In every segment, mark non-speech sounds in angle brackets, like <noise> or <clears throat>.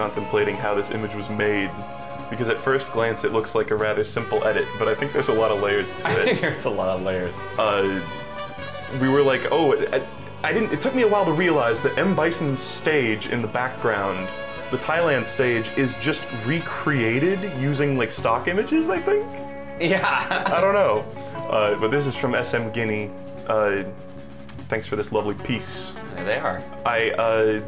contemplating how this image was made. Because at first glance it looks like a rather simple edit, but I think there's a lot of layers to I think it. there's a lot of layers. uh, we were like, oh, I, I didn't. It took me a while to realize that M Bison's stage in the background, the Thailand stage, is just recreated using like stock images. I think. Yeah. I don't know. Uh, but this is from SM Guinea. Uh, thanks for this lovely piece. there they are. I uh,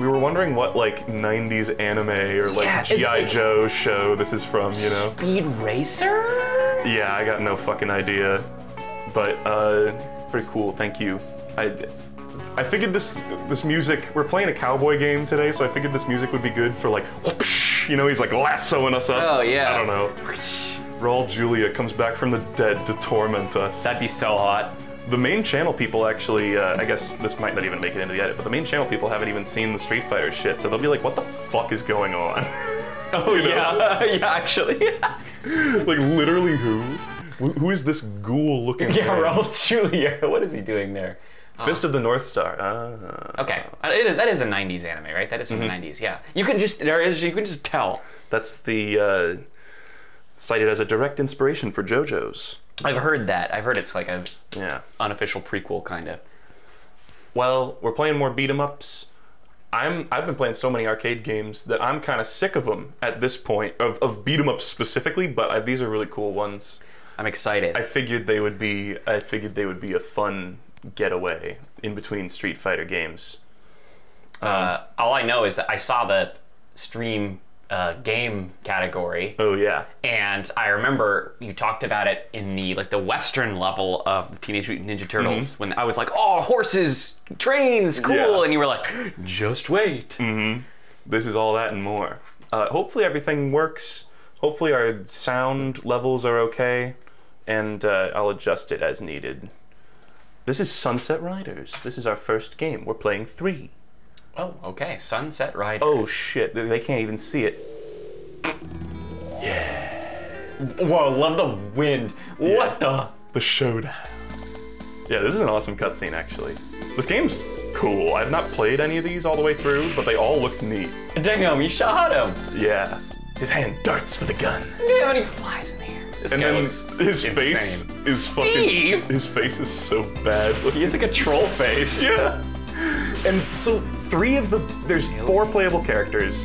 we were wondering what like '90s anime or like Yeah, GI it- Joe show this is from. You know. Speed Racer? Yeah, I got no fucking idea. But uh pretty cool, thank you. I I figured this this music we're playing a cowboy game today, so I figured this music would be good for like whoopsh, you know, he's like lassoing us up. Oh, yeah. I don't know. Raul Julia comes back from the dead to torment us. That'd be so hot. The main channel people actually, uh, I guess this might not even make it into the edit, but the main channel people haven't even seen the Street Fighter shit, so they'll be like, what the fuck is going on? <laughs> Oh You know? yeah, <laughs> yeah. Actually, <laughs> like, literally who? Who- is this ghoul looking yeah. man? Raul Julia. What is he doing there? Fist of the North Star. Ah. Okay, Uh, it is, that is a '90s anime, right? That is from the '90s. Yeah, you can just there is you can just tell. That's the uh, cited as a direct inspiration for JoJo's. I've heard that. I've heard it's like a Yeah. unofficial prequel kind of. Well, we're playing more beat 'em ups. I'm I've been playing so many arcade games that I'm kind of sick of them at this point of, of beat 'em ups specifically, but I, these are really cool ones. I'm excited. I figured they would be I figured they would be a fun getaway in between Street Fighter games. uh, all I know is that I saw the stream uh, game category. Oh yeah. and I remember you talked about it in the like the western level of the Teenage Mutant Ninja Turtles when I was like, "Oh, horses, trains, cool," Yeah. and you were like, "Just wait." This is all that and more. Uh, hopefully everything works. Hopefully our sound levels are okay, and uh, I'll adjust it as needed. This is Sunset Riders. This is our first game. We're playing three. Oh, okay. Sunset Rider. Oh shit! They they can't even see it. Yeah. Whoa! Love the wind. What the? The showdown. Yeah, this is an awesome cutscene actually. This game's cool. I've not played any of these all the way through, but they all looked neat. Damn! You shot him. Yeah. His hand darts for the gun. Damn! And he flies in the air. This And then his insane. face is fucking. Steve! His face is so bad. He has like a troll face. <laughs> Yeah. And so three of the there's four playable characters,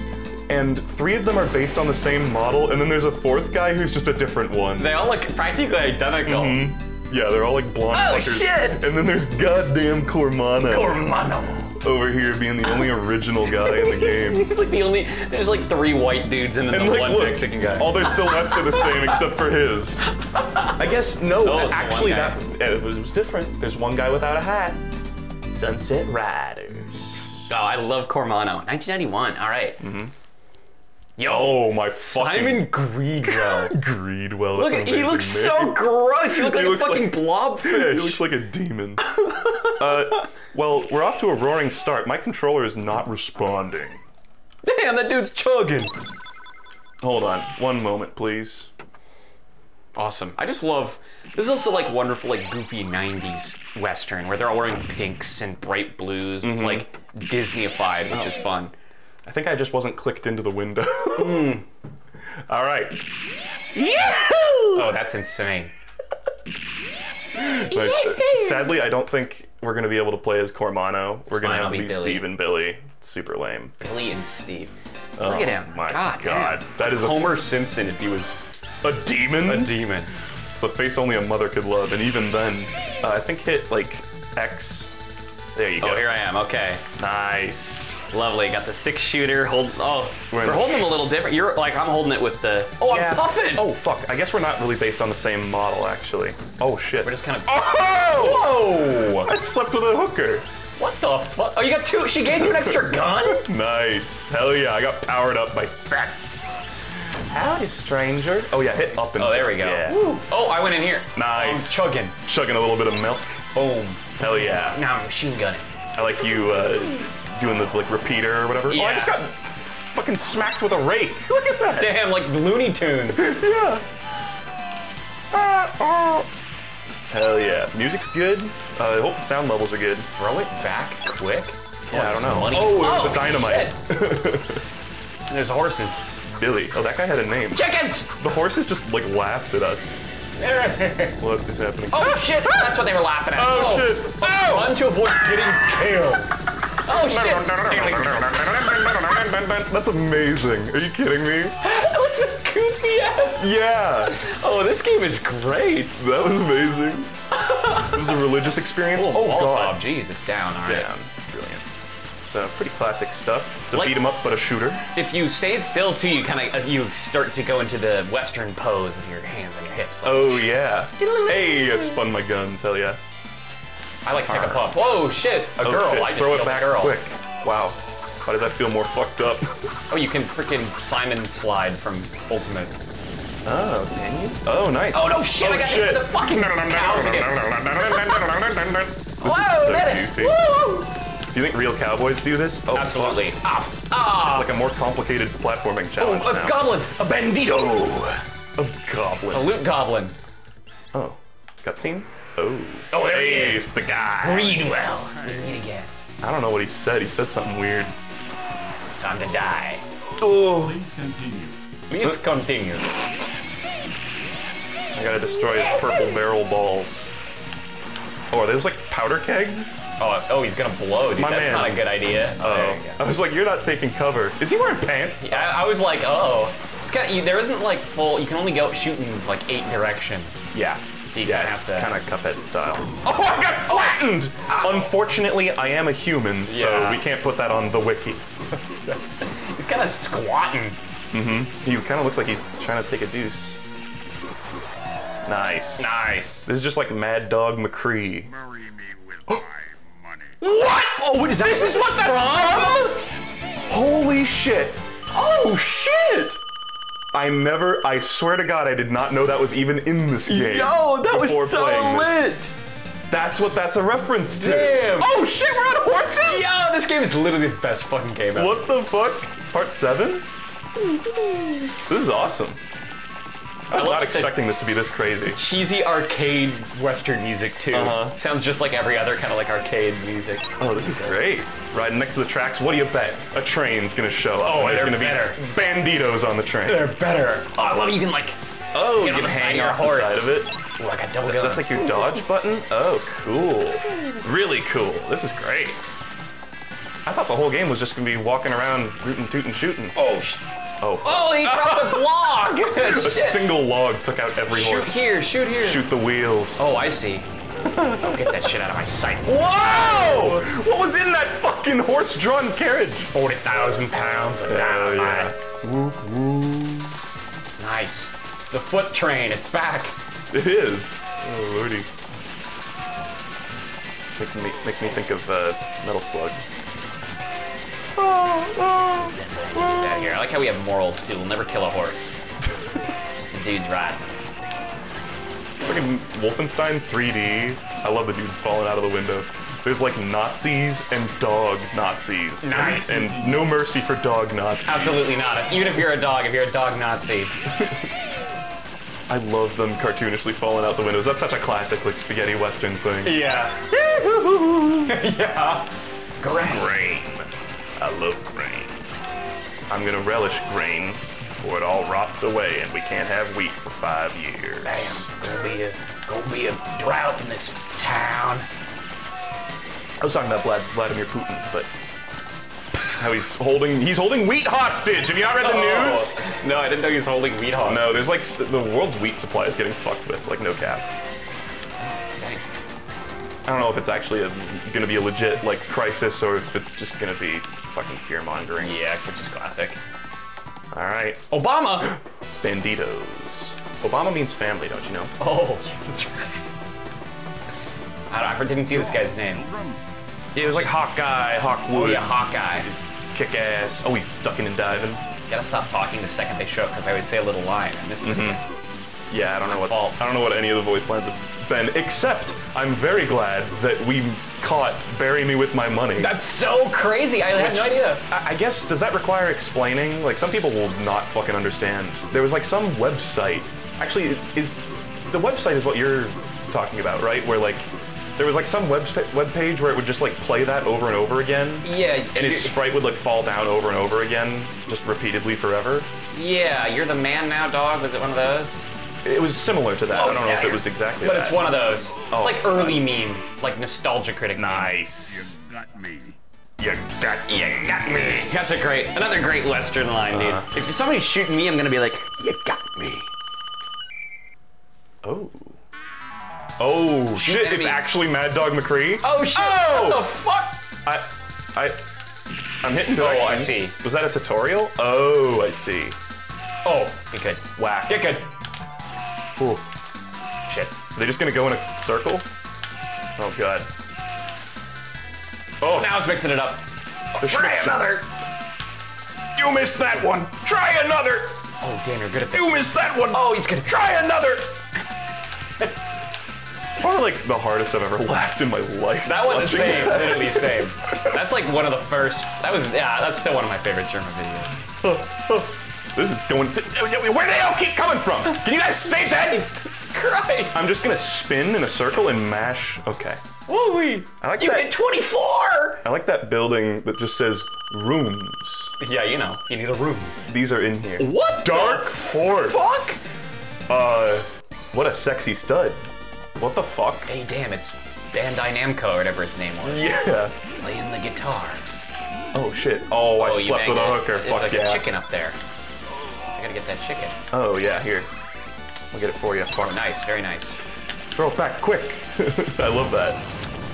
and three of them are based on the same model, and then there's a fourth guy who's just a different one. They all look practically identical. Mm-hmm. Yeah, they're all like blonde Oh, fuckers. shit! And then there's goddamn Cormano Cormano. over here being the only original guy in the <laughs> game. He's like the only. There's like three white dudes and then And the like, one look, Mexican guy. all their silhouettes are the same except for his. <laughs> I guess no. Oh, actually, that it was different. There's one guy without a hat. Sunset Riders. Oh, I love Cormano. 1991. All right. Hmm. Yo, Oh my fucking Simon Greedwell. <laughs> Greedwell. Look, at, he looks man. so gross. He looks like looks a fucking like- blobfish. He looks like a demon. <laughs> uh, well, we're off to a roaring start. My controller is not responding. Damn, that dude's chugging. Hold on, one moment, please. Awesome. I just love. This is also like wonderful, like goofy '90s western where they're all wearing pinks and bright blues. It's Mm-hmm. like Disneyified, which is fun. I think I just wasn't clicked into the window. Hmm. <laughs> All right. Oh, that's insane. <laughs> Nice. Sadly, I don't think we're gonna be able to play as Cormano. We're gonna fine, have I'll to be. Steve and Billy. Super lame. Billy and Steve. Oh, Look at him. My God, God, that is a, Homer Simpson if he was a demon. a demon. It's a face only a mother could love, and even then, uh, I think hit like X. There you go. Oh, here I am. Okay. Nice. Lovely. Got the six shooter. Hold. Oh, We're we're, the- holding them a little different. You're like I'm holding it with the. Oh, I'm puffing. Oh fuck! I guess we're not really based on the same model, actually. Oh shit! we're just kind of. Oh! Whoa! I slept with a hooker. What the fuck? Oh, you got two. She gave you an extra gun. <laughs> Nice. Hell yeah! I got powered up by sex. Howdy, stranger. Oh yeah, hit up and. Oh, there we go. Yeah. Oh, I went in here. Nice. I'm chugging. Chugging a little bit of milk. Boom. Hell yeah! Now I'm machine gunning. I like you uh, doing the like repeater or whatever. Oh, I just got fucking smacked with a rake. <laughs> Look at that. Damn, like Looney Tunes. <laughs> Yeah. Ah, ah. Hell yeah. Music's good. Uh, I hope the sound levels are good. Throw it back quick. Yeah, I don't know. money. Oh, it was Oh, a dynamite. <laughs> There's horses. Billy. Oh, that guy had a name. Chickens! The horses just like laughed at us. <laughs> What is happening? Oh shit! That's what they were laughing at. Oh, oh. shit! Oh! Run to avoid getting killed. Oh shit! That's amazing. Are you kidding me? <laughs> Goofy ass. Yeah, Oh, this game is great. that was amazing. It was a religious experience. Oh, Oh, god. Jeez, it's down. All right. Damn, brilliant. So pretty classic stuff. It's a Like- beat 'em up, but a shooter. If you stayed still too, you kind of uh, you start to go into the Western pose with your hands on your hips. Like, Oh yeah. <laughs> Hey, I spun my guns. Hell yeah. I like to take a puff. Whoa, shit! A Oh, girl. shit. I just Throw it back girl. quick. Wow. Why does that feel more fucked up? <laughs> Oh, you can freaking Simon slide from Ultimate. Oh, can you? Oh, nice. Oh no, shit! I oh, got hit with the fucking cows again. <laughs> Whoa, so did it! goofy. Woo! Do you think real cowboys do this? Oh, Absolutely. Ah, ah. It's like a more complicated platforming Oh, challenge a now. goblin. A bandito. A goblin. A loot goblin. Oh, cutscene. Oh. Oh, there he is. it's the guy. Greedwell. Meet again. I don't know what he said. He said something weird. Time to die. Oh. Please continue. Please continue. I gotta destroy his purple barrel balls. Oh, are those like powder kegs? Oh, oh, he's gonna blow, dude. My That's man. not a good idea. Oh. Go. I was like, you're not taking cover. Is he wearing pants? I, I was like, oh, it's kind of. There isn't like full. You can only go shooting like eight directions. Yeah. So you yeah, kinda it's have to- kind of Cuphead style. Oh, I got flattened! Unfortunately, I am a human, so Yeah. we can't put that on the wiki. <laughs> He's kind of squatting. Mm-hmm. He kind of looks like he's trying to take a deuce. Nice. Nice. This is just like Mad Dog McCree. Marry me with <gasps> my money. What? Oh, what is that? This is what that's from? Holy shit. Oh, shit. I never, I swear to God, I did not know that was even in this game. Yo, that was so this. lit. That's what that's a reference to. Damn. Oh shit, we're on horses? Yo, this game is literally the best fucking game ever. What the fuck? Part seven? This is awesome. I was not expecting this to be this crazy. Cheesy arcade western music too. Uh-huh. Sounds just like every other kind of like arcade music. Oh, this is great. Riding next to the tracks, what do you bet? A train's gonna show up. Oh, and there's gonna be better. banditos on the train. They're better. Oh, I love it. You can like, oh, Get you on can the side hang of your off horse. the side of it. oh, I got double That's like your dodge button? Oh, cool. Really cool. This is great. I thought the whole game was just gonna be walking around rootin' tootin' shooting. oh, sh- Oh, fuck. oh, he dropped a log. A <laughs> single log took out every horse. shoot here, shoot here. Shoot the wheels. Oh, I see. Oh, get that shit out of my sight. <laughs> Whoa! What was in that fucking horse-drawn carriage? Forty thousand pounds of dynamite. yeah. Whoop, whoop. Nice. It's the foot train. It's back. It is. Oh, lordy. Makes me, makes me think of uh, Metal Slug. Out here. I like how we have morals too. We'll never kill a horse. Just the dude's riding. Fucking Wolfenstein 3D. I love the dudes falling out of the window. There's like Nazis and dog Nazis. Nice. And, and no mercy for dog Nazis. Absolutely not. Even if you're a dog, if you're a dog Nazi. <laughs> I love them cartoonishly falling out the windows. That's such a classic like spaghetti western thing. Yeah. <laughs> <laughs> yeah. Great. Grain. I love grain. I'm gonna relish grain before it all rots away and we can't have wheat for five years. Damn. Gonna be a gonna be a drought in this town. I was talking about Vlad, Vladimir Putin, but how he's holding he's holding wheat hostage. Have you not read the oh. news? Oh. No, I didn't know he was holding wheat hostage. No, there's like the world's wheat supply is getting fucked with, like no cap. Dang. I don't know if it's actually a, gonna be a legit like crisis or if it's just gonna be fucking fear mongering. Yeah, which is classic. All right, Obama. banditos. Obama means family, don't you know? <laughs> Oh, that's right. I, don't, I didn't see this guy's name. Yeah, it was like Hawkeye, Hawkwood, Oh yeah, Hawkeye. kick ass. Oh, he's ducking and diving. Gotta stop talking the second they show up because I always say a little line and this is mm-hmm. Yeah, I don't know what fault. I don't know what any of the voice lines have been, except I'm very glad that we caught "Bury Me with My Money." That's so crazy. I had no idea. I I guess does that require explaining? Like some people will not fucking understand. There was like some website. Actually, is the website is what you're talking about, right? Where like There was like some web web page where it would just like play that over and over again, Yeah, and his sprite would like fall down over and over again, just repeatedly forever. yeah, you're the man now, dog. Was it one of those? It was similar to that. I don't know Oh, yeah, if it was exactly But that. it's one of those. Oh. It's like early meme, like nostalgia critic. meme. Nice. You got me. You got, you got me. That's a great, another great Western line, dude. Uh-huh. If somebody's shooting me, I'm gonna be like, You got me. Oh. Oh shit! It's enemies. actually Mad Dog McCree. oh shit! Oh! What the fuck? I, I, I'm hitting Oh, I see. Was that a tutorial? Oh, I see. Oh, get good. Whack. Get good. Ooh. Shit. Are they just gonna go in a circle? Oh god. Oh, Now it's mixing it up. the Try another. You missed that one. Try another. Oh, Dan, you're good at this. You missed that one. Oh, he's gonna Try another. <laughs> it's probably like the hardest I've ever laughed in my life. That one the same, that. literally same. That's like one of the first. That was yeah. That's still one of my favorite German videos. This is going. Where do they all keep coming from? Can you guys stay dead? <laughs> Christ! I'm just gonna spin in a circle and mash. Okay. Woo-wee. I like You that. hit 24. I like that building that just says rooms. Yeah, you know, you need the rooms. These are in here. What? Dark the Force. Fuck. Uh, what a sexy stud. What the fuck? Hey, damn! It's Bandai Namco or whatever his name was. Yeah. Playing the guitar. Oh shit. Oh, I Oh, you slept with a banged it. hooker. There's Fuck like yeah. a chicken up there. I gotta get that chicken. Oh yeah, here. I'll get it for you. Oh, nice, very nice. Throw it back quick. <laughs> I love that.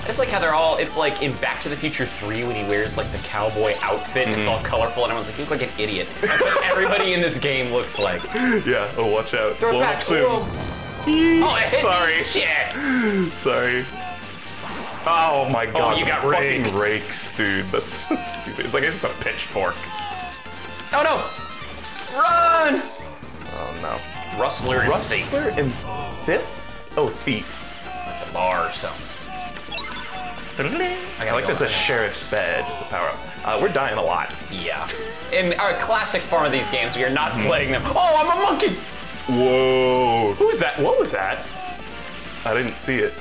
I just like how they're all. It's like in Back to the Future 3 when he wears like the cowboy outfit. and It's Mm-hmm. all colorful, and everyone's like, "You look like an idiot." That's what everybody in this game looks like. <laughs> Yeah. Oh, watch out. Throw it Blow back. up soon. Oh, it hit me. Sorry. Shit. Sorry. Oh my god. Oh, you the got fucking rakes, dude. That's <laughs> so stupid. It's like it's a pitchfork. Oh no! Run! Oh no. Rustler and Thief. Rustler and fifth? Oh, thief. At The bar, so. I like that's a sheriff's badge. Is the power up. Uh, we're dying a lot. Yeah. In our classic form of these games, we are not Mm-hmm. playing them. Oh, I'm a monkey! Whoa. Who is that? What was that? I didn't see it.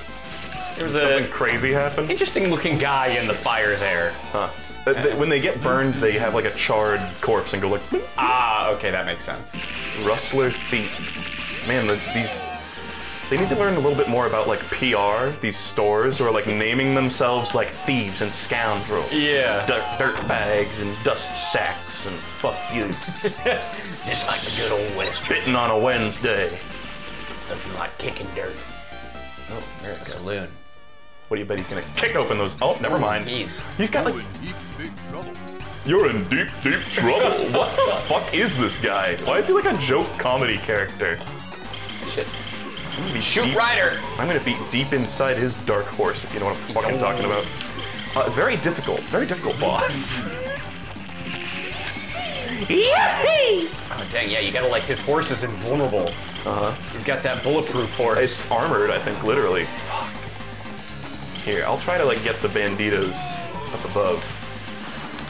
There was Something a crazy happened. interesting looking guy in the fire there. Huh. Uh, they- when they get burned, they have like a charred corpse and go like, "Boop." Ah, okay, that makes sense. Rustler Thief. Man, the, these. They need to learn a little bit more about like PR. These stores who are like naming themselves like thieves and scoundrels. Yeah. Dirt, dirt bags and dust sacks and fuck you. <laughs> Just like the good old West. Spitting on a Wednesday. Nothing like kicking dirt. Oh, there A saloon. What do you bet he's gonna kick open those? Oh, never mind. He's. He's got like. Deep, big trouble. You're in deep, deep trouble. <laughs> what the fuck is this guy? Why is he like a joke comedy character? Shit. I'm gonna be Shoot deep- Ryder! I'm gonna be deep inside his dark horse, if you know what I'm fucking talking about. Uh, very difficult, very difficult boss. <laughs> Oh, dang, yeah, you gotta like, his horse is invulnerable. Uh huh. He's got that bulletproof horse. It's armored, I think, literally. Fuck. Here, I'll try to like get the banditos up above.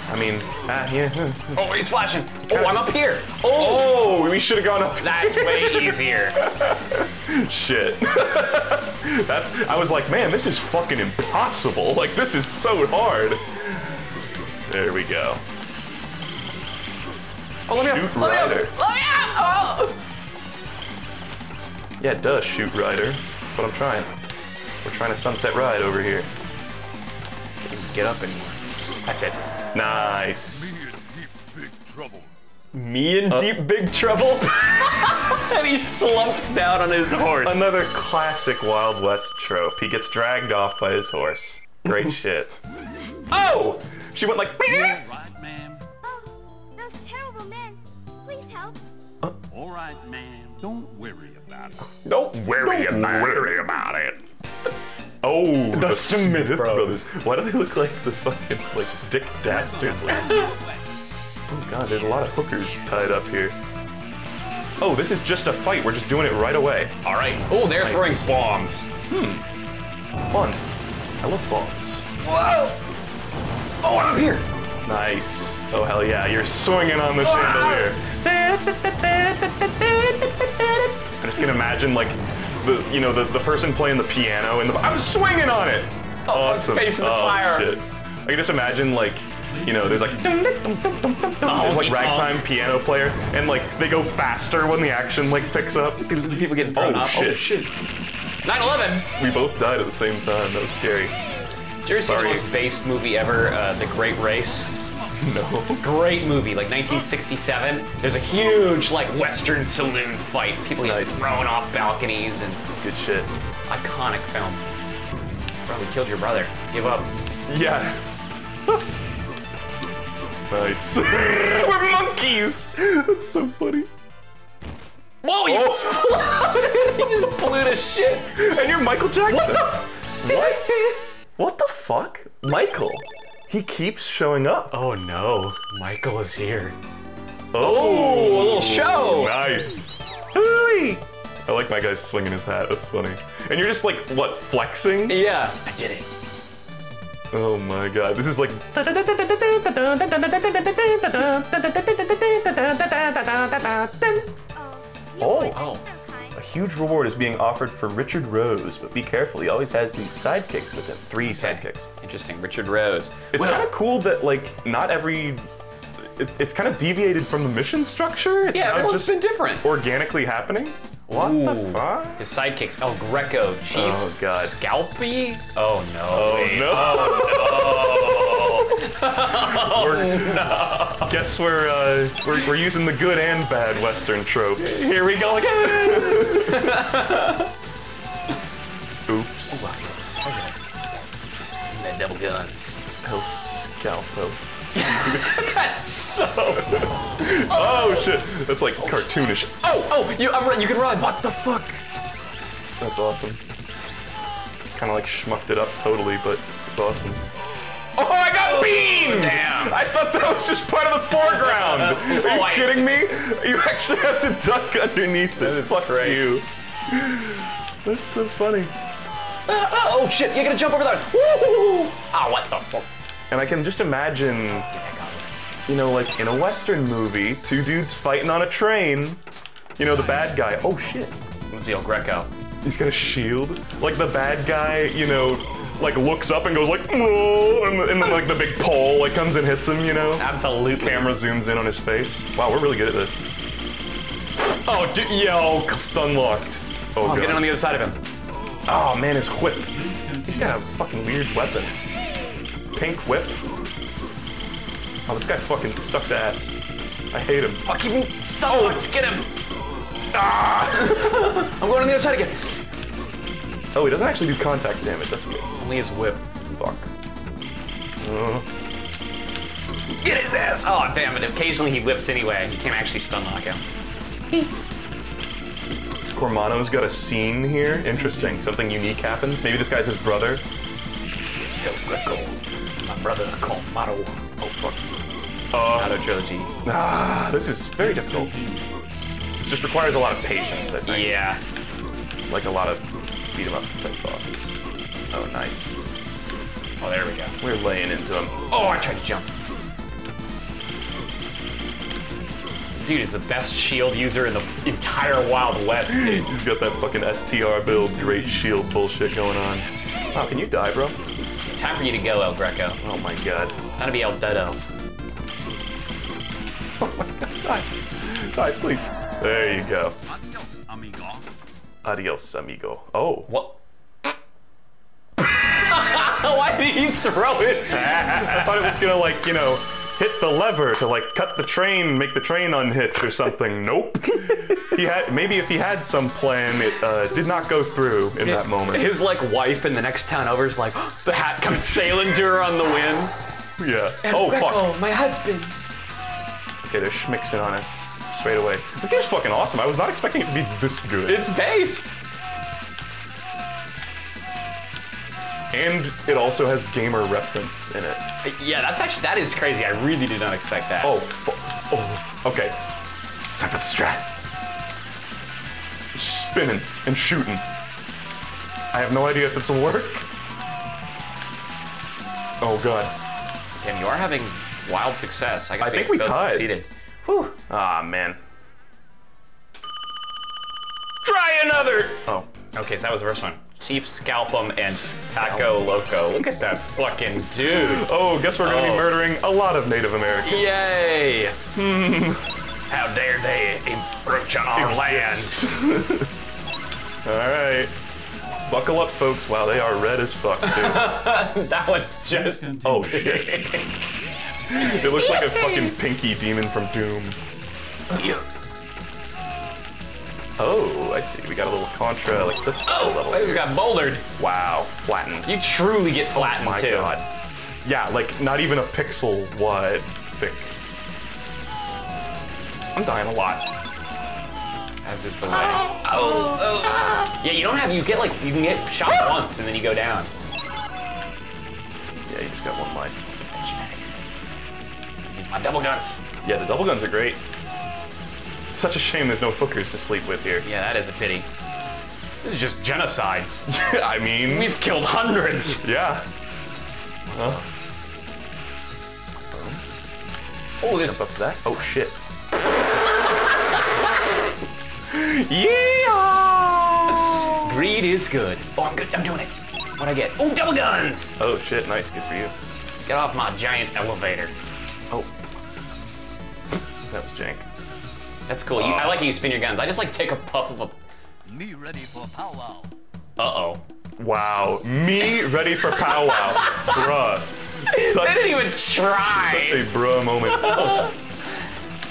I mean, ah, yeah. <laughs> oh, he's flashing. Oh, I'm up here. Oh, Oh, we should have gone up. that's way easier. <laughs> Shit. <laughs> That's. I was like, man, this is fucking impossible. Like, this is so hard. There we go. Oh, let me Shoot up. Let me up. Let me up. Oh. Yeah, it does shoot Ryder. That's what I'm trying. We're trying to sunset ride over here. Can't even get up anymore. That's it. Nice. Me in deep, big trouble. Uh, deep big trouble. <laughs> and he slumps down on his horse. Another classic Wild West trope. He gets dragged off by his horse. Great <laughs> shit. Oh! She went like. Right, ma'am. Oh, those terrible men. Please help. All right, ma'am. Don't worry about it. Don't worry about it. Worry about it. Oh, the, Smith brothers. Why do they look like the fucking like Dick Dastardly? oh god, there's a lot of hookers tied up here. Oh, this is just a fight. We're just doing it right away. All right. Oh, they're Nice. throwing bombs. Hmm. Fun. I love bombs. Whoa! Oh, I'm up here. Nice. Oh hell yeah, you're swinging on the chandelier. I'm just gonna imagine like the you know the, the person playing the piano and the I'm swinging on it. Oh, awesome. face in the oh, fire. Shit. I can just imagine like. You know, there's like there's like ragtime tonk. piano player, and like they go faster when the action like picks up. People getting thrown Oh up. shit! Oh shit. 9/11. We both died at the same time. That was scary. Did you ever see the most based movie ever, uh, The Great Race? <laughs> No. Great movie, like 1967. There's a huge like Western saloon fight. People get Nice. thrown off balconies and Good shit. iconic film. Probably killed your brother. Give up. Yeah. <laughs> nice. <laughs> We're monkeys. That's so funny. Whoa! You Oh. exploded. just blew to shit. And you're Michael Jackson. What the? F- What? What the fuck? Michael. He keeps showing up. Oh no! Michael is here. Oh, a little show. Nice. Hooey. I like my guy swinging his hat. That's funny. And you're just like, what, flexing? Yeah, I did it. Oh my god. This is like. Oh, Oh. oh. You Oh. so kind. A huge reward is being offered for Richard Rose, but be careful, he always has these sidekicks with him. Three sidekicks. Interesting. Richard Rose. It's Well, kind of cool that, like, not every. It, it's kind of deviated from the mission structure. It's Yeah, everyone's just been different. organically happening. What the fuck? His sidekicks, El Greco, Chief Oh, God. Scalpy. Oh no. Oh wait. no! Oh, <laughs> we're, Guess we're, uh, we're we're using the good and bad Western tropes. Here we go again. Oops. That double guns. El Scalpo. <laughs> That's so. <laughs> Oh shit! That's like cartoonish. Oh, oh, you, I'm, you can run. What the fuck? That's awesome. Kind of like schmucked it up totally, but it's awesome. Oh, I got beamed! damn. I thought that was just part of the foreground. <laughs> Are you Oh, kidding me? You actually have to duck underneath it. Fuck you. That's so funny. Uh, uh, oh shit! You gotta jump over there. Woo! Ah, what the fuck? And I can just imagine, you know, like in a Western movie, two dudes fighting on a train. You know, the bad guy. Oh shit. What's the El Greco? He's got a shield. Like the bad guy, you know, like looks up and goes like, and, and then like the big pole like comes and hits him. You know. Absolutely. Camera zooms in on his face. Wow, we're really good at this. Oh, d- yo. Stun locked. Oh, Oh, god. get in on the other side of him. Oh man, his whip. He's got a fucking weird weapon. Pink whip. Oh, this guy fucking sucks ass. I hate him. Oh, keep him stun locked. Get him. Ah! <laughs> I'm going on the other side again. Oh, he doesn't actually do contact damage. That's good. Only his whip. Fuck. Uh, Get his ass! Oh, damn it. Occasionally he whips anyway. You can't actually stun lock him. <laughs> Cormano's got a scene here. Interesting. Something unique happens. Maybe this guy's his brother. Go, Greco. My brother called Motto. Oh fuck. Uh, Motto trilogy. ah, this is very difficult. This just requires a lot of patience, I think. Yeah. Like a lot of beat 'em up to type bosses. Oh, nice. Oh, there we go. We're laying into him. Oh, I tried to jump. Dude is the best shield user in the entire Wild West, dude. <laughs> He's got that fucking STR build, great shield bullshit going on. Wow, can you die, bro? Time for you to go, El Greco. Oh my god. Time to be El Dodo. Die. Die, please. There you go. Adios, amigo. Oh. What? <laughs> Why did he throw his hat? I thought it was gonna, like, you know, hit the lever to, like, cut the train, make the train unhitch or something. <laughs> Nope. he had, maybe if he had some plan, it uh, did not go through in that moment. His like wife in the next town over is like, <gasps> the hat comes sailing to her on the wind. yeah. Oh, fuck. my husband. Okay, they're schmixing on us straight away. This game's fucking awesome. I was not expecting it to be this good. It's based. and it also has gamer reference in it. Uh, yeah, that's actually that is crazy. I really did not expect that. Oh, oh, okay. Time for the strat. Spinning and shooting. I have no idea if this will work. Oh god. Tim, you are having wild success. I, I think we tied. Succeeded. Whew. Ah man. Try another. Oh, Okay, so that was the first one. Chief Scalpum and Paco Loco. Look at that fucking dude. Oh, guess we're gonna Oh. be murdering a lot of Native Americans. Yay! Hmm. How dare they encroach on our Exist. <laughs> All right. Buckle up, folks. Wow, they are red as fuck, too. <laughs> That was just. oh, shit. <laughs> It looks like a <laughs> fucking pinky demon from Doom. Oh, I see. We got a little contra, like this Oh, level. I just got bouldered. Wow, flattened. You truly get flattened My too. god. Yeah, like not even a pixel wide thick. I'm dying a lot. As is the way. Oh, oh. oh. Yeah, you don't have. You get like you can get shot ah! once and then you go down. Yeah, you just got one life. My double guns. Yeah, the double guns are great. Such a shame there's no hookers to sleep with here. Yeah, that is a pity. This is just genocide. <laughs> I mean, We've killed hundreds. <laughs> yeah. Huh? Oh, this. Jump up to that. Oh shit. <laughs> yeah. Greed is good. Oh, I'm good. I'm doing it. What'd I get? Oh, double guns. Oh shit. Nice. Good for you. Get off my giant elevator. Oh. That was jank. That's cool. You, I like how you spin your guns. I just like take a puff of a. Me ready for powwow. Uh oh. Wow. Me ready for powwow, <laughs> bruh. I Such didn't even try. a bruh moment. <laughs>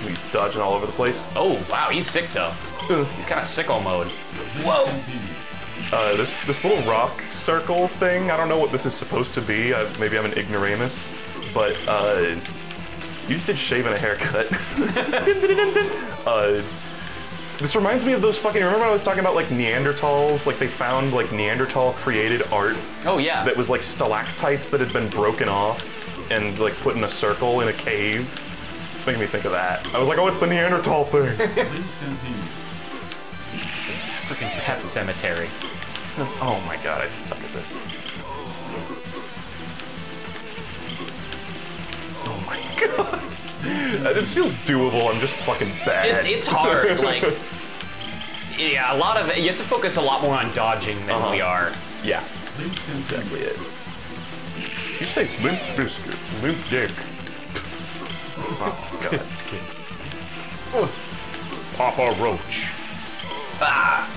He's dodging all over the place. Oh wow, he's sick though. He's kind of sicko mode. Whoa. Uh, this this little rock circle thing. I don't know what this is supposed to be. Uh, maybe I'm an ignoramus, but uh, you just did shaving a haircut. <laughs> Dun, dun, dun, dun. uh, this reminds me of those fucking. Remember I was talking about like Neanderthals? Like they found like Neanderthal created art Oh yeah. that was like stalactites that had been broken off and like put in a circle in a cave. It's making me think of that. I was like, oh, it's the Neanderthal thing. <laughs> freaking pet cemetery. <laughs> oh my god, I suck at this. My god. Uh, <laughs> This feels doable. I'm just fucking bad. It's it's hard. Like yeah, a lot of you have to focus a lot more on dodging than Uh-huh. we are. yeah. Exactly it. You say Limp Bizkit, limp dick. Oh god. <laughs> Papa Roach. Ah.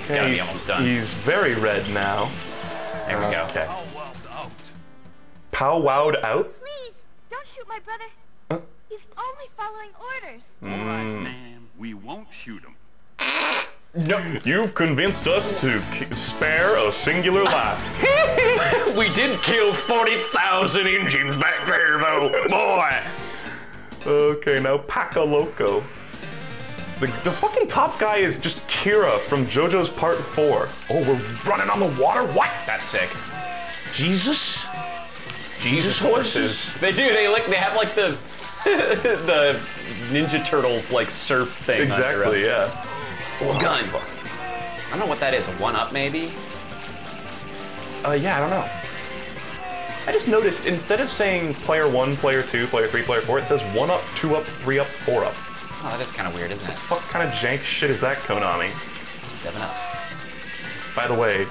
It's gotta be he's, almost done. he's very red now. There we go. Okay. Powwowed out. Powwowed out? Please, don't shoot my brother. Uh. He's only following orders. All right, ma'am. We won't shoot him. No, You've convinced us to k- spare a singular life. <laughs> we did kill forty thousand engines back there, though, boy. Okay, now Paco Loco. The, the fucking top guy is just Kira from JoJo's Part 4. Oh, we're running on the water? What? That's sick. Jesus? Jesus horses? They do. They like. They have like the <laughs> the Ninja Turtles like surf thing. Exactly, yeah. Oh, gun. I don't know what that is. A one up maybe. Uh, yeah, I don't know. I just noticed instead of saying player 1, player 2, player 3, player 4, it says 1 up, 2 up, 3 up, 4 up. Oh, that is kind of weird, isn't it? Fuck kind of jank shit is that, Konami? Seven up. By the way,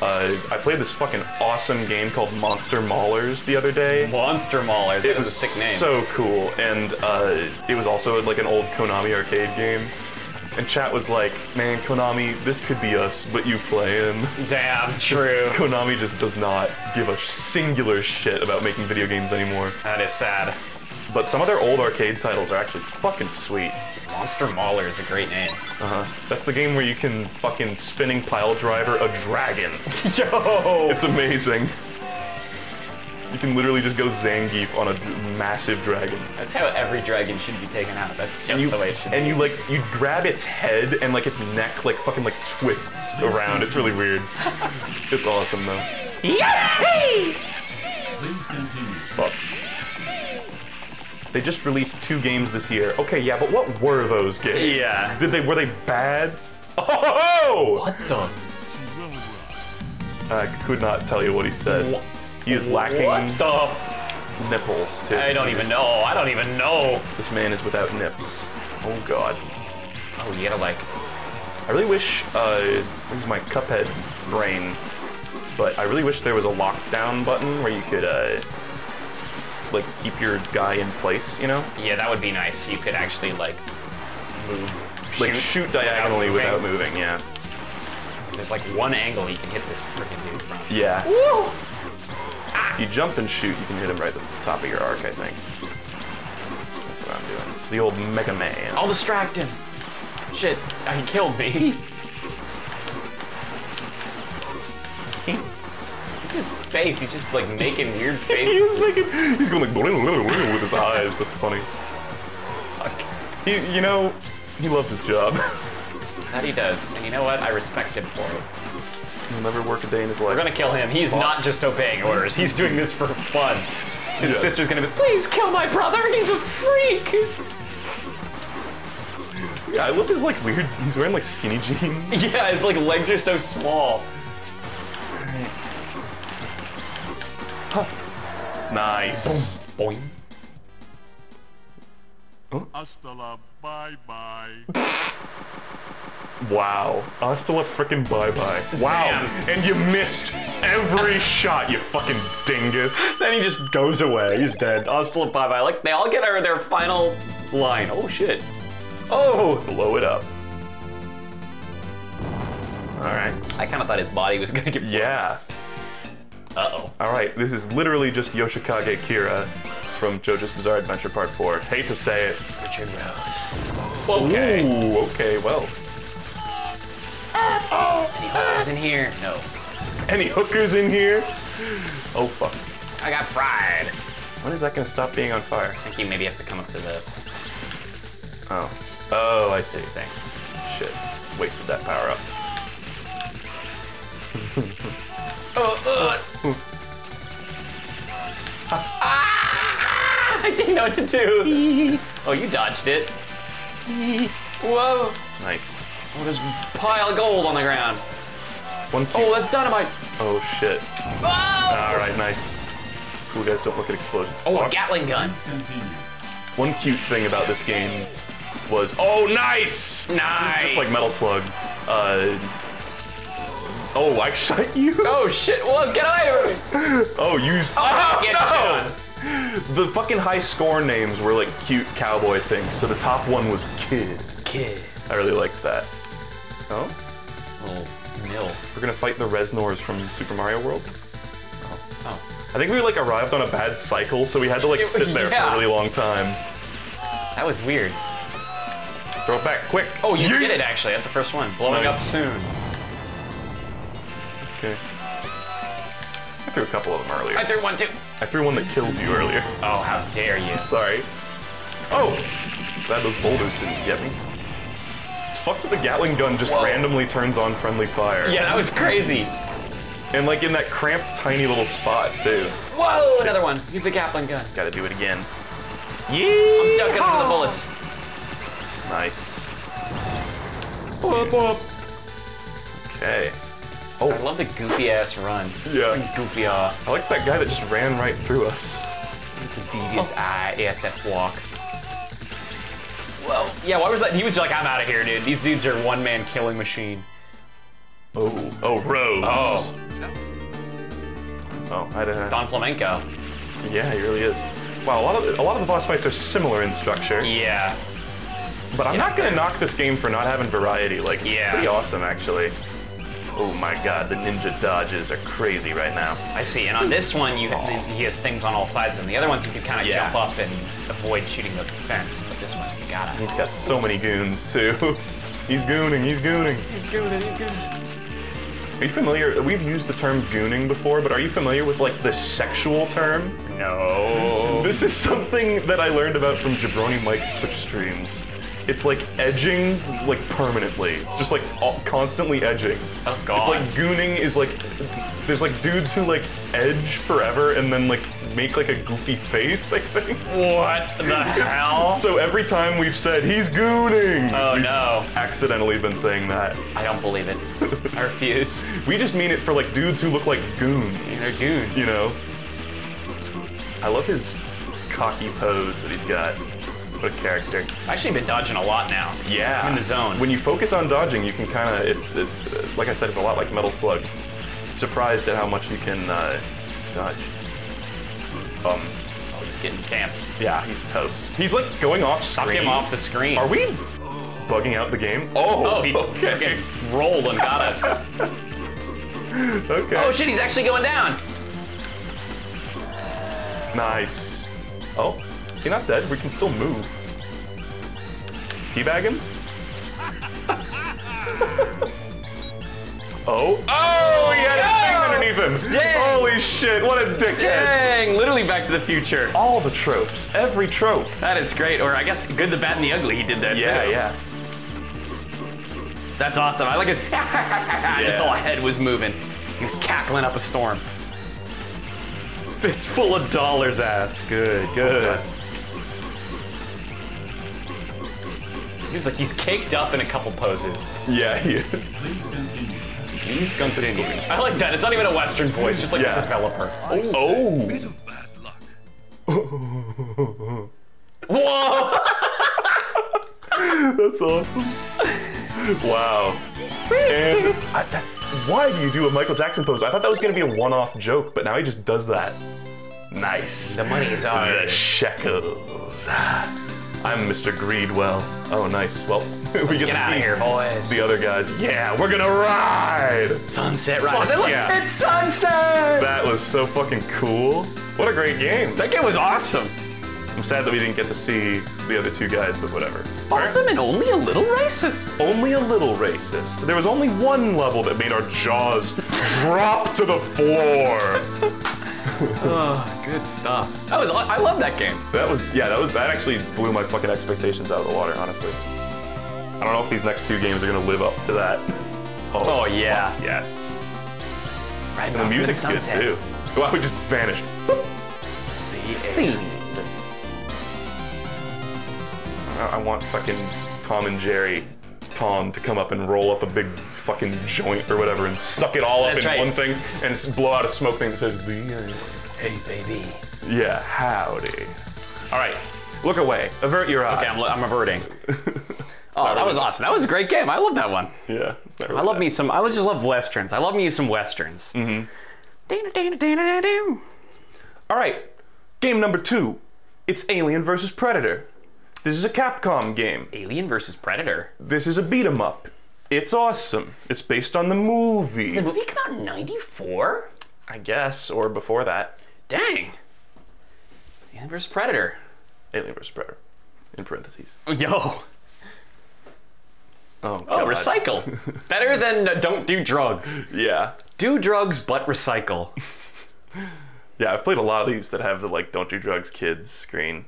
uh, I played this fucking awesome game called Monster Maulers the other day. Monster Maulers. That It was a sick name. so cool, and uh, it was also like an old Konami arcade game. And chat was like, "Man, Konami, this could be us, but you playing." Damn Just- true. Konami just does not give a singular shit about making video games anymore. That is sad. But some of their old arcade titles are actually fucking sweet. Monster Mauler is a great name. Uh huh. That's the game where you can fucking spinning pile driver a dragon. <laughs> Yo. It's amazing. You can literally just go Zangief on a massive dragon. That's how every dragon should be taken out. That's just and you, the way it should and be. you like you grab its head and like its neck like fucking like twists around. It's really weird. <laughs> It's awesome though. Please continue. Fuck. They just released two games this year. Okay, yeah, but what were those games? Yeah. Did they were they bad? <laughs> Oh! What the? I could not tell you what he said. Wha- He is lacking What the? F- nipples too. I don't even This- know. I don't even know. This man is without nips. Oh god. Oh, you gotta like. I really wish, uh, this is my Cuphead brain, but I really wish there was a lockdown button where you could, uh, like, keep your guy in place, you know? Yeah, that would be nice. You could actually like move, Like, shoot diagonally without moving, yeah. There's like one angle you can hit this freaking dude from. Yeah. If you jump and shoot, you can hit him right at the top of your arc, I think. That's what I'm doing. The old Mega Man. I'll distract him. Shit, he killed me. <laughs> Look at his face. He's just like making weird <laughs> faces. he's making, he's going like with his eyes. That's funny. Fuck. He, you know, he loves his job. <laughs> That he does. And you know what? I respect him for it. He'll never work a day in his life. We're gonna kill him. He's not just obeying orders. He's doing this for fun. His Yes. sister's gonna be, please kill my brother. He's a freak. Yeah, I love his like weird. He's wearing like skinny jeans. <laughs> Yeah, his like legs are so small. Nice. Boing. Hasta la bye bye. Wow. Hasta la frickin' bye bye. Wow. Damn. And you missed every shot, you fucking dingus. Then he just goes away. He's dead. Hasta la bye bye. Like they all get our, their final line. Oh shit. Oh, blow it up. All right. I kind of thought his body was gonna get. Yeah. Uh oh. All right. This is literally just Yoshikage Kira from JoJo's Bizarre Adventure Part 4. Hate to say it. Richard Rose. Okay. Ooh, okay, well. Any hookers in here? No. Any hookers in here? Oh, fuck. I got fried. When is that gonna stop being on fire? I think you maybe have to come up to the Oh. Oh, I see. this thing. Shit. Wasted that power up. <laughs> Oh, uh. ah! I didn't know what to do. <laughs> oh, you dodged it. Whoa. Nice. Oh, there's a pile of gold on the ground. One cute. Oh, that's dynamite. Oh, shit. Oh, All right, nice. Cool guys don't look at explosions. oh a Gatling gun. One cute thing about this game was, oh, nice! Nice. Just like Metal Slug. Uh, oh, I shot you? Oh shit! Whoa, get away from me! Oh, use. Oh, oh, get no! The fucking high score names were like cute cowboy things. So the top one was Kid. Kid. I really liked that. Oh, Little mill. we're gonna fight the Reznors from Super Mario World. Oh. I think we like arrived on a bad cycle, so we had to like <laughs> sit there for a really long time. That was weird. Throw it back, quick! Oh, you Yeet! did it actually. That's the first one. Blowing up soon. Okay. I threw a couple of them earlier. I threw one too. I threw one that killed you earlier. Oh, how dare you! Sorry. Oh! Glad those boulders didn't get me. It's fucked that the Gatling gun just Whoa. randomly turns on friendly fire. Yeah, that was crazy. And like in that cramped tiny little spot too. Whoa, another one. Use the Gatling gun. Gotta do it again. Yeah. I'm ducking under the ah! bullets. Nice. Whoop, whoop. Okay. I love the goofy ass run. Yeah. Goofy uh. I like that guy that just ran right through us. It's a devious eye ASF walk. Whoa. Yeah, why was that? He was like, I'm out of here, dude. These dudes are one man killing machine. Oh. Oh, Rose. Oh, Oh, I didn't. Don Flamenco. Yeah, he really is. Wow, a lot of the, a lot of the boss fights are similar in structure. Yeah. But I'm not gonna knock this game for not having variety. Like, it's Yeah. pretty awesome actually. Oh my god, the ninja dodges are crazy right now. I see. And on this one, you he has things on all sides of him. The other ones, you can kind of Yeah. jump up and avoid shooting the fence. But this one, you gotta. He's got so many goons too. <laughs> he's gooning, he's gooning. He's gooning. He's gooning. Are you familiar? We've used the term gooning before, but are you familiar with like the sexual term? No. This is something that I learned about from Jabroni Mike's Twitch streams. It's like edging, like permanently. It's just like all, constantly edging. Oh, god. It's like gooning is like there's like dudes who like edge forever and then like make like a goofy face. I think. What the <laughs> hell? So every time we've said he's gooning, Oh no. accidentally been saying that. I don't believe it. I refuse. <laughs> We just mean it for like dudes who look like goons. They're goons. You know. I love his cocky pose that he's got. A character. I've actually been dodging a lot now. Yeah. I'm in the zone. When you focus on dodging, you can kind of, it's, it, like I said, it's a lot like Metal Slug. Surprised at how much you can uh, dodge. Um, Oh, he's getting camped. yeah, he's toast. He's like going off Suck screen. him off the screen. Are we bugging out the game? Oh, Oh, he <laughs> okay. rolled and got us. <laughs> okay. Oh shit, he's actually going down. Nice. Oh, is he not dead? We can still move. Teabag him? <laughs> oh. Oh, he had a oh, thing underneath him. Dang. Holy shit, what a dickhead. Dang, literally Back to the Future. All the tropes, every trope. That is great. Or I guess Good, the Bad, and the Ugly. He did that Yeah, too. yeah. Yeah. That's awesome. I like his. <laughs> yeah. His whole head was moving. He was cackling up a storm. Fistful of dollars, ass. Good, good. He's like he's caked up in a couple poses. Yeah, he is. He's continue. I like that. It's not even a Western voice, just like Yeah. a developer. Oh. Bit of bad luck. Whoa! <laughs> That's awesome. Wow. And I, that, why do you do a Michael Jackson pose? I thought that was going to be a one-off joke, but now he just does that. Nice. The money's The ours. shekels. I'm Mr. Greedwell. Oh, nice. Well, <laughs> we get Get to out of see here, boys. the other guys. Yeah, we're gonna ride. Sunset ride. Look, yeah. It's sunset. That was so fucking cool. What a great game. That game was awesome. I'm sad that we didn't get to see the other two guys, but whatever. Awesome and only a little racist. Only a little racist. There was only one level that made our jaws drop to the floor. Oh, <laughs> good stuff. That was. I love that game. That was yeah, that was that actually blew my fucking expectations out of the water, honestly. I don't know if these next two games are gonna live up to that. Oh, oh yeah. fuck yes. Right And the music's good too. Wow, we just vanished. I, I want fucking Tom and Jerry, Tom to come up and roll up a big fucking joint or whatever and suck it all up That's in right. one thing and blow out a smoke thing that says the end. Hey, baby. Yeah, howdy. All right, look away. Avert your eyes. Okay, I'm, I'm averting. <laughs> oh, that was really- awesome. That was a great game. I love that one. Yeah, not I love that. me some. I just love westerns. I love me some westerns. Mm-hmm. All right, game number two. It's Alien versus Predator. This is a Capcom game. Alien versus Predator. This is a beat 'em up. It's awesome. It's based on the movie. The movie came out in '94. I guess, or before that. Dang. Alien versus Predator. Alien vs. Predator. In parentheses. Oh, yo. Oh, Oh, recycle. <laughs> Better than uh, don't do drugs. Yeah. Do drugs, but recycle. <laughs> Yeah, I've played a lot of these that have the like "Don't do drugs, kids" screen.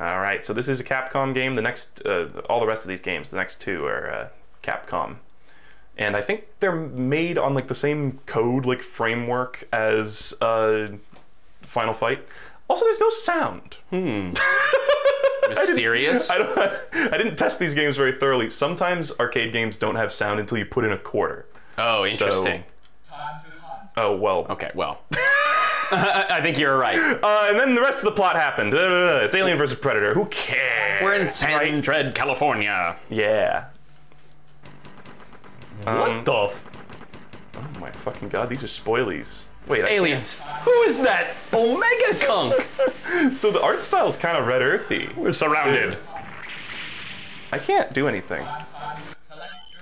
All right, so this is a Capcom game. The next, uh, all the rest of these games, the next two are uh, Capcom, and I think they're made on like the same code, like framework as uh, Final Fight. Also, there's no sound. Hmm. <laughs> Mysterious. I don't. <laughs> I didn't test these games very thoroughly. Sometimes arcade games don't have sound until you put in a quarter. Oh, interesting. Oh well. Okay, well. <laughs> I think you're right. Uh, and then the rest of the plot happened. Uh, it's Alien versus Predator. Who cares? We're in San Dread, California. Yeah. Um, what the f- Oh my fucking god, these are spoilies. Wait, I- aliens? Who is that? Omega Kunk. <laughs> so the art style is kind of red earthy. We're surrounded. I can't do anything.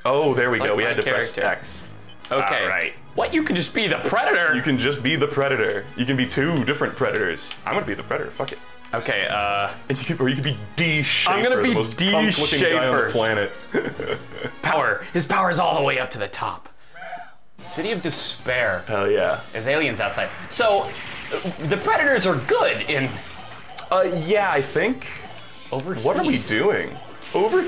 Oh, there we It's go. like we had to press. X. Okay. Alright. What? You can just be the predator. You can just be the predator. You can be two different predators. I'm gonna be the predator. Fuck it. Okay. Uh, And you can, or you could be D. Schaefer, I'm gonna be the most D. punk-looking guy on Schaefer. the planet. <laughs> power. His power is all the way up to the top. City of Despair. Hell yeah. There's aliens outside. So, the predators are good in Uh, yeah, I think. overheat. What are we doing? Over.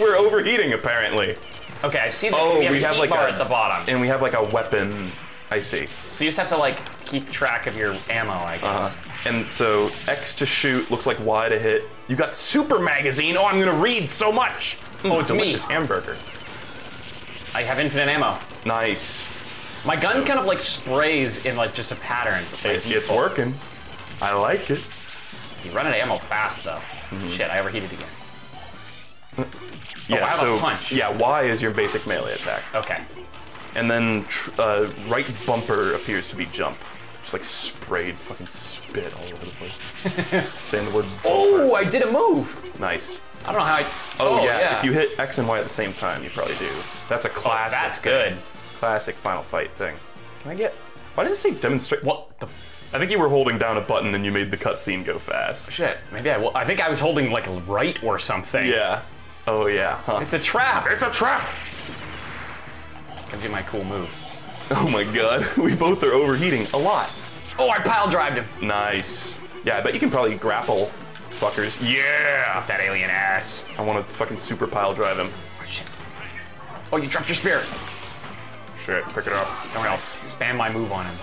We're overheating apparently. Okay, I see that Oh, we have, we a have like bar a at the bottom. and we have like a weapon. I see. So you just have to like keep track of your ammo, I guess. Uh -huh. and so X to shoot looks like Y to hit. You got super magazine. Oh, I'm gonna read so much. Oh, it's me. delicious hamburger. I have infinite ammo. Nice. My gun kind of like sprays in like just a pattern. It, it's working. I like it. You run out of ammo fast though. Mm-hmm. Shit, I overheated again. Yeah, a so punch. yeah, Y is your basic melee attack, Okay. and then tr- uh, right bumper appears to be jump. Just like sprayed fucking spit all over the place. <laughs> Saying the word. Oh, I did a move. Nice. I don't know how I. Oh, yeah, if you hit X and Y at the same time, you probably do. That's a Oh, classic. that's good. Classic Final Fight thing. Can I get? Why does it say demonstrate? What the I think you were holding down a button and you made the cutscene go fast. shit? Maybe I. will- I think I was holding like right or something. Yeah. Oh yeah. Huh. It's a trap. It's a trap. Can do my cool move. Oh my god, <laughs> we both are overheating a lot. Oh, I pile drived him. Nice. Yeah, I bet you can probably grapple fuckers. Yeah. That alien ass. I want to fucking super pile drive him. Oh shit. Oh, you dropped your spear. Shit, pick it up. No one else. Spam my move on him.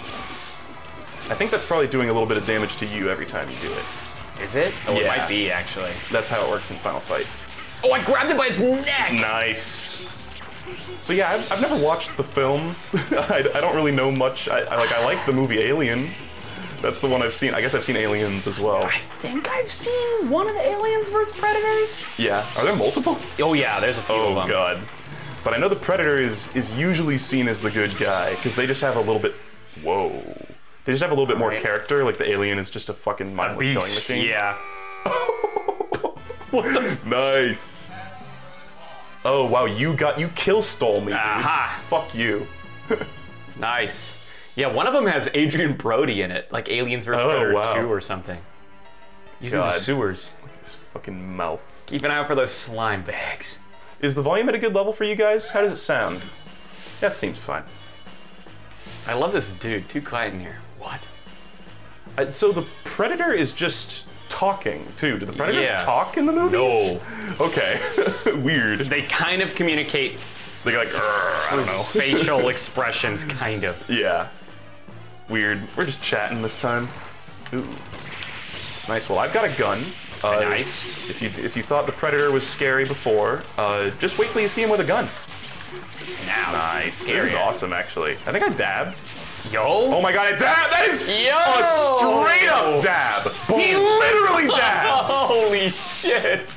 I think that's probably doing a little bit of damage to you every time you do it. Is it? Oh, it might be actually. That's how it works in Final Fight. Oh, I grabbed it by its neck. Nice. So yeah, I've, I've never watched the film. <laughs> I, I don't really know much. I, I like I like the movie Alien. That's the one I've seen. I guess I've seen Aliens as well. I think I've seen one of the Aliens vs Predators. Yeah. Are there multiple? Oh yeah, there's a few Oh of them. Oh god. But I know the Predator is is usually seen as the good guy because they just have a little bit. Whoa. They just have a little bit more Right. character. Like the alien is just a fucking mindless killing Beast. machine. Yeah. <laughs> what the? Nice. Oh wow, you got you kill stole me. dude. Aha. Fuck you. <laughs> Nice. Yeah, one of them has Adrien Brody in it, like Aliens vs Oh, Predator wow. 2 or something. Using the God. sewers. His fucking mouth. Keep an eye out for those slime bags. Is the volume at a good level for you guys? How does it sound? That seems fine. I love this dude. Too quiet in here. What? Uh, so the Predator is just talking too. Do the Predators Yeah. talk in the movies? No. Okay. <laughs> Weird. They kind of communicate They like, I don't know. <laughs> facial expressions, kind of. Yeah. Weird. We're just chatting this time. Ooh. Nice. Well, I've got a gun. Uh, Nice. If you if you thought the Predator was scary before, uh, just wait till you see him with a gun. Now. Nice. This is awesome, actually. I think I dabbed. Yo. Oh my god, it dabbed! That is Yo! a straight up dab. He literally <laughs> dabbed. Holy shit.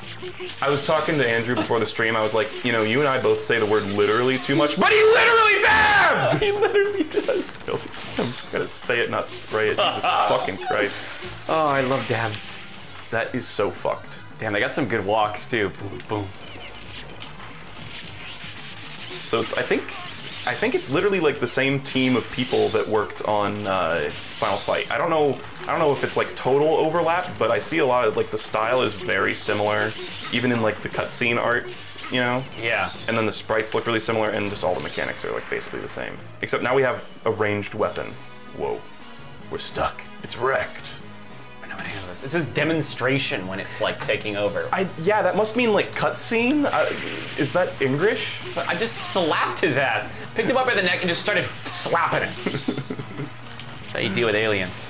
I was talking to Andrew before the stream. I was like, you know, you and I both say the word literally too much, but he literally dabbed. <laughs> He literally does. I'm gonna say it, not spray it. Jesus <laughs> fucking Christ. Oh, I love dabs. That is so fucked. Damn, they got some good walks too. Boom, boom. So it's I think I think it's literally like the same team of people that worked on uh, Final Fight. I don't know I don't know if it's like total overlap, but I see a lot of like the style is very similar, even in like the cutscene art, you know. Yeah. And then the sprites look really similar, and just all the mechanics are like basically the same. Except now we have a ranged weapon. Whoa, we're stuck. It's wrecked. I know what know this. It says demonstration when it's like taking over. I, I yeah, that must mean like cutscene. Uh, is that English? I just slapped his ass, picked him up by the neck, and just started slapping him. That's how you deal with aliens.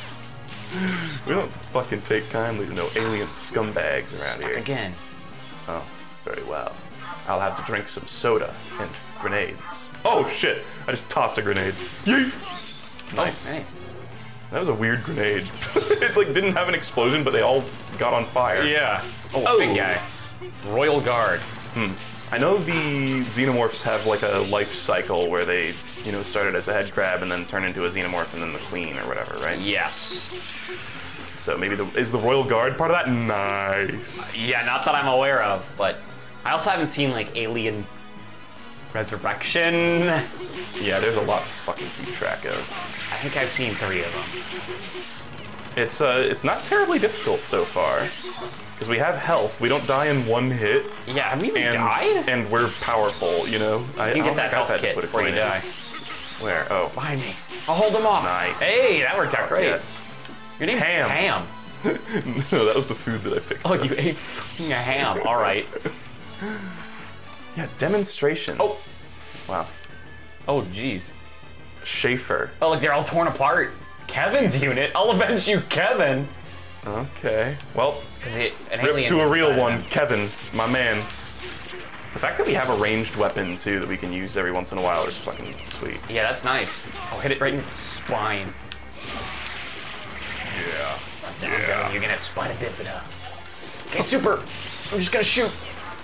We don't fucking take kindly to no alien scumbags around here. Again. Oh, very well. I'll have to drink some soda and grenades. Oh shit! I just tossed a grenade. Yeet! Nice. Oh, hey. That was a weird grenade. <laughs> it like didn't have an explosion, but they all got on fire. Yeah. Oh, Oh. big guy. Royal Guard. Hmm. I know the xenomorphs have like a life cycle where they, you know, started as a head crab and then turn into a xenomorph and then the queen or whatever, right? Yes. So maybe the is the royal guard part of that? Nice. Yeah, not that I'm aware of, but I also haven't seen like Alien Resurrection. Yeah, there's a lot to fucking keep track of. I think I've seen three of them. It's uh, it's not terribly difficult so far because we have health. We don't die in one hit, Yeah, have we even and died? and we're powerful. You know, I you I can don't get that health kit before you coin in. die. Where? Oh, Behind me. I'll hold them off. Nice. Hey, that worked out great. yes. Your name's Ham. Ham. <laughs> no, that was the food that I picked. Oh, up. you ate fucking a ham. All right. <laughs> Yeah, demonstration. Oh. wow. Oh, jeez. Schaefer. Oh, look, they're all torn apart. Kevin's unit. I'll avenge you, Kevin. Okay. Well, rip to a real one. Kevin, my man. The fact that we have a ranged weapon too that we can use every once in a while is fucking sweet. Yeah, that's nice. I'll hit it right in its spine. Yeah. Damn, Kevin, you're gonna spine Spina Bifida. Okay, super. I'm just gonna shoot.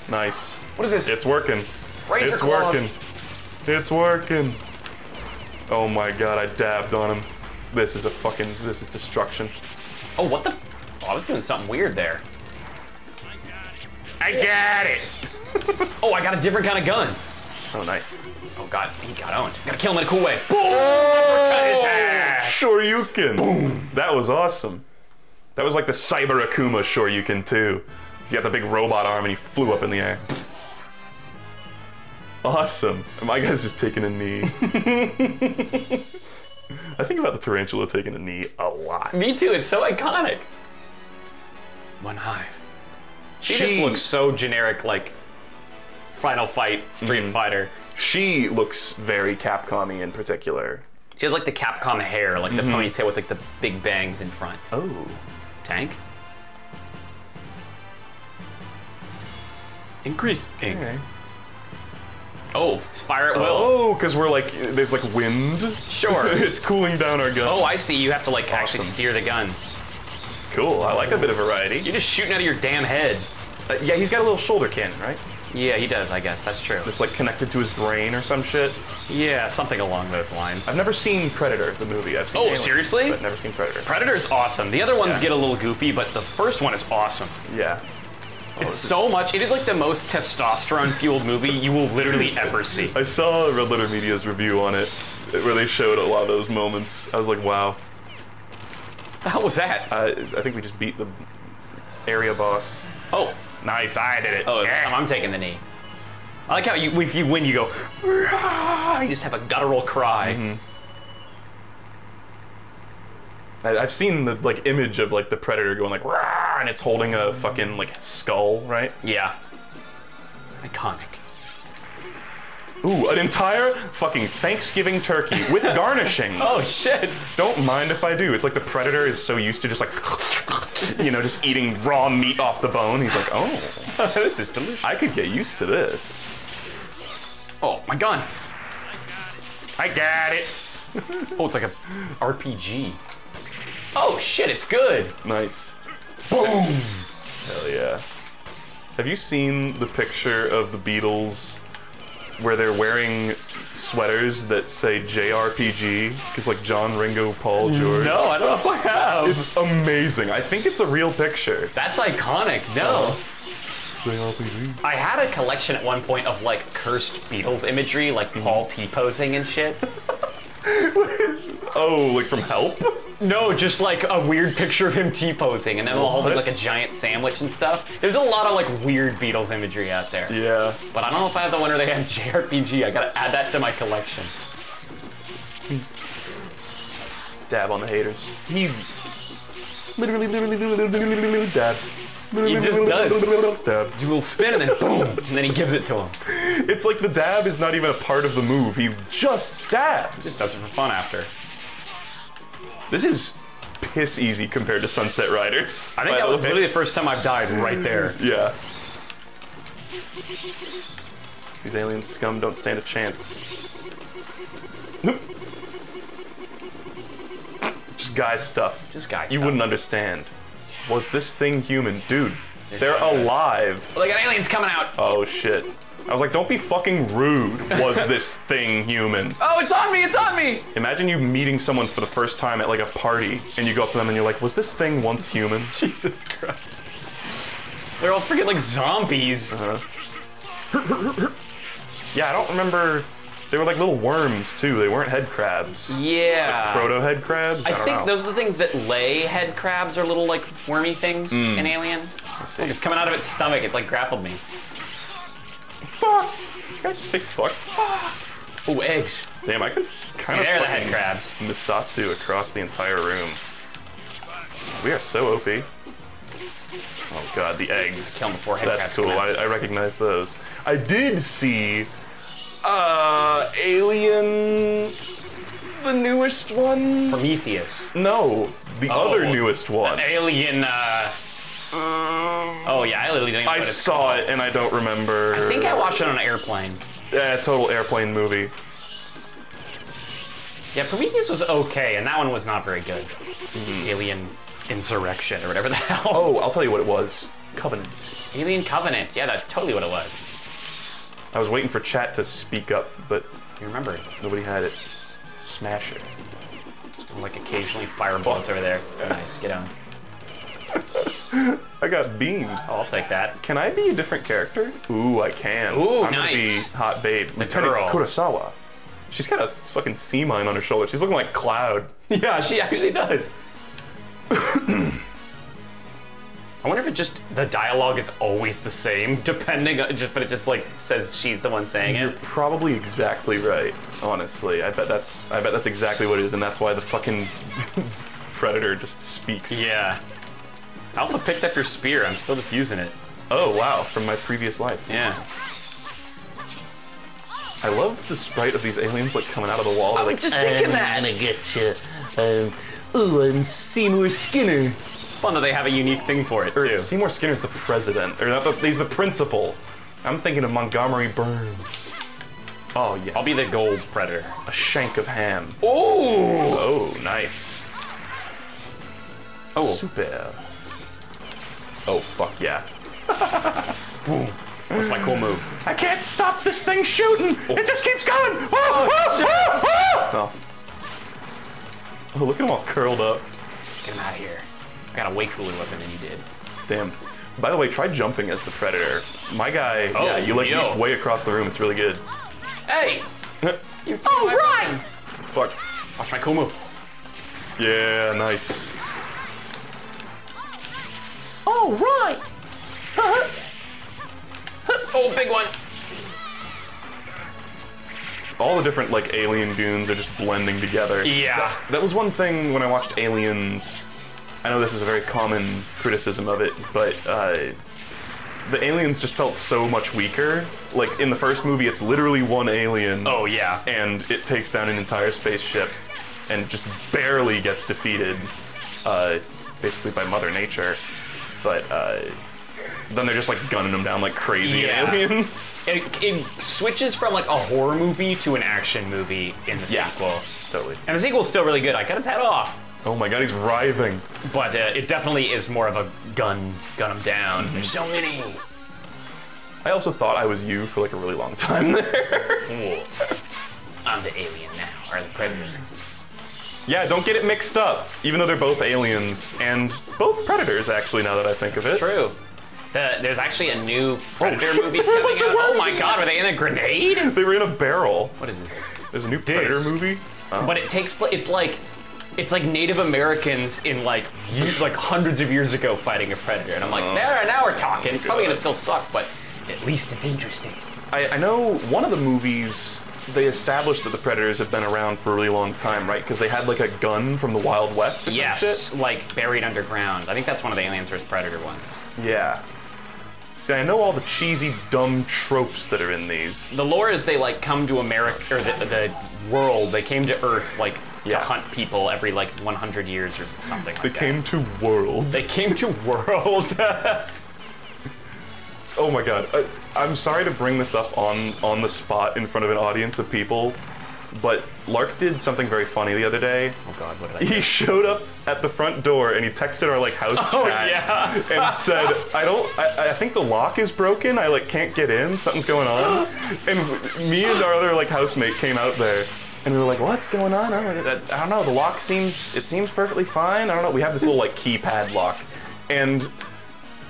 Nice. What is this? It's working. Razor it's claws. working. It's working. Oh my god, I dabbed on him. This is a fucking. This is destruction. Oh, what the? Oh, I was doing something weird there. I got it! <laughs> Oh, I got a different kind of gun. Oh, nice. Oh god, he got owned. Gotta kill him in a cool way. Oh, Boom! Oh, his ass. Shoryuken! Boom! That was awesome. That was like the Cyber Akuma Shoryuken, too. He's got the big robot arm and he flew up in the air. Awesome. My guy's just taking a knee. <laughs> I think about the tarantula taking a knee a lot. Me too. It's so iconic. One hive. She, just looks so generic, like Final Fight, Street Mm-hmm. Fighter. She looks very Capcom-y in particular. She has like the Capcom hair, like Mm-hmm. the ponytail with like the big bangs in front. Oh. Tank. Increase ink. Oh, fire at will. Oh, because we're like, there's like wind. Sure. <laughs> it's cooling down our gun. Oh, I see. You have to like actually steer the guns. cool. I like a bit of variety. You're just shooting out of your damn head. Uh, yeah, he's got a little shoulder cannon, right? Yeah, he does. I guess that's true. It's like connected to his brain or some shit. Yeah, something along those lines. I've never seen Predator, the movie. I've seen. Oh, Alien, seriously? But never seen Predator. Predator's awesome. The other ones Yeah. get a little goofy, but the first one is awesome. yeah. It's so much. It is like the most testosterone fueled movie you will literally ever see. I saw Red Letter Media's review on it, where they showed a lot of those moments. I was like, wow. The hell was that? I, I think we just beat the area boss. Oh, Nice, I did it. oh, Yeah. I'm taking the knee. I like how you, if you win, you go. "Rah!" You just have a guttural cry. Mm-hmm. I, I've seen the like image of like the predator going like Rah! And it's holding a fucking like skull, right? Yeah. Iconic. Ooh, an entire fucking Thanksgiving turkey with <laughs> garnishings. Oh shit! Don't mind if I do. It's like the predator is so used to just like, <laughs> you know, just eating raw meat off the bone. He's like, oh, <laughs> this is delicious. I could get used to this. oh, my gun. I got it. Oh, it's like a RPG. Oh shit! It's good. Nice. Boom. Hell yeah. Have you seen the picture of the Beatles where they're wearing sweaters that say JRPG? Because like John, Ringo, Paul, George. No, I don't know if I have. It's amazing. I think it's a real picture. That's iconic. No. JRPG. I had a collection at one point of like cursed Beatles imagery, like mm-hmm. Paul T posing and shit. <laughs> <laughs> Oh, like from Help? No, just like a weird picture of him T posing and then holding like a giant sandwich and stuff. There's a lot of like weird Beatles imagery out there. Yeah. But I don't know if I have the one where they have <laughs> JRPG. I gotta add that to my collection. Dab on the haters. He literally, literally, literally, literally, literally dabs. He just does. Dab. Do a little spin and then boom, and then he gives it to him. It's like the dab is not even a part of the move. He just dabs. Just does it for fun after. This is piss easy compared to Sunset Riders. I think that was literally the first time I've died right there. <laughs> Yeah. These alien scum don't stand a chance. Nope. Just guy stuff. Just guy You stuff. wouldn't understand. Was this thing human? Dude, they're alive. Well, they got aliens coming out. Oh shit. I was like, don't be fucking rude. Was <laughs> this thing human? Oh, it's on me! It's on me! Imagine you meeting someone for the first time at like a party and you go up to them and you're like, was this thing once human? <laughs> Jesus Christ. They're all freaking like zombies. Uh-huh. Yeah, I don't remember. They were like little worms too. They weren't head crabs. Yeah. Proto head crabs? I, I think know. those are the things that lay head crabs are little like wormy things hmm. in Alien. It's coming out of its stomach. It like grappled me. Fuck! Did you guys just say fuck? Ooh, eggs. Damn, I could See, kind of the head crabs. Misatsu across the entire room. We are so OP. Oh god, the eggs. Kill before head That's crabs cool. I. I recognize those. I did see uh Alien the newest one? Prometheus. No, the Oh. other newest one. Alien, uh. Oh, yeah, I literally don't even I saw called. it and I don't remember. I think I watched it on an airplane. Yeah, total airplane movie. Yeah, Prometheus was okay, and that one was not very good. Mm-hmm. Alien Insurrection or whatever the <laughs> hell. Oh, I'll tell you what it was. Covenant. Alien Covenant. Yeah, that's totally what it was. I was waiting for chat to speak up, but You remember? nobody had it. Smash it. Like occasionally fire bullets over there. Nice, get on. <laughs> I got beamed. Oh, I'll take that. Can I be a different character? Ooh, I can. Ooh, I'm gonna be nice. hot babe. Lieutenant girl. Kurosawa. She's got a fucking sea mine on her shoulder. She's looking like Cloud. <laughs> Yeah, she actually does. <clears throat> I wonder if it just the dialogue is always the same, <laughs> depending on just, but it just like says she's the one saying You're it. probably exactly right. Honestly, I bet that's I bet that's exactly what it is, and that's why the fucking <laughs> predator just speaks. Yeah. I also picked up your spear. I'm still just using it. Oh wow, from my previous life. Yeah. I love the sprite of these aliens like coming out of the wall. I like, just I'm gonna get you. Um, ooh, I'm Seymour Skinner. It's fun that they have a unique thing for it or too. Seymour Skinner's the president, or not the, he's the principal. I'm thinking of Montgomery Burns. Oh yes. I'll be the gold predator. a shank of ham. Oh. Oh, nice. Oh. Super. Oh fuck yeah. <laughs> Boom. What's my cool move? I can't stop this thing shooting. It just keeps going. Oh, oh, oh, oh. Oh, look at him all curled up. Get him out of here. I got a way cooler weapon than you did. Damn. By the way, try jumping as the predator. My guy, Oh, yeah, you like yo. leap way across the room. It's really good. Hey! <laughs> You All right. Fuck. Watch my cool move. Yeah, nice. All right. Oh, big one. All the different like alien goons are just blending together. Yeah. That was one thing when I watched Aliens. I know this is a very common criticism of it, but uh, the aliens just felt so much weaker. Like in the first movie, it's literally one alien. Oh yeah. and it takes down an entire spaceship and just barely gets defeated, uh, basically by Mother Nature. But uh, then they're just like gunning them down like crazy Yeah. aliens. <laughs> It, it switches from like a horror movie to an action movie in the Yeah. sequel. Totally. And the sequel's still really good. I cut its head off. Oh my god, he's writhing. But uh, it definitely is more of a gun, gun him down. There's so many. I also thought I was you for like a really long time there. Fool. I'm the alien now, or the predator. yeah, don't get it mixed up. Even though they're both aliens and both predators, actually. Now that I think of it. True. The, there's actually a new Predator <laughs> movie coming out. Oh my god, were they in a grenade? They were in a barrel. What is this? There's a new Predator movie. Oh. But it takes place. It's like, it's like Native Americans in like, ye- like hundreds of years ago fighting a predator, and I'm like, uh-huh. there, now we're talking. It's probably gonna still suck, but at least it's interesting. I, I know one of the movies they established that the predators have been around for a really long time, right? Because they had like a gun from the Wild West or some Yes, shit. like buried underground. I think that's one of the Aliens vs Predator ones. Yeah. See, I know all the cheesy, dumb tropes that are in these. The lore is they like come to America or the, the world. They came to Earth like to hunt people every like 100 years or something like They that. came to world. They came to world. <laughs> oh my god. I, I'm sorry to bring this up on on the spot in front of an audience of people, but Lark did something very funny the other day. oh God, what did I? He showed up at the front door and he texted our like house <laughs> Oh, chat yeah. and said, "I don't. I, I think the lock is broken. I like can't get in. Something's going on." <gasps> and me and our other like housemate came out there. And we were like, "What's going on?" I don't, know. I don't know. The lock seems it seems perfectly fine. I don't know. We have this little like keypad lock, and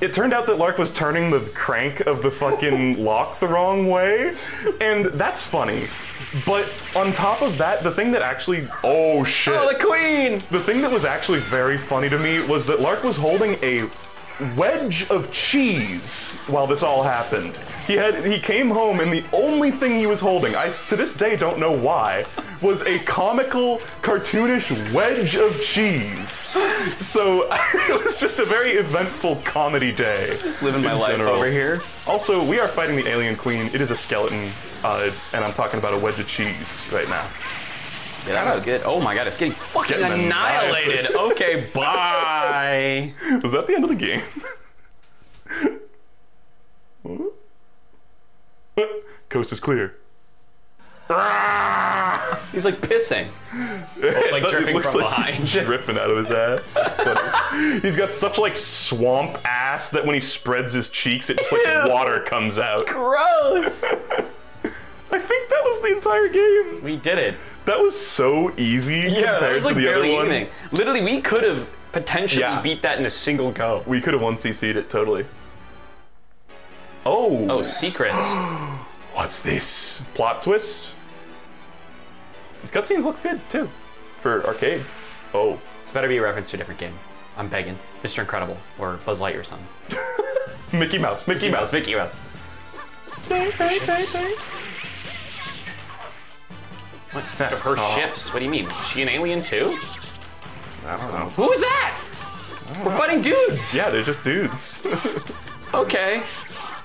it turned out that Lark was turning the crank of the fucking <laughs> lock the wrong way, and that's funny. But on top of that, the thing that actually oh shit, Oh, the Queen! the thing that was actually very funny to me was that Lark was holding a wedge of cheese while this all happened. He had he came home and the only thing he was holding, I to this day don't know why, was a comical, cartoonish wedge of cheese. So <laughs> it was just a very eventful comedy day. Just living my life general. over here. Also, we are fighting the alien queen. It is a skeleton, uh, and I'm talking about a wedge of cheese right now. Yeah, that was good. Oh my God, it's getting fucking Getting annihilated. okay, bye. <laughs> Was that the end of the game? <laughs> Coast is clear. <laughs> He's like pissing. It's like dripping from like behind. he's dripping out of his ass. He's got such like swamp ass that when he spreads his cheeks, it just like Ew. water comes out. Gross. I think that was the entire game. we did it. That was so easy Yeah, compared was like to the other one. anything. Literally, we could have potentially Yeah. beat that in a single go. We could have one CC'd it totally. Oh, Oh, secrets. <gasps> what's this? Plot twist? These cutscenes look good too, for arcade. Oh, This better be a reference to a different game. I'm begging. Mr. Incredible or Buzz Lightyear or something. <laughs> Mickey Mouse, Mickey Mouse. Mickey Mouse. What? Of her Aw. ships? What do you mean? Is she an alien too? I don't know. Who is that? We're fighting dudes. Yeah, they're just dudes. <laughs> Okay.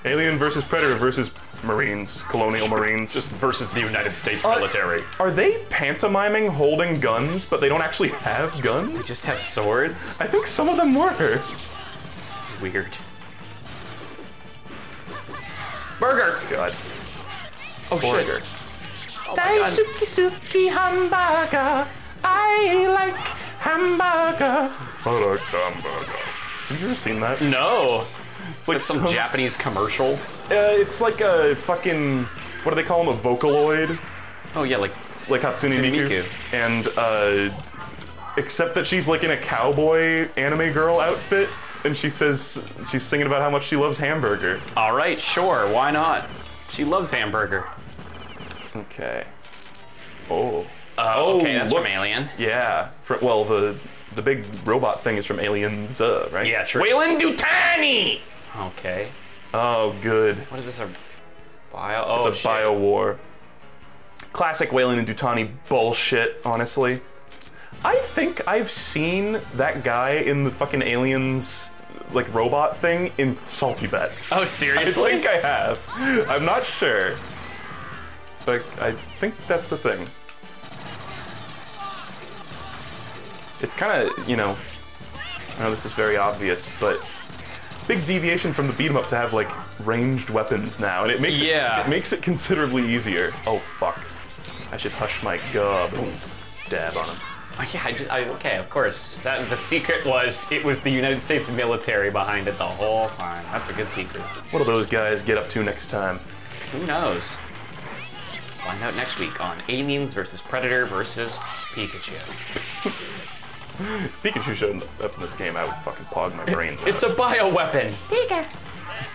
Alien versus Predator versus Marines, Colonial <laughs> Marines. Versus the United States military. Are they pantomiming holding guns, but they don't actually have guns? They just have swords. I think some of them were. Weird. Burger. God. Oh Burger. shit. Oh my God. Suki hamburger. I like hamburger. I like hamburger. Have you ever seen that? No. It's like Some Japanese commercial. Uh, it's like a fucking. What do they call him? A Vocaloid? Oh yeah, like Like Hatsune Hatsune Miku. Miku. And, uh. Except that she's like in a cowboy anime girl outfit, and she says. She's singing about how much she loves hamburger. all right, sure, why not? She loves hamburger. Okay. Oh. Uh, Oh, okay, that's look. from Alien. Yeah. Fr well, the the big robot thing is from Aliens, uh, right? Yeah, true. Wayland Dutani! Okay. Oh, good. What is this? A bio? Oh, It's a shit. bio war. Classic Weyland and Yutani bullshit, honestly. I think I've seen that guy in the fucking Aliens like robot thing in Salty Bet. Oh, seriously? I think I have. I'm not sure. But I think that's a thing. It's kind of, you know, I know this is very obvious, but big deviation from the beat 'em up to have like ranged weapons now, and it makes Yeah. it, it makes it considerably easier. Oh fuck! I should hush my gob. Dab on him. Oh, yeah, I, I- okay, of course. That the secret was it was the United States military behind it the whole time. That's a good secret. What'll those guys get up to next time? Who knows? Find out next week on Aliens versus Predator versus Pikachu. If Pikachu showed up in this game, I would fucking pog my brains out. It's a bioweapon. Pika.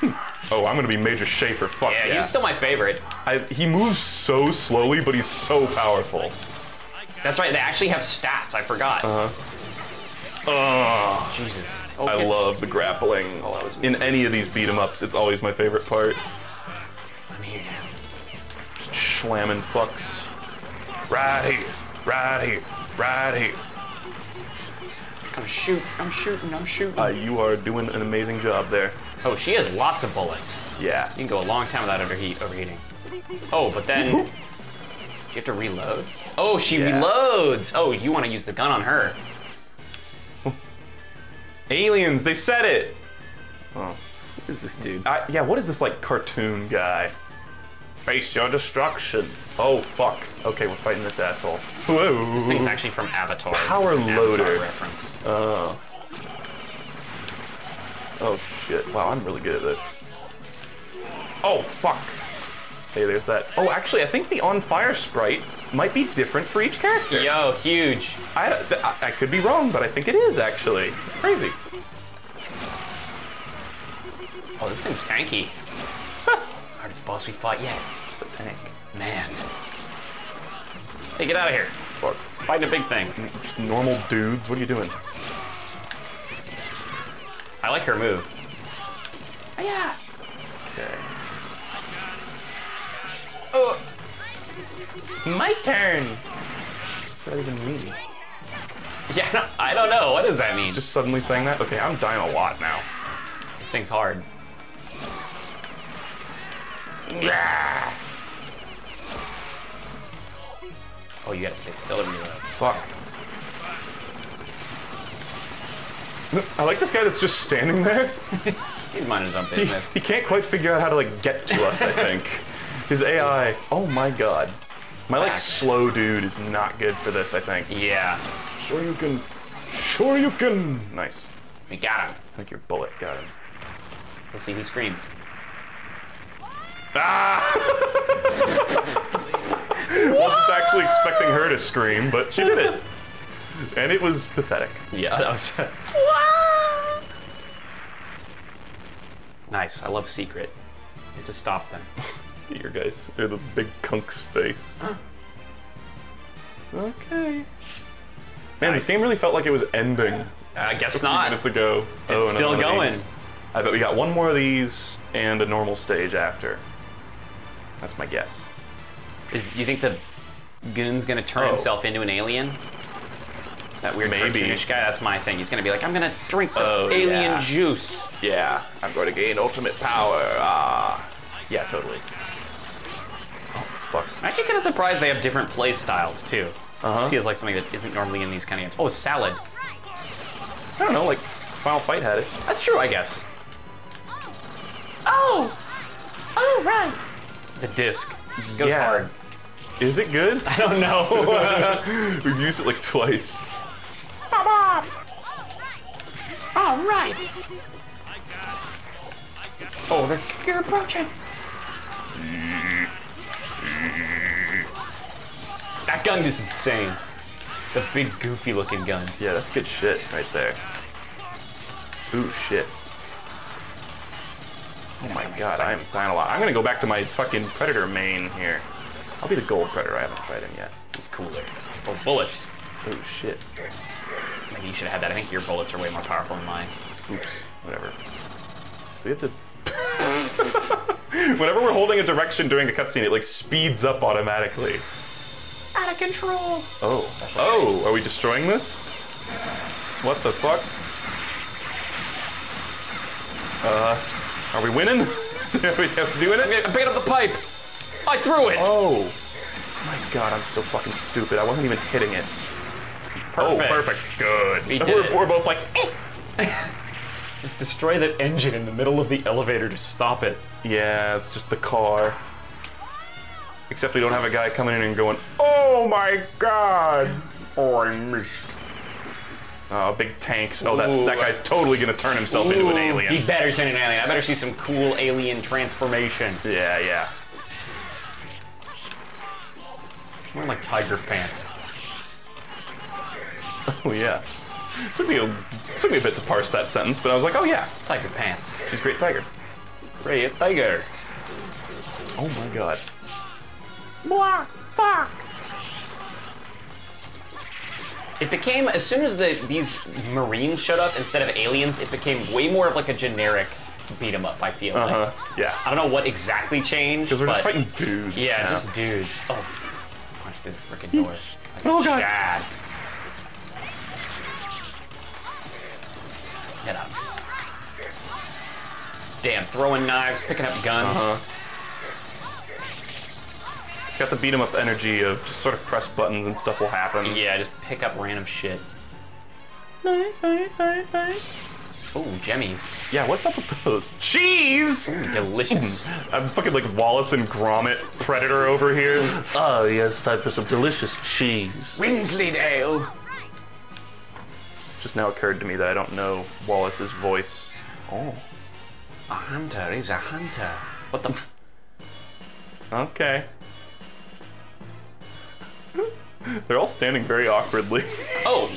<laughs> Oh, I'm gonna be Major Schaefer. Fuck Yeah, yeah. he's still my favorite. I, he moves so slowly, but he's so powerful. That's right. They actually have stats. I forgot. Uh-huh. Oh, Ugh. Jesus. I Okay. love the grappling. Oh, that was- In any of these beat 'em ups, it's always my favorite part. I'm here now. Just slamming fucks. Right here, right here, right here. I'm gonna. I'm shooting. I'm shooting. Uh, you are doing an amazing job there. oh, she has lots of bullets. Yeah. You can go a long time without overheat, overheating. Oh, but then do you have to reload? Oh, she Yeah. reloads. Oh, you want to use the gun on her? Aliens, they said it! Oh. Who's this dude? I, yeah, what is this, like, cartoon guy? Face your destruction. Oh, fuck. Okay, we're fighting this asshole. Whoa. This thing's actually from Avatar. This is Power an Avatar loader. reference. Oh. Oh shit. Wow, I'm really good at this. Oh, fuck. Hey, there's that. Oh, actually, I think the on fire sprite might be different for each character. Yo, huge. I, I, I could be wrong, but I think it is actually. It's crazy. Oh, this thing's tanky. Hardest boss we fought yet. It's a tank. Man. Hey, get out of here. Fuck. Fighting a big thing. Just normal dudes. What are you doing? I like her move. Oh, yeah. Okay. Oh, My turn. What does that even mean? yeah. I don't- I don't know. What does that mean? Just suddenly saying that? Okay, I'm dying a lot now. This thing's hard. Yeah. Oh, you gotta stay still to reload. Fuck. I like this guy that's just standing there. <laughs> He's minding his own He, business. he can't quite figure out how to like get to us. I think his AI. Oh my god. My like back. slow dude is not good for this. I think. Yeah, Sure you can. Sure you can. Nice. we got him. I think your bullet got him. Let's see who screams. Ah! <laughs> Wasn't actually expecting her to scream, but she did it. And it was pathetic. Yeah, that was. <laughs> nice. I love secret. You have to stop them. <laughs> Here, guys. They're the big kunk's face. <gasps> Okay. Man, Nice. this game really felt like it was ending I guess a few not. minutes ago. Oh, It's still going. I bet we got one more of these and a normal stage after. That's my guess. Is you think the goon's gonna turn Oh. himself into an alien? That weird Maybe. cartoonish guy. That's my thing. He's gonna be like, I'm gonna drink the Oh, alien yeah. juice. Yeah, I'm going to gain ultimate power. Ah. Yeah, totally. Oh, fuck. I'm actually kind of surprised they have different play styles too. Uh-huh. See, it's like something that isn't normally in these kind of games. Oh, salad. I don't know, like, Final Fight had it. That's true, I guess. Oh! Oh, right. The disc goes Yeah. hard. Is it good? <laughs> I don't know. <laughs> We've used it like twice. All right. oh, they're, you're approaching. That gun is insane. The big, goofy-looking guns. Yeah, that's good shit right there. Ooh, shit. Oh my god, I'm dying a lot. I'm gonna go back to my fucking Predator main here. I'll be the gold Predator. I haven't tried him yet. He's cooler. Oh, bullets. Oh shit. Maybe you should have had that. I think your bullets are way more powerful than mine. Oops. Whatever. Do we have to? <laughs> Whenever we're holding a direction during a cutscene, it like speeds up automatically. Out of control. Oh. Oh, are we destroying this? What the fuck? Uh, are we winning? <laughs> are we doing it? I'm picking up the pipe. I threw it. Oh. My god, I'm so fucking stupid. I wasn't even hitting it. Perfect. Oh, Perfect. perfect. Good. We did we're, we're both like, eh. <laughs> Just destroy that engine in the middle of the elevator to stop it. yeah, it's just the car. Except we don't have a guy coming in and going, oh my god. Oh, I missed. Oh, big tanks. Oh, that's, Ooh. that guy's totally gonna turn himself into an alien. He better turn into an alien. I better see some cool alien transformation. Yeah, yeah. He's wearing like tiger pants. Oh yeah. Took me a took me a bit to parse that sentence, but I was like, oh yeah, Tiger pants. she's a great tiger. Great tiger. Oh my god. Fuck. It became as soon as the these marines showed up instead of aliens, it became way more of like a generic beat 'em up. I feel Uh like. Yeah. I don't know what exactly changed. Because we're just fighting dudes. Yeah, now. just dudes. Oh, punch through the freaking door. Like Oh, God. Chad. Get out. Damn, throwing knives, picking up guns. Uh-huh. It's got the beat 'em up energy of just sort of press buttons and stuff will happen. Yeah, just pick up random shit. Yeah. Ooh, jemmies. Yeah, what's up with those? Cheese! Delicious. <laughs> I'm fucking like Wallace and Gromit Predator over here. Ah, yes, time for some delicious cheese. Wensleydale. Just now occurred to me that I don't know Wallace's voice. Oh. A hunter is a hunter. What the? F- Okay. They're all standing very awkwardly. oh,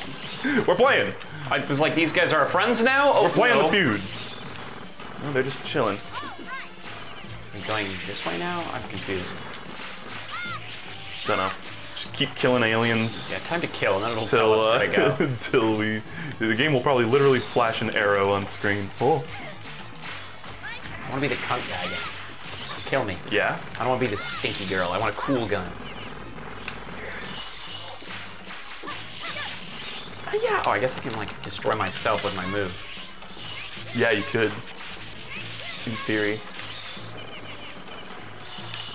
<laughs> We're playing. I was like, these guys are our friends now. Oh, We're playing no. the feud. No, they're just chilling. I'm going this way now. I'm confused. Don't know. Just keep killing aliens Yeah, time to kill, and then it'll till tell us uh, where to go. until we. The game will probably literally flash an arrow on screen. Oh, I want to be the cunt guy again. Kill me. yeah. I don't want to be the stinky girl. I want a cool gun. Uh, yeah. Oh, I guess I can like destroy myself with my move. Yeah, you could. In theory.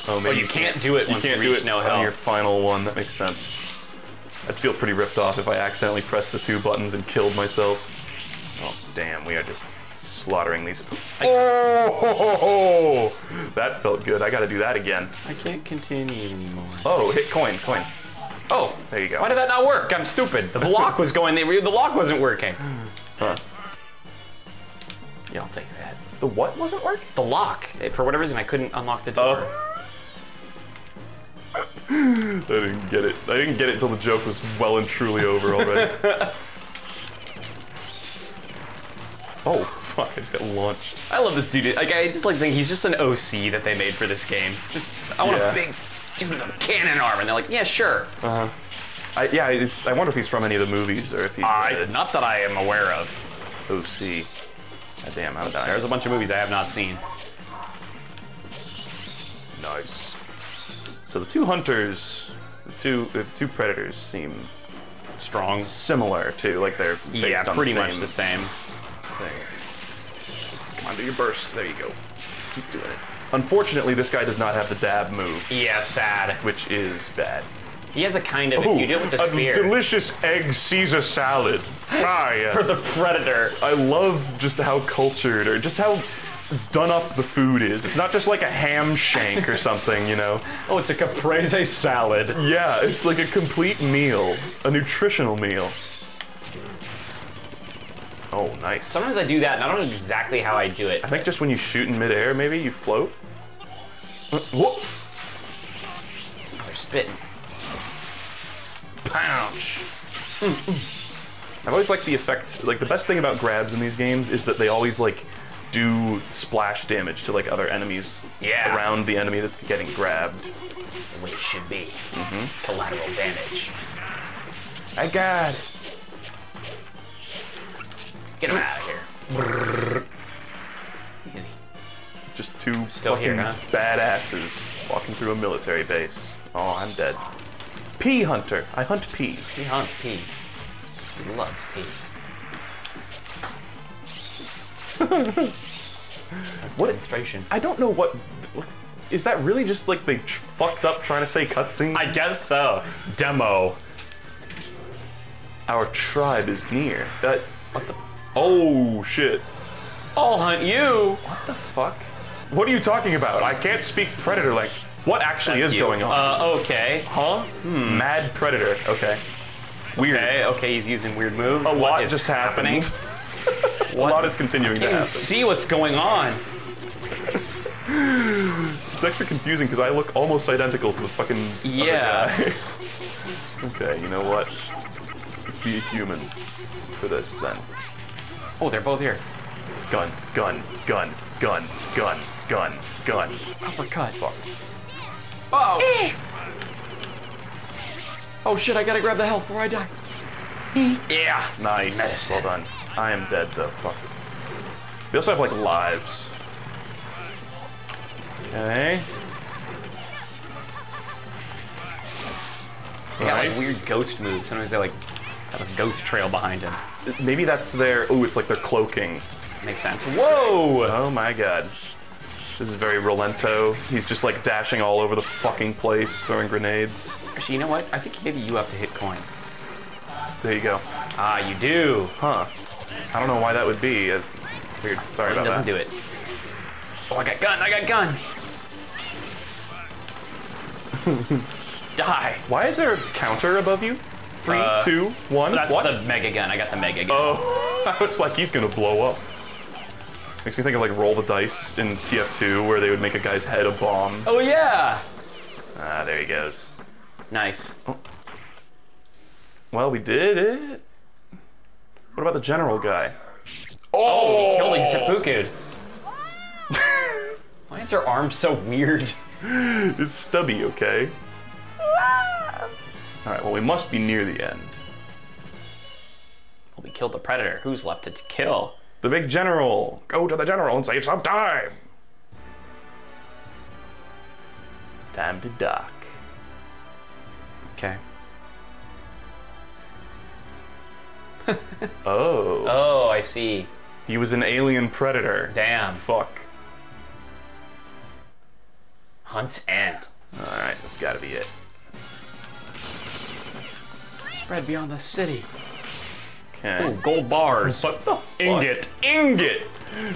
Oh, Oh, maybe you can't do it You once can't you do it no on your final one. That makes sense. I'd feel pretty ripped off if I accidentally pressed the two buttons and killed myself. Oh, damn, we are just slaughtering these. Oh, that felt good. I gotta do that again. I can't continue anymore. Oh, hit coin, coin. Oh, There you go. Why did that not work? I'm stupid. The lock was going. The, the lock wasn't working. Huh. Yeah, I'll take that. The what wasn't working? The lock. It- for whatever reason, I couldn't unlock the door. Oh. <laughs> I didn't get it. I didn't get it until the joke was well and truly over already. <laughs> oh, fuck, I just got launched. I love this dude. Like, I just like think he's just an OC that they made for this game. Just, I want Yeah. a big dude with a cannon arm, and they're like, yeah, sure. Uh-huh. I, yeah, I wonder if he's from any of the movies or if he's I, uh, not that I am aware of. OC. God damn, how did I? There's a bunch of movies I have not seen. Nice. So the two hunters, the two the two predators seem Strong. similar too. Like they're Yeah, pretty the much the same. thing. Come on, do your burst. There you go. Keep doing it. Unfortunately, this guy does not have the dab move, Yeah, sad. which is bad. He has a kind of. if you do it with the a spear. delicious egg Caesar salad. <laughs> Ah, yes. for the predator. I love just how cultured or just how done up the food is. It's not just like a ham shank or <laughs> something, you know. Oh, it's a caprese salad. Yeah, it's like a complete meal, a nutritional meal. Oh, nice. Sometimes I do that, and I don't know exactly how I do it. I think just when you shoot in midair, maybe you float. Uh, Whoa! They're spitting. Pounce. I've always liked the effect. Like the best thing about grabs in these games is that they always like do splash damage to like other enemies Yeah. around the enemy that's getting grabbed. The way it should be. Mm-hmm. Collateral damage. I got it. Get him out of here. Easy. Just two Still fucking here, huh? badasses walking through a military base. Oh, I'm dead. Pea hunter. I hunt pea. He hunts pee. He loves pee. <laughs> What? Demonstration. I don't know what. what- Is that really just like they fucked up trying to say cutscene? I guess so. Demo. Our tribe is near. That. What the? Oh shit. I'll hunt you. What the fuck? What are you talking about? I can't speak predator like. What actually is You. going on? Uh, okay. huh? Mad predator. Okay. Weird. Okay, okay, he's using weird moves. A What lot is just happening? <laughs> A lot is continuing I to can't happen. see what's going on. It's actually confusing because I look almost identical to the fucking. Yeah. guy. <laughs> okay, you know what? Let's be a human for this then. Oh, they're both here. Gun, gun, gun, gun, gun, gun, gun. Uppercut. Fuck. Ouch! Eh. Oh shit, I gotta grab the health before I die. Eh. Yeah. Nice. Medicine. Well done. I am dead though. Fuck. We also have like lives. Okay. They got like weird ghost moves. Sometimes they like have a ghost trail behind him. Maybe that's their. Oh, it's like their cloaking. Makes sense. Whoa! Oh my god. This is very Rolento. He's just like dashing all over the fucking place, throwing grenades. Actually, you know what? I think maybe you have to hit coin. There you go. Ah, you do. Huh. I don't know why that would be. Uh, weird. Sorry Coin about doesn't that. do it. Oh, I got gun. I got gun. <laughs> Die. Why is there a counter above you? Three, Uh, two, one. That's what? the mega gun. I got the mega gun. Oh, <laughs> I was like, he's gonna blow up. Makes me think of like roll the dice in TF2 where they would make a guy's head a bomb. Oh yeah. Ah, there he goes. Nice. Well, we did it. What about the general guy? Oh, he killed. He seppuku'd. <laughs> Why is her arm so weird? It's stubby, okay? Alright, well, we must be near the end. Well, we killed the predator. Who's left to kill? The big general! Go to the general and save some time! Time to dock. Okay. <laughs> Oh. oh. Oh, I see. He was an alien predator. Damn. Fuck. Hunt's End. Alright, that's gotta be it. Spread beyond the city. Okay. Ooh, gold bars. What the fuck? Ingot. Ingot!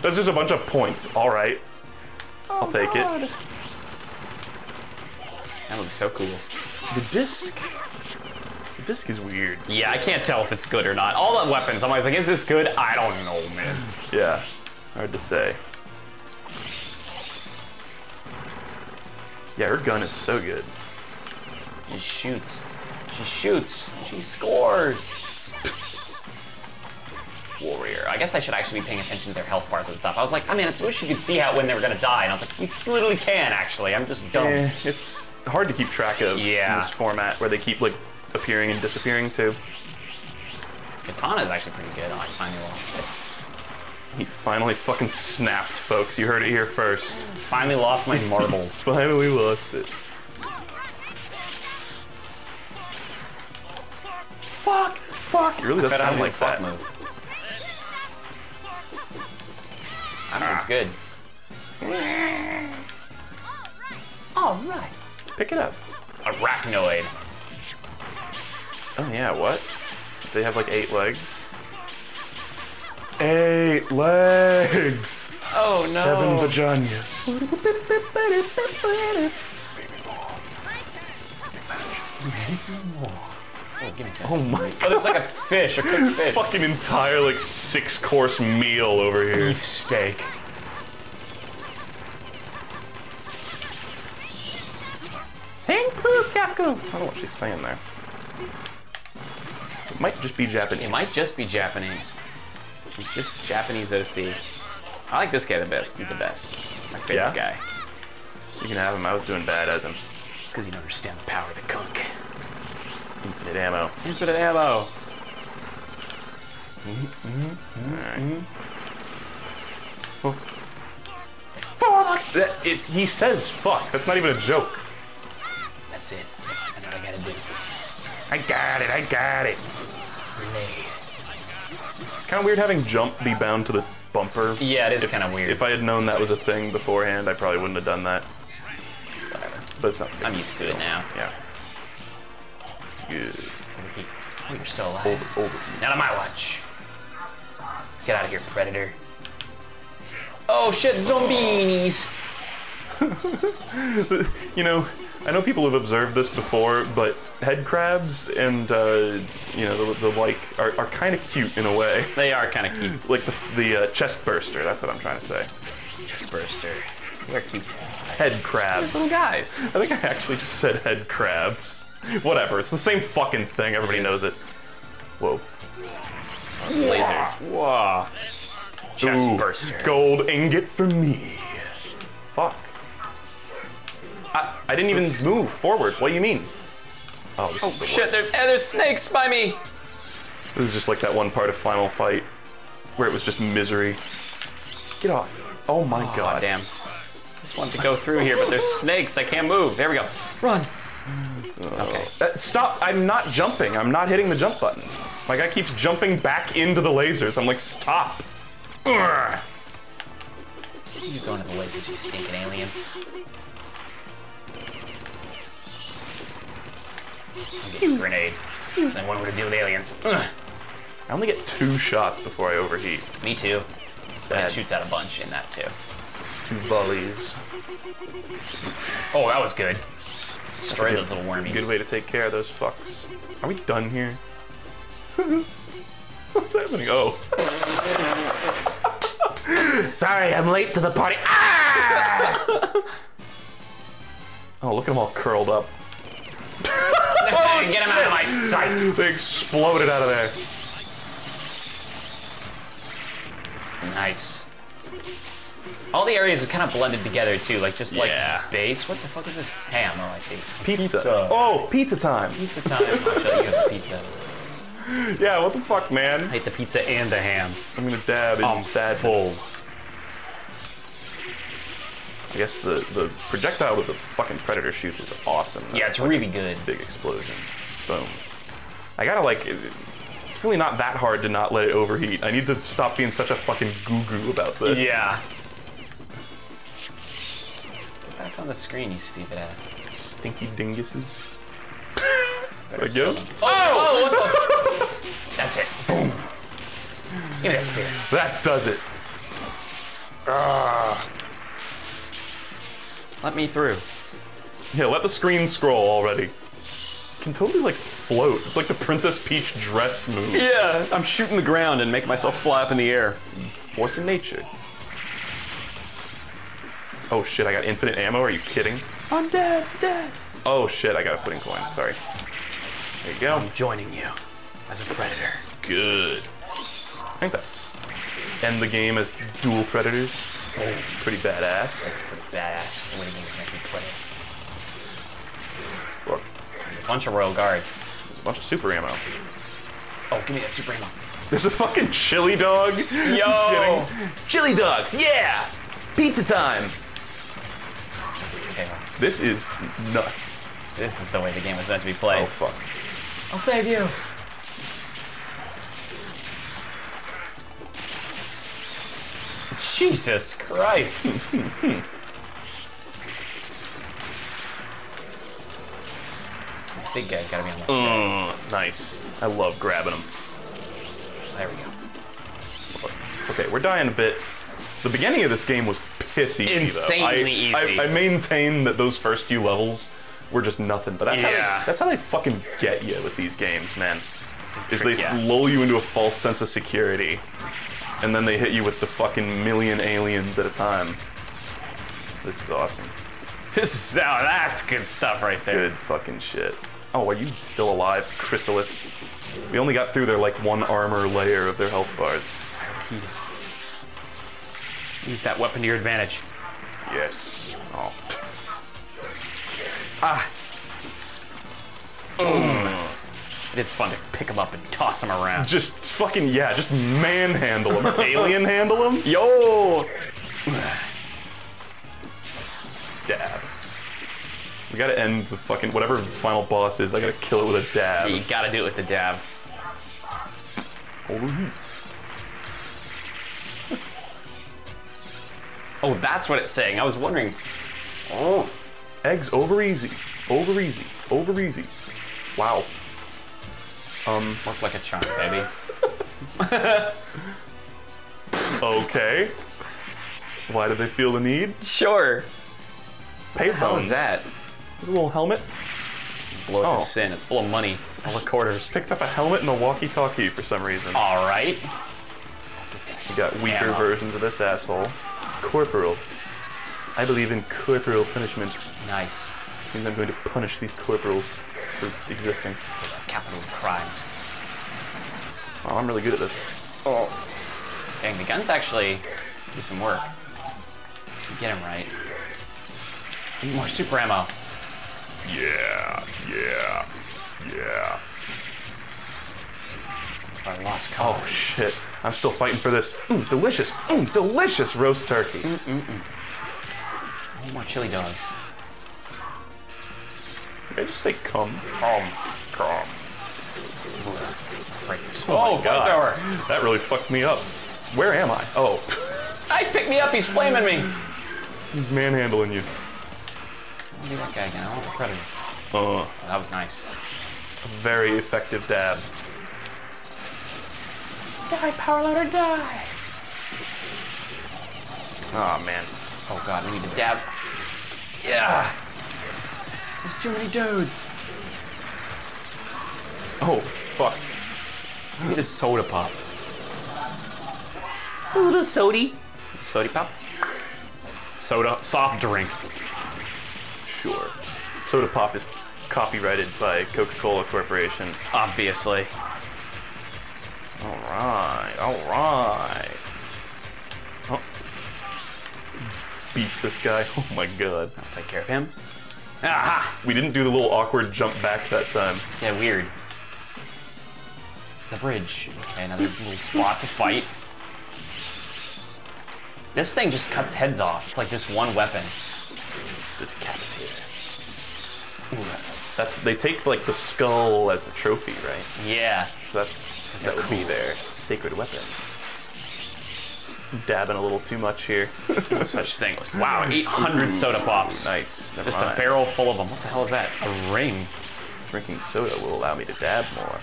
That's just a bunch of points. All right. I'll oh, take it. That looks so cool. The disc. The disc is weird. Yeah, I can't tell if it's good or not. All the weapons, I'm always like, is this good? I don't know, man. Yeah. Hard to say. Yeah, her gun is so good. She shoots. She shoots. She scores. Warrior. I guess I should actually be paying attention to their health bars at the top. I was like, I mean, I wish you could see how when they were gonna die, and I was like, you literally can actually. I'm just dumb. Eh, it's hard to keep track of Yeah. in this format where they keep like appearing and disappearing too. Katana is actually pretty good. Oh, I finally lost it. He finally fucking snapped, folks. You heard it here first. Finally lost my marbles. <laughs> Finally lost it. Fuck! Fuck! It really does Bet sound like fuck that. move. I know it's good. All right. Pick it up. Arachnoid. Oh yeah, what? They have like eight legs. Eight legs. Oh no. Seven vaginas. <laughs> Oh, give me some. Oh my Oh, there's like a fish, a cooked fish. Fucking entire like six course meal over here. beef steak. I don't know what she's saying there. It might just be Japanese. It might just be Japanese. She's just Japanese OC. I like this guy the best. He's the best. My favorite Yeah? guy. You can have him. I was doing bad as him. It's because you don't understand the power of the kunk. Infinite ammo. Infinite ammo. Alright. Oh. Fuck! That, it, he says fuck. That's not even a joke. That's it. I know what I gotta do. I got it. I got it. Grenade. It's kind of weird having jump be bound to the bumper. Yeah, it is kind of weird. If I had known that was a thing beforehand, I probably wouldn't have done that. Whatever. But it's not. I'm used to it now. Yeah. Good. Overheat. Oh, you're still alive. Over, over. Not on my watch. Let's get out of here, Predator. Oh shit, zombies! <laughs> You know, I know people have observed this before, but head crabs and uh, you know the, the like are, are kind of cute in a way. <laughs> They are kind of cute. Like the the uh, chest burster. That's what I'm trying to say. Chest burster. They're cute. Head crabs. Little guys. I think I actually just said head crabs. <laughs> Whatever. It's the same fucking thing. Everybody knows it. Whoa. Lasers. Whoa. Chest Ooh, burster. Gold ingot for me. Fuck. I, I didn't even move forward. What do you mean? Oh, Oh the shit, there, eh, there's snakes by me! This is just like that one part of Final Fight where it was just misery. Get off. Oh my God god. damn. Just wanted to go through here, but there's snakes. I can't move. There we go. Run. Okay. Uh, stop. I'm not jumping. I'm not hitting the jump button. My guy keeps jumping back into the lasers. I'm like, stop. Ugh. You going to the lasers, you stinking aliens. I'm getting a grenade. I wonder what to do with aliens. Ugh. I only get two shots before I overheat. Me too. Sad. It shoots out a bunch in that too. Two volleys. Oh, that was good. Destroy Good- those little wormies. Good way to take care of those fucks. Are we done here? <laughs> What's happening? Oh. <laughs> Sorry, I'm late to the party. Ah! <laughs> Oh, look at them all curled up. Get him out of my sight. They exploded out of there. Nice. All the areas are kind of blended together too, like just like Yeah. base. What the fuck is this? Ham. Oh, I see. Pizza. Oh, pizza time. Pizza time. I'll show you the pizza. <laughs> Yeah, what the fuck, man? I ate the pizza and the ham. I'm gonna dab in I'm sadness. full. I guess the, the projectile that the fucking predator shoots is awesome. Yeah, it's like really good. big explosion. Boom. I gotta like. It's really not that hard to not let it overheat. I need to stop being such a fucking goo goo about this. Yeah. Get back on the screen, you stupid ass. Stinky dinguses. Did I get him? Oh, what the? That's it. Boom. Give me that spear. That does it. Ah. Let me through. Yeah, let the screen scroll already. Can totally like float. It's like the Princess Peach dress move. Yeah, I'm shooting the ground and making myself fly up in the air. Force of nature. Oh shit, I got infinite ammo. Are you kidding? I'm dead, dead. Oh shit, I got a pudding coin. Sorry. There you go. I'm joining you as a predator. Good. I think that's end the game as dual predators. Oh. Pretty badass. That's pretty badass. The way the game is me play. Or There's a bunch of royal guards. There's a bunch of super ammo. Oh, give me that super ammo. There's a fucking chili dog. Yo! <laughs> Chili dogs, yeah! Pizza time! It's chaos. This is nuts. This is the way the game was meant to be played. Oh fuck. I'll save you. Jesus Christ. <laughs> These big guys gotta be on the Mm, nice. I love grabbing them. There we go. Okay, we're dying a bit. The beginning of this game was piss easy Insanely. I, easy. I, I maintain that those first few levels were just nothing, but that's how they, that's how they fucking get you with these games, man. Is they trick ya. lull you into a false sense of security, and then they hit you with the fucking million aliens at a time. This is awesome. This is now that's good stuff right there. Good fucking shit. Oh, are you still alive, Chrysalis? We only got through their like one armor layer of their health bars. Use that weapon to your advantage. Yes. Oh. Ah. It is fun to pick them up and toss them around. Just fucking yeah, just manhandle them, <laughs> alien handle them. Yo! Dab. We gotta end the fucking whatever the final boss is. I gotta kill it with a dab. You gotta do it with the dab. Oh, that's what it's saying. I was wondering. Oh. Eggs over easy, over easy, over easy. Wow. Um. Work like a charm, baby. Okay. Why do they feel the need? Sure. Payphones. How is that? There's a little helmet. Blow it Oh. to sin. It's full of money. All the quarters. Picked up a helmet and a walkie-talkie for some reason. All right. We got weaker Ammo. versions of this asshole. Corporal. I believe in corporal punishment. Nice. Means I'm going to punish these corporals for existing. Capital crimes. Oh, I'm really good at this. Oh. Dang, the guns actually do some work. Get him right. Need more super ammo. Yeah, yeah, yeah. Our lost Oh shit! I'm still fighting for this. Mm, delicious, mm, delicious roast turkey. Need more chili dogs. Did I just say come? Come, come. Oh, Oh, God. flamethrower! That really fucked me up. Where am I? Oh, <laughs> I pick me up. He's flaming me. he's manhandling you. I'll that guy again. I want the predator. Uh, Oh, that was nice. very effective dab. Die, power ladder, die. Oh man. Oh god, we need to dab. Yeah. There's too many dudes. Oh fuck. We need a soda pop. A little sody. Soda pop? Soda, soft drink. Sure. Soda pop is copyrighted by Coca-Cola Corporation. Obviously. All right, all right. Oh. Beef this guy. <laughs> Oh my god. I'll take care of him. Aha! We didn't do the little awkward jump back that time. Yeah, weird. The bridge. Okay, another little spot to fight. This thing just cuts heads off. It's like this one weapon. The decapitator. That's they take like the skull as the trophy, right? Yeah. So that's that would be their sacred weapon. Dabbing a little too much here. No such thing. Wow, 800 soda pops. nice. Never Just mind. a barrel full of them. What the hell is that? A ring. Drinking soda will allow me to dab more.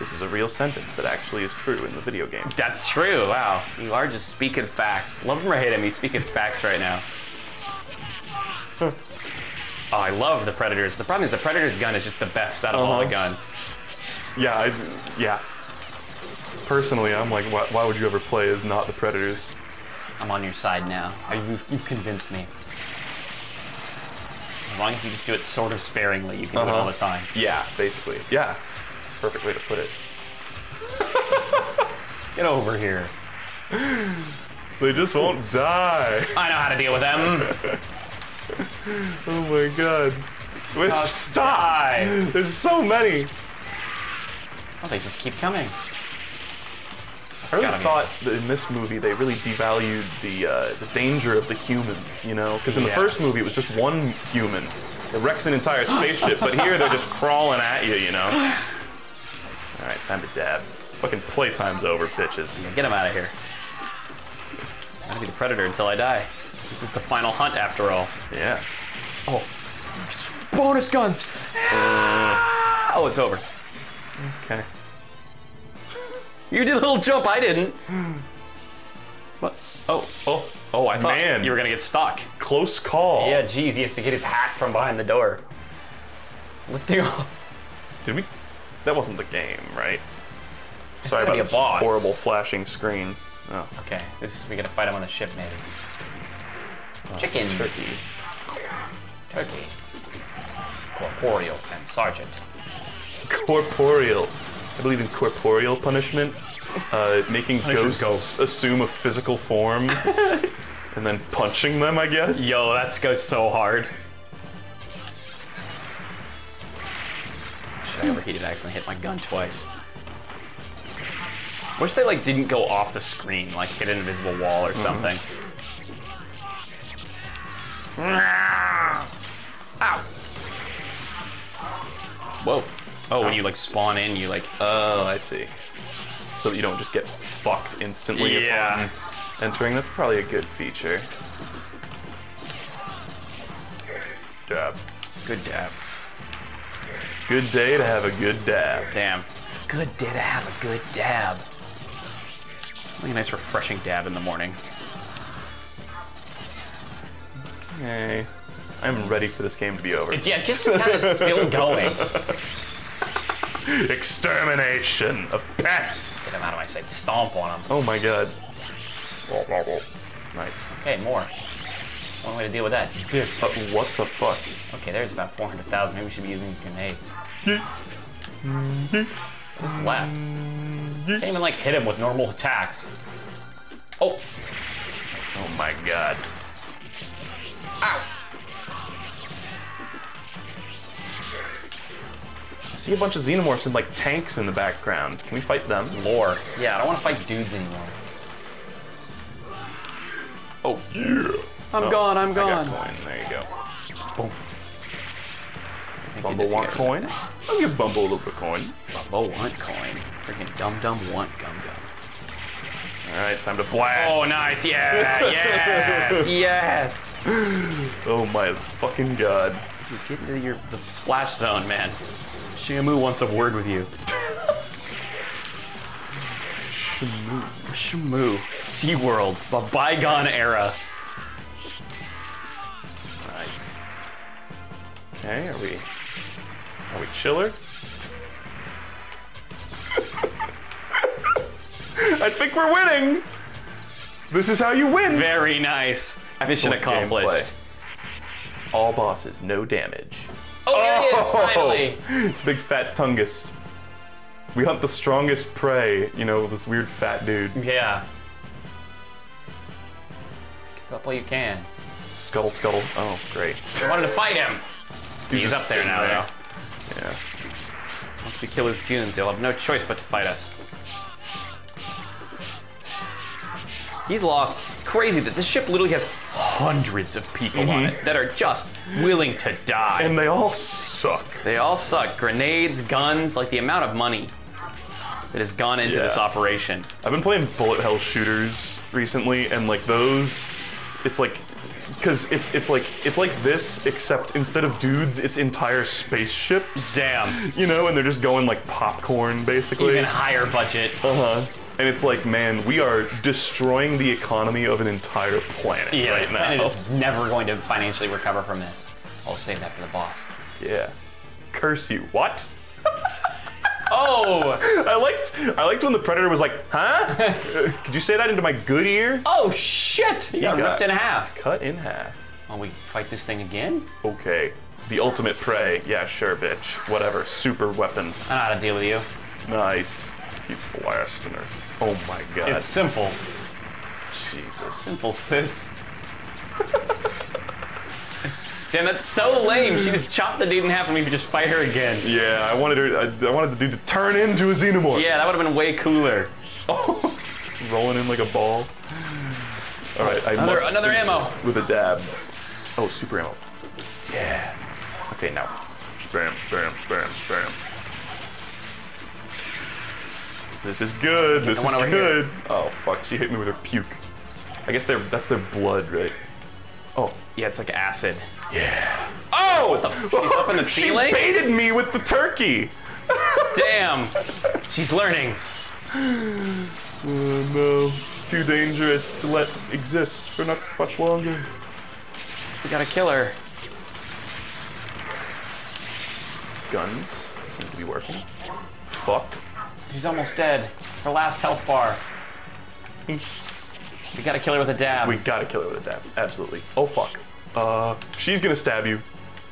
This is a real sentence that actually is true in the video game. That's true. Wow. You are just speaking facts. Love him or hate him, he's speaking facts right now. <laughs> Oh, I love the Predators. The problem is the Predator's gun is just the best out of all the Uh-huh. guns. Yeah, I, yeah. Personally, I'm like, why, why would you ever play as not the Predators? I'm on your side now. Uh, You've, you've convinced me. As long as you just do it sort of sparingly, you can do it Uh-huh. all the time. Yeah, basically. Yeah. Perfect way to put it. <laughs> Get over here. They just won't <laughs> die. I know how to deal with them. <laughs> Oh my god. Wait, Oh, stop! die. There's so many. Oh, they just keep coming. I really thought that in this movie they really devalued the uh, the danger of the humans, you know? Because in the first movie it was just one human that wrecks an entire spaceship, but here they're just crawling at you, you know? <gasps> All right, time to dab. Fucking playtime's over, bitches. Get him out of here. I'm gonna be the predator until I die. This is the final hunt, after all. Yeah. Oh, bonus guns! Oh, it's over. Okay. You did a little jump. I didn't. What? Oh, Oh, oh! I thought Man. you were gonna get stuck. close call. Yeah, geez, he has to get his hat from behind the door. Lifting off. Did we? That wasn't the game, right? It's Sorry about be this boss. horrible flashing screen. Oh, Okay, this is we gotta fight him on the ship, maybe. Oh, Chicken, turkey. turkey, corporeal, and sergeant. Corporeal. I believe in corporeal punishment. Uh, making ghosts, ghosts. assume a physical form <laughs> and then punching them, I guess. Yo, that goes so hard. Shit, I overheated. Accidentally hit my gun twice. Wish they like didn't go off the screen, like hit an invisible wall or something. Ow! Whoa. Oh, when you like spawn in, you like Oh, I see. So you don't just get fucked instantly Yeah. upon entering. That's probably a good feature. Dab. good dab. Good day to have a good dab. Damn, it's a good day to have a good dab. Like a nice refreshing dab in the morning. Okay. I'm ready for this game to be over. Yeah, just kind of still going. <laughs> <laughs> Extermination of pests. Get him out of my sight. Stomp on him. Oh my god. Nice. Okay, more. One way to deal with that. This. Uh, what the fuck? Okay, there's about 400,000. Maybe we should be using these grenades. Who's left? Can't even like hit him with normal attacks. Oh, Oh my god. ow. I see a bunch of xenomorphs and like tanks in the background. Can we fight them? Lore. Yeah, I don't want to fight dudes anymore. Oh yeah. I'm oh, gone, I'm I gone. got coin. There you go. Boom. Bumble goodness want got coin? that. I'll give Bumble a little bit of coin. Bumble want coin. Freaking dum dum want gum gum. All right, time to blast. Oh, nice. Yeah, <laughs> yes, yes. Oh my fucking god. Dude, get into your the splash zone, man. Shamu wants a word with you. Shamu. Shamu, SeaWorld, the bygone era. Nice. Okay, are we are we chiller? <laughs> I think we're winning. This is how you win. Very nice. Mission accomplished. gameplay. All bosses, no damage. Oh, there he is, oh. finally. It's big fat Tungus. We hunt the strongest prey, you know, this weird fat dude. Yeah. Keep up while you can. Scuttle, scuttle. Oh, great. I wanted to fight him. He's just up there now, there. though. Yeah. Once we kill his goons, they'll have no choice but to fight us. He's lost. Crazy that this ship literally has hundreds of people on it that are just willing to die. And they all suck. They all suck. Grenades, guns, like the amount of money that has gone into this operation. I've been playing bullet hell shooters recently, and like those, it's like because it's it's like it's like this, except instead of dudes, it's entire spaceships. Damn. You know, and they're just going like popcorn, basically. Even higher budget. Uh huh. And it's like, man, we are destroying the economy of an entire planet Yeah, right now. and it is never going to financially recover from this. I'll save that for the boss. Yeah. Curse you. What? <laughs> Oh! <laughs> I liked I liked when the predator was like, huh? Uh, <laughs> Could you say that into my good ear? Oh shit! He got, got- ripped in half. Cut in half. Oh, we fight this thing again? Okay. The ultimate prey. Yeah, sure, bitch. Whatever. Super weapon. I know how to deal with you. Nice. Keep blasting her. Oh my god. It's simple. Jesus. Simple, sis. <laughs> Damn, that's so lame. She just chopped the dude in half and we could just fight her again. Yeah, I wanted her. I, I wanted the dude to turn into a xenomorph. Yeah, that would have been way cooler. Oh, <laughs> rolling in like a ball. All right, I Another- must another ammo. with a dab. Oh, super ammo. Yeah. Okay, now. Spam, spam, spam, spam. This is good. This is good. Oh fuck! She hit me with her puke. I guess they're that's their blood, right? Oh. Yeah, it's like acid. Yeah. Oh! oh! What the f- she's up in the <laughs> she ceiling? baited me with the turkey. <laughs> Damn! She's learning. Oh no! It's too dangerous to let exist for not much longer. We gotta kill her. Guns seem to be working. Fuck. She's almost dead. Her last health bar. we gotta kill her with a dab. We gotta kill her with a dab. Absolutely. Oh fuck. Uh, she's gonna stab you.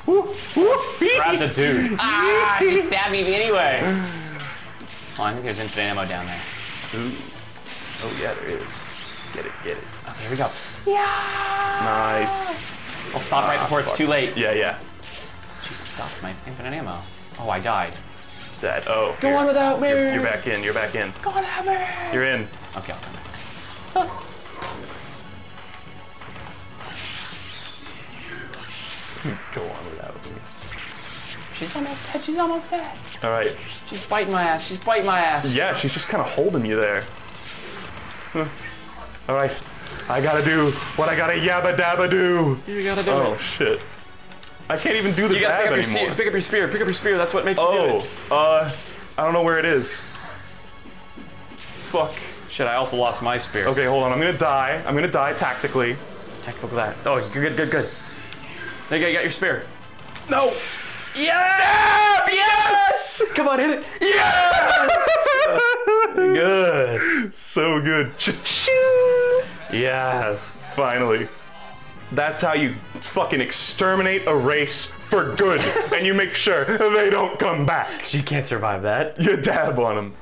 Woo, woo, Grab the dude. <laughs> ah, she stabbed me anyway. Oh, I think there's infinite ammo down there. Ooh. Oh yeah, there is. Get it, get it. Okay, here we go. Yeah. Nice. I'll stop right before it's too late. Yeah, yeah. She stopped my infinite ammo. Oh, I died. Sad. Oh. Go on without me. You're, you're back in. You're back in. Go without me. You're in. Okay, I'll come back. <laughs> Go on without me. She's almost dead. She's almost dead. All right. She's biting my ass. She's biting my ass. Yeah, she's just kind of holding you there. Huh. All right. I gotta do what I gotta yabba dabba do. You gotta do Oh it. shit. I can't even do the You gotta pick up, your anymore. spear, pick up your spear. Pick up your spear. That's what makes you oh, uh, I don't know where it is. Fuck. Shit, I also lost my spear. Okay, hold on. I'm gonna die. I'm gonna die tactically. Tactical that. Oh, good, good, good. There you go. You got your spear. No. Yeah! Yes! Come on, hit it. Yes! <laughs> Good. so good. Cha-ching! Yes. Finally. That's how you fucking exterminate a race for good, <laughs> and you make sure they don't come back. She can't survive that. You dab on them.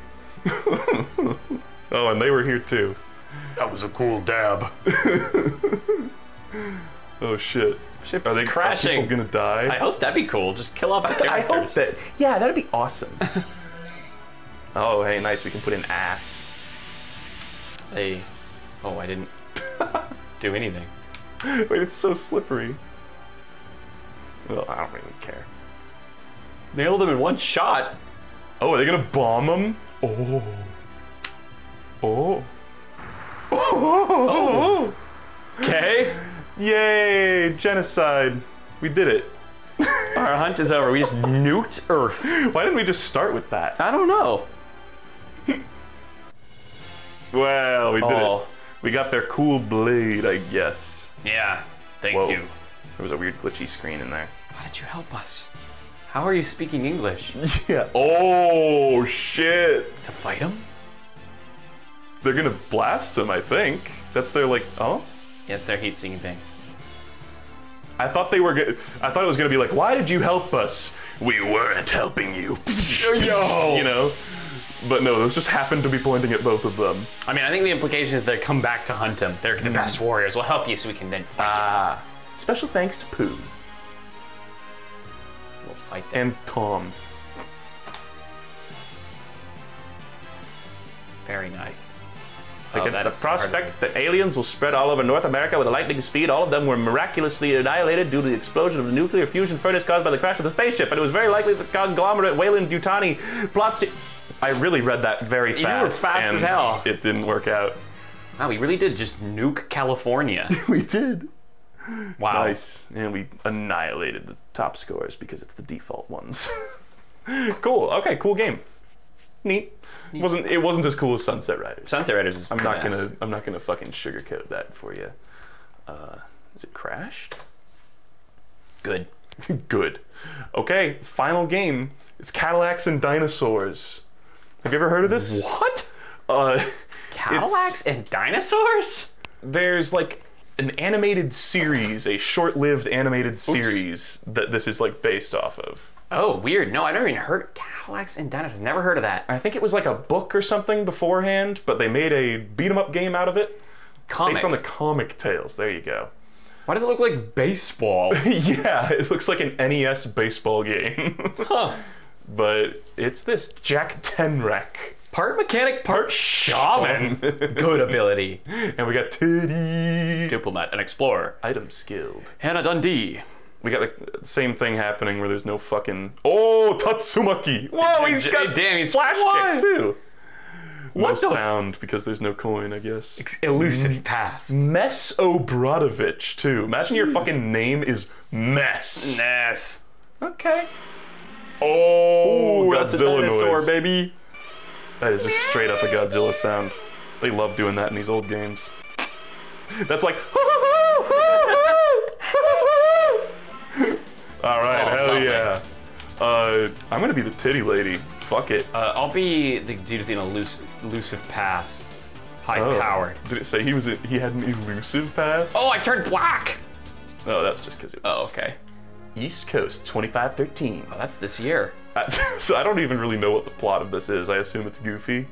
<laughs> oh, and they were here too. That was a cool dab. <laughs> Oh shit. Ship Are they crashing. Are people gonna die? I hope that'd be cool. Just kill off the characters. I hope that. Yeah, that'd be awesome. oh, hey, nice. We can put in ass. Hey. Oh, I didn't do anything. <laughs> Wait, it's so slippery. Well, I don't really care. Nailed him in one shot. Oh, are they gonna bomb them? Oh. Oh. Oh. Okay. Yay! Genocide. We did it. Our hunt is over. We just nuked Earth. Why didn't we just start with that? I don't know. Well, we did Oh. it. We got their cool blade, I guess. Yeah. Thank Whoa. you. There was a weird glitchy screen in there. Why did you help us? How are you speaking English? <laughs> Yeah. Oh shit! to fight him? They're gonna blast him, I think. That's their like. Oh. Yes, their heat seeking thing. I thought they were. Go- I thought it was gonna be like, "Why did you help us? We weren't helping you." <laughs> Yo. you know. But no, those just happened to be pointing at both of them. I mean, I think the implication is they come back to hunt him. They're the best warriors. We'll help you so we can then fight. Ah. Special thanks to Pooh. We'll fight them. and Tom. Very nice. Oh, Against that the prospect that aliens will spread all over North America with a lightning speed, all of them were miraculously annihilated due to the explosion of the nuclear fusion furnace caused by the crash of the spaceship. And it was very likely that the conglomerate Weyland-Yutani plots to. I really read that very You fast. were fast and as hell. It didn't work out. Wow, we really did just nuke California. <laughs> We did. Wow. Nice. And we annihilated the top scores because it's the default ones. <laughs> cool. Okay, cool game. Neat. Wasn't it wasn't as cool as Sunset Riders. Sunset Riders is I'm not mess. gonna I'm not gonna fucking sugarcoat that for you. Uh, is it crashed? Good. <laughs> Good. Okay, final game. It's Cadillacs and Dinosaurs. Have you ever heard of this? What? Uh, Cadillacs and dinosaurs? there's like an animated series, a short-lived animated series that this is like based off of. Oh, weird. No, I never even heard Cadillacs and dinosaurs. Never heard of that. I think it was like a book or something beforehand, but they made a beat 'em up game out of it Comic. based on the comic tales. There you go. Why does it look like baseball? <laughs> yeah, it looks like an NES baseball game. huh. But it's this Jack Tenrec. Part mechanic, part shaman. Good ability. <laughs> And we got Titty. Diplomat and explorer. Item skilled. Hannah Dundee. We got like the same thing happening where there's no fucking. Oh, Tatsumaki! Whoa, <laughs> he's got Damn, he's flash why? kick too. What no the- sound because there's no coin, I guess. Elusive past. Mess Obradovich too. Imagine your fucking name is Mess. Mess. Okay. Oh, That's a Godzilla dinosaur, noise. baby. That is just straight up a Godzilla sound. They love doing that in these old games. That's like. <laughs> All right, Oh, hell lovely. yeah. Uh, I'm gonna be the titty lady. Fuck it. Uh, I'll be the dude with an elus- elusive past. High Oh. powered. Did it say he was a, he had an elusive past? Oh, I turned black. No, that's just because it was Oh, okay. East Coast 2513. Oh, that's this year. <laughs> I- so I don't even really know what the plot of this is. I assume it's goofy.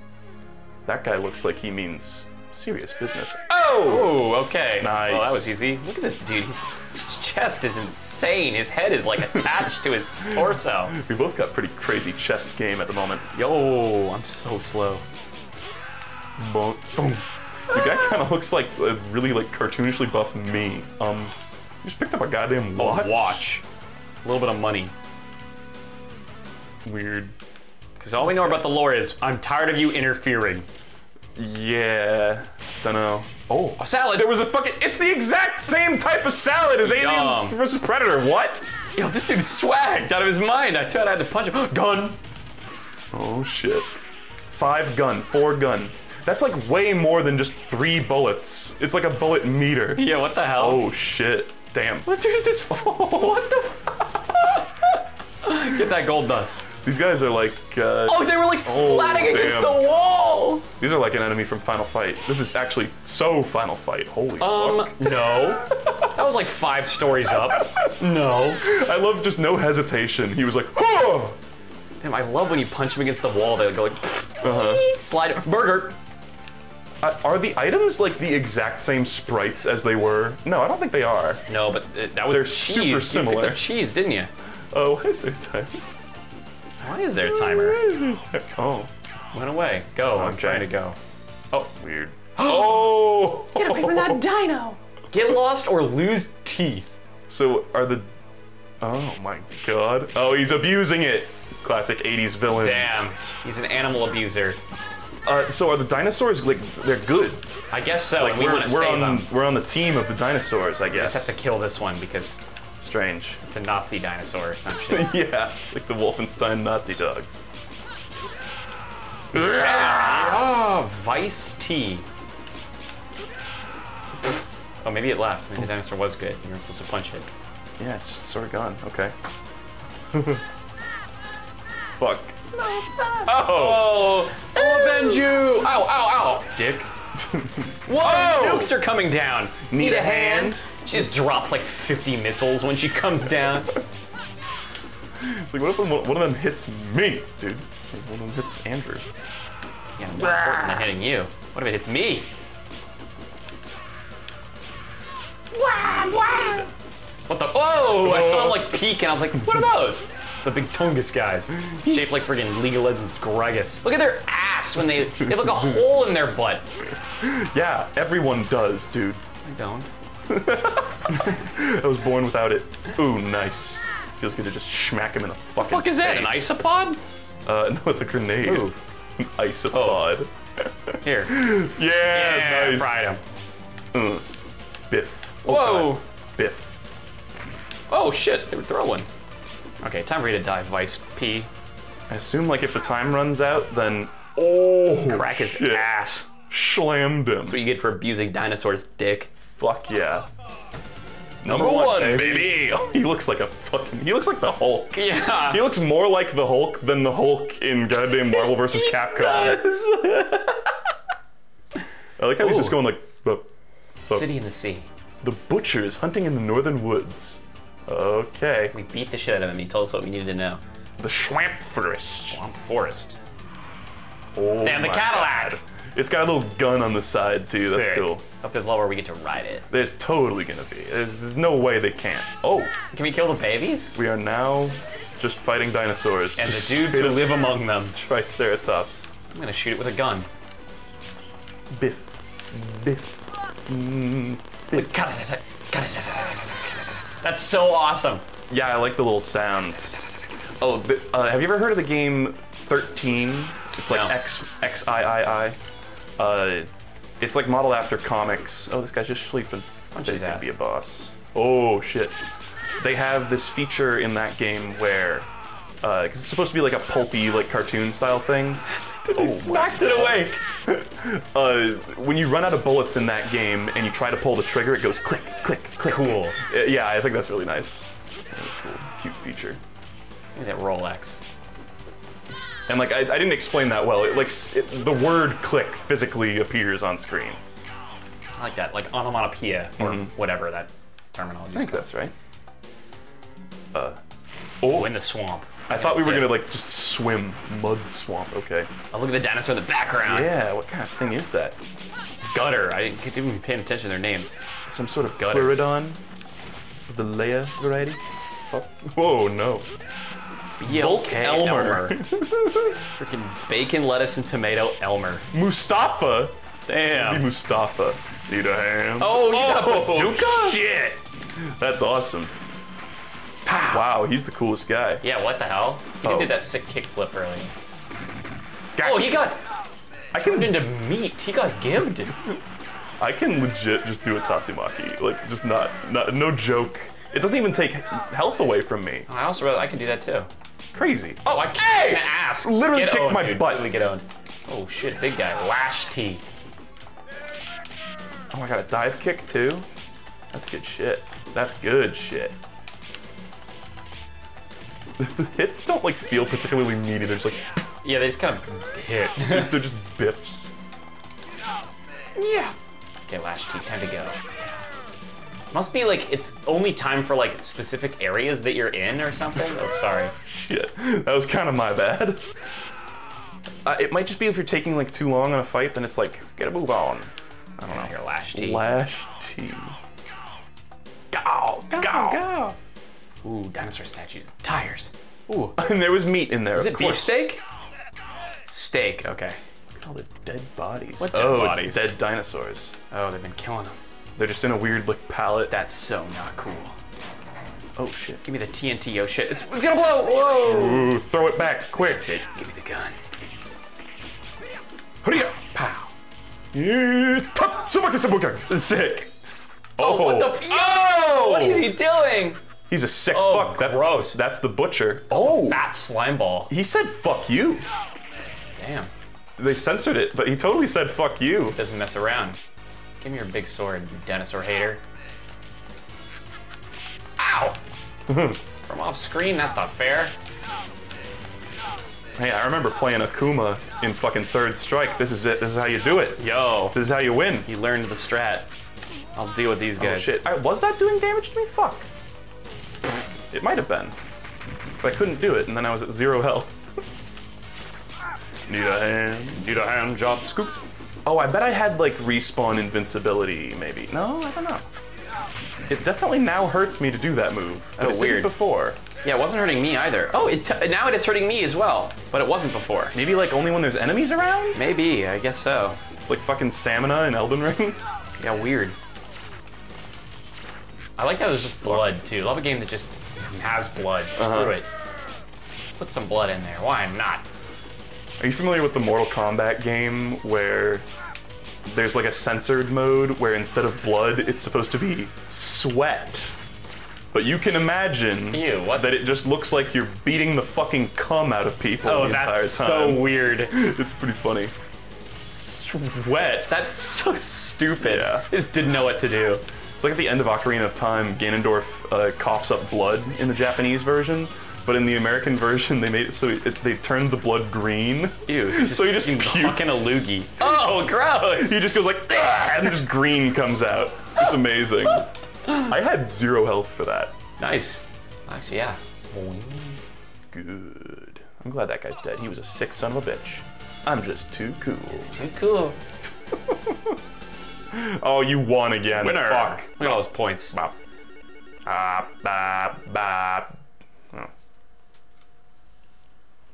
That guy looks like he means serious business. Oh, oh okay. Nice. Well, that was easy. Look at this dude. His, his chest is insane. His head is like attached to his torso. We both got pretty crazy chest game at the moment. Yo, I'm so slow. Boom. Boom. The guy kind of looks like a really like cartoonishly buff me. Um, you just picked up a goddamn watch. A watch. A little bit of money. Weird. Because all we know about the lore is I'm tired of you interfering. Yeah. Dunno. Oh, A salad. there was a fucking. It's the exact same type of salad as Aliens versus Predator. What? Yo, this dude swagged out of his mind. I thought I had to punch him. <gasps> Gun. Oh shit. Five gun, four gun. That's like way more than just three bullets. It's like a bullet meter. Yeah, what the hell? Oh shit. Damn. <laughs> What is this? <laughs> What the fuck? Get that gold dust. These guys are like. Uh, Oh, they were like Oh, splatting against the wall. These are like an enemy from Final Fight. This is actually so Final Fight. Holy Um, fuck. no. That was like five stories up. No. I love just no hesitation. He was like, huh! Damn, I love when you punch him against the wall. They go like, Uh-huh. <laughs> slide. Burger. Uh, are the items like the exact same sprites as they were? No, I don't think they are. No, but uh, that was They're cheese. super You picked similar. up cheese, didn't you? Oh, why is there a timer? Why is there a timer? Oh, Went away. Go. I'm Okay. trying to go. oh, weird. oh! <gasps> Get away from that dino. Get lost or lose teeth. So are the. Oh my god. Oh, he's abusing it. Classic 80s villain. Damn. He's an animal abuser. Uh, so are the dinosaurs like they're good? I guess so. Like we we're, want to we're save on them. we're on the team of the dinosaurs, I guess. Just have to kill this one because Strange. it's a Nazi dinosaur or some <laughs> shit. yeah, it's like the Wolfenstein Nazi dogs. oh, Vice T. Oh, maybe it left. Maybe the dinosaur was good. You weren't supposed to punch it. Yeah, it's just sort of gone. Okay. <laughs> Fuck. Oh! Oh, I'll avenge you! Ow, ow, ow! Dick. <laughs> Whoa! Oh. Nukes are coming down. Need, a hand? She just drops like 50 missiles when she comes down. <laughs> It's like, what if one, one of them hits me, dude? One of them hits Andrew. Yeah, more important than hitting you. What if it hits me? What the? Oh! I saw him like peek, and I was like, "What are those?" The big Tungus guys, <laughs> shaped like friggin' League of Legends Gragas. Look at their ass when they they have like a <laughs> hole in their butt. Yeah, everyone does, dude. I don't. <laughs> I was born without it. Ooh, nice. Feels good to just smack him in the fucking Fuck is that? An isopod? Uh, no, it's a grenade. Move. An isopod. Here. Yeah, Yeah, nice. fried him. Uh, Biff. Whoa! Biff. Oh shit, they were throwing. Okay, time for you to die, Vice P. I assume like if the time runs out, then oh Crack his shit. ass. Slammed him. That's what you get for abusing dinosaurs, dick. Fuck yeah. Number, one, one, baby. baby. Oh, <laughs> he looks like a fucking. He looks like the Hulk. Yeah. He looks more like the Hulk than the Hulk in goddamn Marvel vs. <laughs> Capcom. I like how he's just going like the, the, City in the Sea. the butchers hunting in the northern woods. Okay. We beat the shit out of him. He told us what we needed to know. The Schwamp Forest. Swamp Forest. Oh Damn, the my Cadillac. God. It's got a little gun on the side too. That's Sick. cool. Hope there's level where we get to ride it. There's totally gonna be. There's, no way they can't. Oh, Can we kill the babies? we are now just fighting dinosaurs. And just the dudes who live among them. Triceratops. I'm gonna shoot it with a gun. Biff. Biff. Mm, Biff. That's so awesome. Yeah, I like the little sounds. Oh, the, uh, have you ever heard of the game 13? It's like No. X X I I I. Uh, it's like modeled after comics. Oh, this guy's just sleeping. Punch He's gonna ass. be a boss. Oh shit! They have this feature in that game where, uh, 'cause it's supposed to be like a pulpy, like cartoon style thing. Oh, Smacked it awake. <laughs> uh, when you run out of bullets in that game and you try to pull the trigger, it goes click, click, click. Cool. Yeah, I think that's really nice. Cool, cute feature. Look at that Rolex. And like, I, I didn't explain that well. It, like, it, the word "click" physically appears on screen. I like that, like onomatopoeia or whatever that terminology. I think that's right. Uh, Oh, oh, in the swamp. I thought we were gonna like just swim mud swamp. Okay. Oh, look at the dinosaur in the background. Yeah. What kind of thing is that? Gutter. I didn't even pay attention to their names. Some sort of Gutters. Pleurodon of the Leia variety. Fuck. Whoa, no. Bulk Elmer. <laughs> Freaking bacon, lettuce, and tomato Elmer. Mustapha. Be Damn. Mustapha. Need a hand? Oh, you got a bazooka? Shit. That's awesome. Pow. Wow, he's the coolest guy. Yeah, what the hell? He Oh. did that sick kickflip early. Got- Oh, he got I turned can into meat. He got gibbed. <laughs> I can legit just do a Tatsumaki. Like just not not no joke. It doesn't even take health away from me. I also realized I can do that too. Crazy. Oh, I kicked in the ass. Literally Get kicked owned, my dude. butt. Literally get owned. Oh shit, big guy. Lash T. Oh, I got a dive kick too. That's good shit. That's good shit. The <laughs> hits don't like feel particularly meaty. They're just like Yeah, they just kind of hit. <laughs> they're just biffs. yeah. Okay, Lash T, time to go. Must be like it's only time for like specific areas that you're in or something. Oh, sorry. <laughs> Shit, that was kind of my bad. Uh, it might just be if you're taking like too long on a fight, then it's like gotta move on. I don't know. Here, Lash T. Lash T. Go, go, Go, go, Ooh, dinosaur statues. Tires. Ooh. <laughs> And there was meat in there. Is it beef steak? Steak, okay. Look at all the dead bodies. What dead oh, bodies? it's dead dinosaurs. Oh, they've been killing them. They're just in a weird like pallet. That's so not cool. oh shit. Give me the TNT, oh shit. It's, it's gonna blow! Whoa! Ooh, throw it back, quick. That's it. Give me the gun. Hurry up. Pow. Sabuka. Sick. Oh, What the oh. f- Oh! What is he doing? He's a sick Oh, fuck. That's gross. That's the butcher. Oh, Fat slime ball. he said fuck you. Damn. They censored it, but he totally said fuck you. Doesn't mess around. Give me your big sword, you dinosaur hater. Ow! <laughs> From off screen, that's not fair. Hey, I remember playing Akuma in fucking Third Strike. This is it. This is how you do it. Yo, This is how you win. you learned the strat. I'll deal with these guys. Oh guys. shit! I, was that doing damage to me? Fuck. It might have been. But I couldn't do it, and then I was at zero health. <laughs> need a hand. Need a hand job. Scoops. Oh, I bet I had like respawn invincibility. Maybe. No, I don't know. It definitely now hurts me to do that move. But Oh, it weird. Didn't before. Yeah, it wasn't hurting me either. Oh, it t- now it is hurting me as well, but it wasn't before. Maybe like only when there's enemies around. Maybe, I guess so. It's like fucking stamina in Elden Ring. Yeah, weird. I like how there's just blood too. Love a game that just has blood. Screw Uh-huh. it. Put some blood in there. Why not? Are you familiar with the Mortal Kombat game where there's like a censored mode where instead of blood, it's supposed to be sweat. But you can imagine Ew, what? that it just looks like you're beating the fucking cum out of people Oh, the entire that's so weird. <laughs> It's pretty funny. Sweat. That's so stupid. Yeah. Just didn't know what to do. It's like at the end of Ocarina of Time, Ganondorf uh, coughs up blood in the Japanese version, but in the American <laughs> version, they made it so it, they turned the blood green. Ew. So, So he just fucking pukes. fucking a loogie. <laughs> Oh, gross. He just goes like, "Ah," and just green comes out. It's amazing. <laughs> I had zero health for that. Nice. Actually, yeah. Good. I'm glad that guy's dead. He was a sick son of a bitch. I'm just too cool. Just too cool. <laughs> Oh, you won again. Winner. Fuck. Look at all those points. Bop. Ah, bop, bop.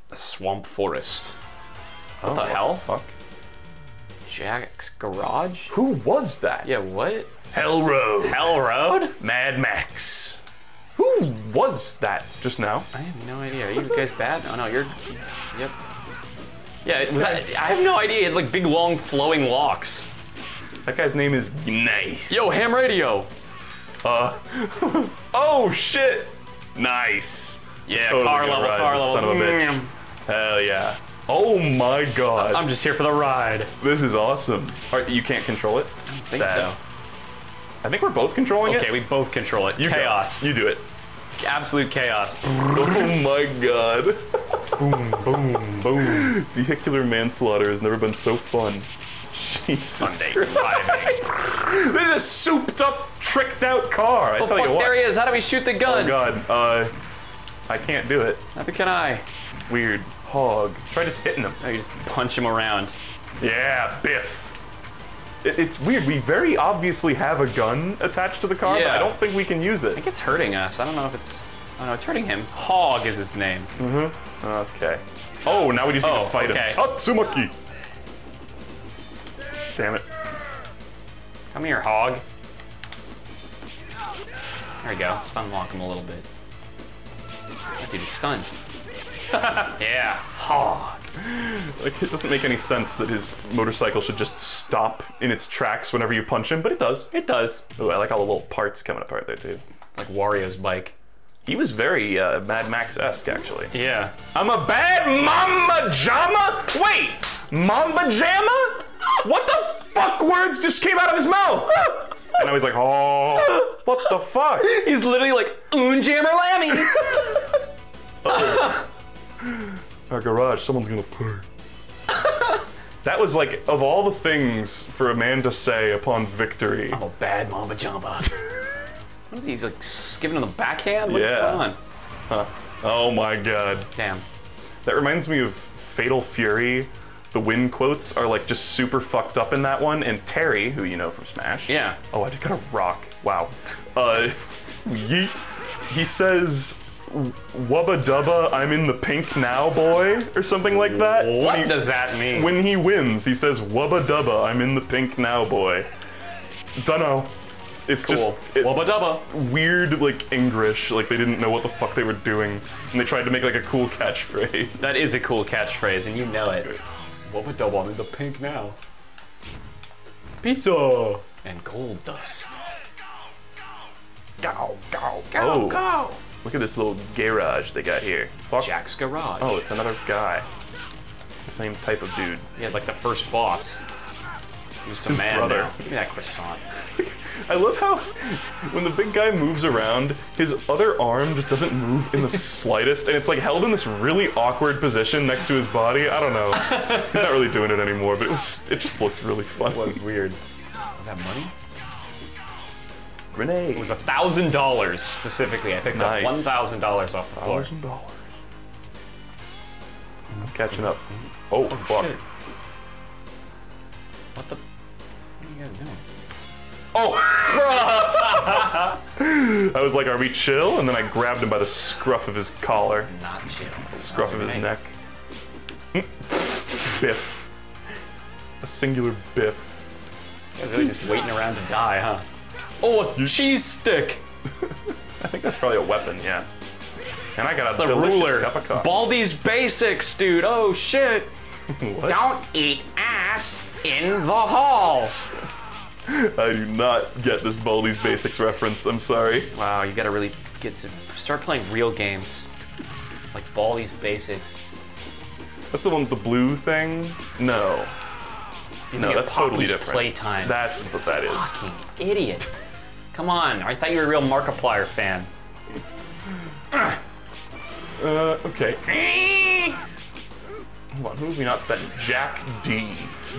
The swamp forest. What the hell? Fuck. Jack's garage? Who was that? Yeah, what? Hell Road. Hell Road? Mad Max. Who was that just now? I have no idea. Are you guys bad? Oh no, you're. Yep. Yeah, was that, I have no idea. It had like big, long, flowing locks. That guy's name is Nice. Yo, ham radio. Uh. <laughs> oh shit. Nice. Yeah, Totally car level, ride car level. Son of a bitch. Mm. Hell yeah. Oh my god. I'm just here for the ride. this is awesome. Right, you can't control it. I think Sad. I think we're both controlling so. it. Okay, we both control it. You go. chaos. You do it. Absolute chaos. <laughs> Oh my god. boom, boom, boom. <laughs> Vehicular manslaughter has never been so fun. Jesus. Sunday driving. This is a souped up, tricked out car. I Oh, tell fuck, you what. there he is. How do we shoot the gun? Oh god. Uh, I can't do it. Neither can I. Weird. Hogg. Try just hitting him. Oh, you just punch him around. Yeah, Biff. It- It's weird. We very obviously have a gun attached to the car, but I don't think we can use it. I it. think it's hurting us. I don't know if it's. Oh no, it's hurting him. Hogg is his name. Mm-hmm. Okay. Oh, now we just need Oh, to fight okay. him. Tatsumaki. Damn it. Come here, Hogg. There we go. Stun lock him a little bit. That dude is stunned. <laughs> yeah, Hogg. Like, it doesn't make any sense that his motorcycle should just stop in its tracks whenever you punch him, but it does. It does. Ooh, I like all the little parts coming apart there, too. Like Wario's bike. He was very uh, Mad Max esque, actually. Yeah. I'm a bad Mamba Jama? Wait, Mamba Jama? What the fuck words just came out of his mouth? <laughs> And I was like, oh, what the fuck? He's literally like Unjammer Lammy. <laughs> <laughs> Our garage, someone's gonna purr. that was like, of all the things for a man to say upon victory. I'm a bad Mamba Jamba. What is he? He's like giving him the backhand? What's Yeah. going on? Huh. Oh my god. Damn. That reminds me of Fatal Fury. The win quotes are like just super fucked up in that one. And Terry, who you know from Smash. Yeah. Oh, I just got a rock. Wow. Uh, he, he says, "Wubba dubba, I'm in the pink now, boy," or something like that. What he, does that mean? when he wins, he says, "Wubba dubba, I'm in the pink now, boy." Dunno. It's cool. just it- Wubba dubba. weird, like English. Like they didn't know what the fuck they were doing, and they tried to make like a cool catchphrase. That is a cool catchphrase, and you know it. Wubba dubba, I'm in the pink now. Pizza. And gold dust. Go, go, Go, oh, go! Look at this little garage they got here. Fuck. Jack's garage. Oh, it's another guy. It's the same type of dude. He has like the first boss. He's a his man brother. now. Give me that croissant. <laughs> I love how when the big guy moves around, his other arm just doesn't move in the <laughs> slightest, and it's like held in this really awkward position next to his body. I don't know. He's not really doing it anymore, but it was it just looked really fun. It was weird. Was that money? Grenade. It was a thousand dollars specifically. I picked Nice. up one thousand dollars off the floor. thousand dollars. I'm catching up. Oh, oh, fuck. shit. What the? What are you guys doing? Oh! <laughs> I was like, are we chill? And then I grabbed him by the scruff of his collar, Not chill. scruff of his neck. biff. A singular biff. You guys really just waiting around to die, huh? Oh, a cheese stick. <laughs> I think that's probably a weapon, yeah. And I got a It's a delicious ruler. cup of coffee. Baldi's basics, dude. Oh shit. <laughs> What? Don't eat ass. in the halls. I do not get this Baldi's Basics reference. I'm sorry. Wow, you gotta really get to start playing real games. Like Baldi's Basics. That's the one with the blue thing? No. You No, that's totally different. Playtime. That's what that is. fucking idiot. Come on, I thought you were a real Markiplier fan. Uh, okay. Hold on, moving up then. Jack D.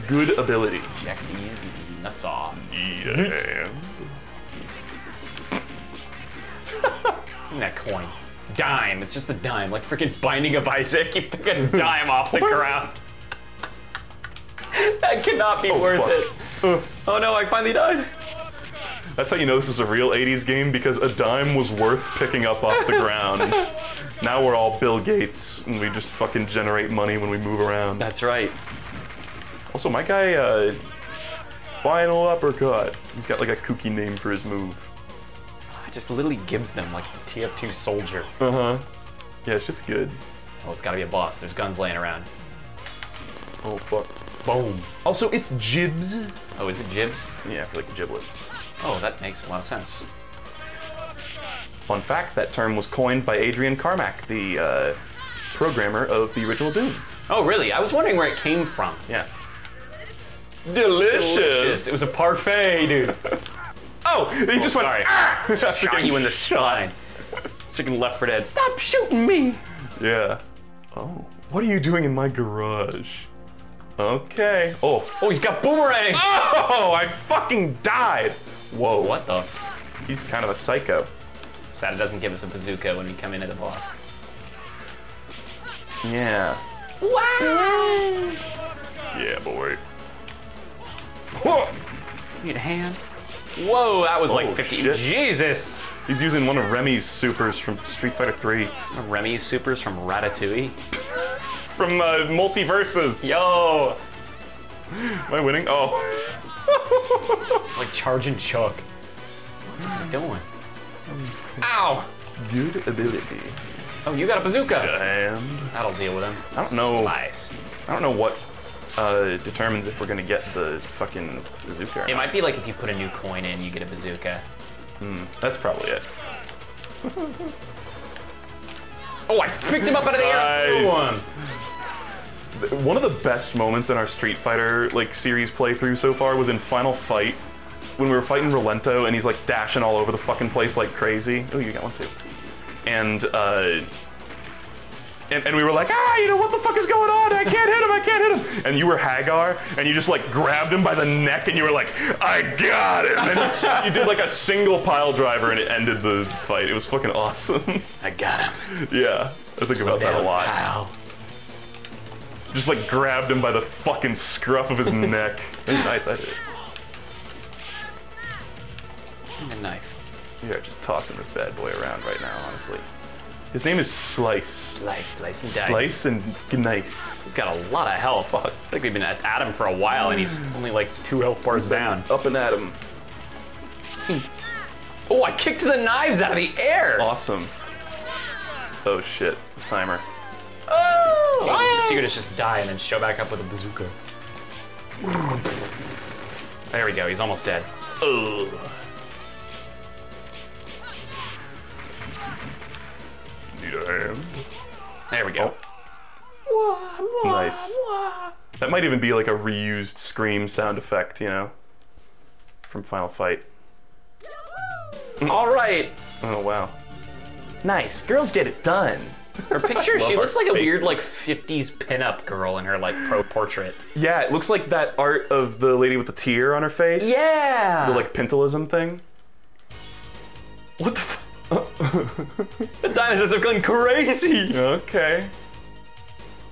Good ability. Jack Easy, nuts off. Yeah. Give <laughs> me that coin. Dime. It's just a dime. Like freaking Binding of Isaac. You pick a dime off the ground. <laughs> that cannot be worth fuck. it. Oh no, I finally died. That's how you know this is a real 80s game because a dime was worth picking up off the ground. <laughs> now we're all Bill Gates and we just fucking generate money when we move around. That's right. Also, my guy, uh, Final Uppercut. He's got like a kooky name for his move. It just literally gives them like the TF2 soldier. Uh huh. Yeah, shit's good. Oh, it's gotta be a boss. There's guns laying around. Oh, fuck. Boom. Also, it's jibs. Oh, is it Jibs? Yeah, for like giblets. Oh, that makes a lot of sense. Fun fact that term was coined by Adrian Carmack, the uh, programmer of the original Doom. Oh, really? I was wondering where it came from. Yeah. Delicious. It was a parfait, dude. <laughs> Oh, he just went. sorry. Ah! <laughs> Shot you in the spine. Sticking left for dead. Stop shooting me. Yeah. Oh, what are you doing in my garage? Okay. Oh. Oh, he's got boomerang. Oh, I fucking died. Whoa. What the? He's kind of a psycho. Sad it doesn't give us a bazooka when we come into the boss. Yeah. Wow. Yeah, boy. Whoa. Need a hand. Whoa, that was like Oh, 50. shit. Jesus. He's using one of Remy's supers from Street Fighter 3. Remy supers from Ratatouille. From uh, Multiverses. Yo. Am I winning? Oh. <laughs> It's like charging Chuck. What is he doing? Ow. Good ability. Oh, you got a bazooka. And That'll deal with him. I don't know. Nice. I don't know what uh, determines if we're gonna get the fucking bazooka. Or It not. might be like if you put a new coin in, you get a bazooka. Hmm, That's probably it. <laughs> Oh, I picked him up out of the air. and threw Nice. him. One of the best moments in our Street Fighter like series playthrough so far was in Final Fight when we were fighting Rolento and he's like dashing all over the fucking place like crazy. Oh, you got one too. And uh and, and we were like, ah, you know what the fuck is going on? I can't hit him, I can't hit him. And you were Haggar, and you just like grabbed him by the neck, and you were like, I got him. And you, you did like a single pile driver, and it ended the fight. It was fucking awesome. I got him. yeah, I think about that a lot. pal. Just like grabbed him by the fucking scruff of his neck. <laughs> Nice, I me the knife. We are just tossing this bad boy around right now, honestly. His name is Slice. Slice, slice, and dice. Slice and Gnice. He's got a lot of health. I think we've been at, at him for a while, and he's only like two health bars down. Up and at him. Oh, I kicked the knives out of the air. Awesome. Oh shit. Timer. Oh, the secret is just die and then show back up with a bazooka. There we go. He's almost dead. Ugh. Need a hand? There we go. Oh. Nice. That might even be like a reused scream sound effect, you know? From Final Fight. Mm. All right. Oh wow. Nice. Girls get it done. Her picture, <laughs> she looks like a weird like 50s pinup girl in her like pro portrait. Yeah, it looks like that art of the lady with the tear on her face. Yeah. The like pentalism thing. What the f- <laughs> the dinosaurs have gone crazy. Okay.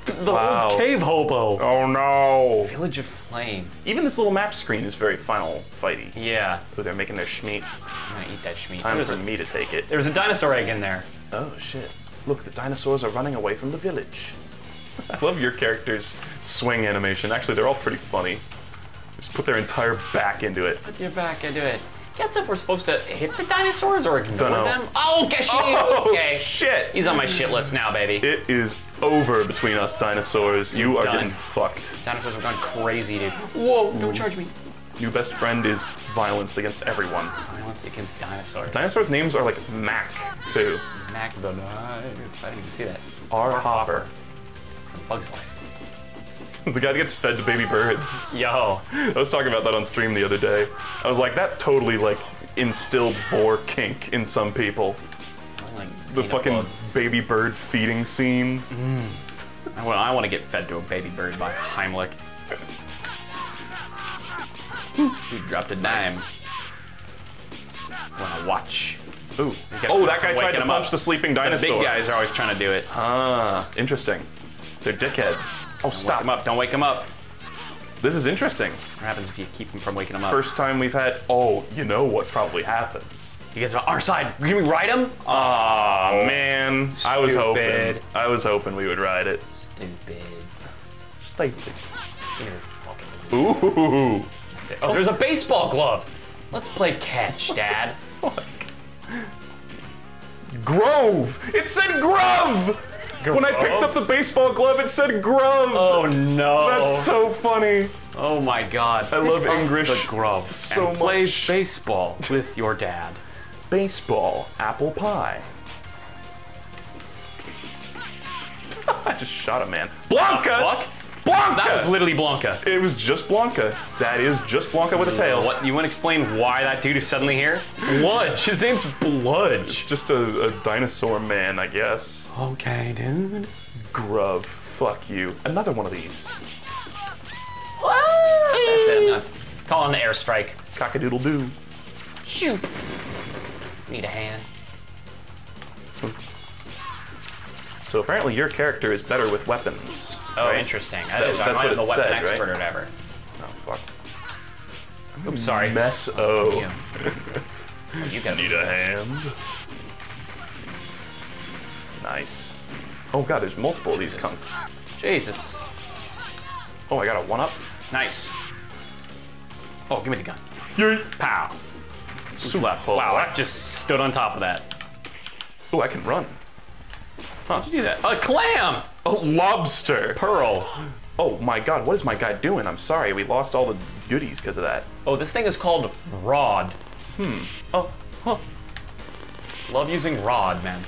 The Wow. old cave hobo. Oh no. Village of Flame. Even this little map screen is very Final Fighty. Yeah. Oh, they're making their schmeat. I'm gonna eat that schmeat. There Time was, for a, me to take it. there was a dinosaur egg in there. Oh shit. Look, the dinosaurs are running away from the village. I <laughs> love your character's swing animation. Actually, they're all pretty funny. Just put their entire back into it. Put your back into it. Guess if we're supposed to hit the dinosaurs or ignore Dunno. them? Oh, gosh, Oh <laughs> okay. shit! He's on my shit list now, baby. It is over between us dinosaurs. You are done. getting fucked. Dinosaurs have gone crazy, dude. Whoa, don't charge me. New best friend is violence against everyone. Violence against dinosaurs. Dinosaurs' names are like Mac, too. Mac the Knife. I didn't even see that. R. Hopper. From Bug's Life. <laughs> The guy that gets fed to baby birds. Yo. I was talking about that on stream the other day. I was like, that totally like instilled vor kink in some people. Like, The fucking bug. baby bird feeding scene. I want, I want to get fed to a baby bird by Heimlich. He dropped a dime. Wanna watch? Ooh. Oh, that guy tried to punch up. the sleeping dinosaur. The big guys are always trying to do it. Ah, interesting. They're dickheads. Oh, Wake stop. him up! Don't wake him up. This is interesting. What happens if you keep him from waking him up? First time we've had. Oh, you know what probably happens. you guys are on our side. Can we ride him? Aw, man. Stupid. I was hoping. I was hoping we would ride it. Stupid. Stupid. Give me this fucking. Ooh. Oh, there's a baseball glove. Let's play catch, Dad. Fuck. Grove! It said Grove! When I picked up the baseball glove, it said Grove! Oh no. That's so funny. Oh my god. I love English the glove so and play much. baseball with your dad. Baseball, apple pie. <laughs> I just shot a man. Blanca! Fuck. Blanca! That was literally Blanca. it was just Blanca. That is just Blanca with a tail. What? You want to explain why that dude is suddenly here? Bludge. His name's Bludge. Just a, a dinosaur man, I guess. Okay, dude. Grove. Fuck you. Another one of these. That's it. I'm gonna call in the airstrike. Cockadoodle doo. Shoot. Need a hand. So apparently your character is better with weapons. Oh, right? interesting. That That- is, that's I'm what it the weapon said, right? expert or whatever. Oh fuck. Oops, sorry. Mess oh. You. Oh, you got Need a hand. Nice. Oh god, there's multiple of these kunks. Jesus. Oh, I got a one up. Nice. Oh, give me the gun. Yay. Pow. Who's left? Wow, I just stood on top of that. Oh, I can run. How'd you do that? A clam! A lobster. Pearl. Oh my god, what is my guy doing? I'm sorry, we lost all the goodies because of that. Oh, this thing is called Rod. Hmm. Oh, huh. Love using Rod, man.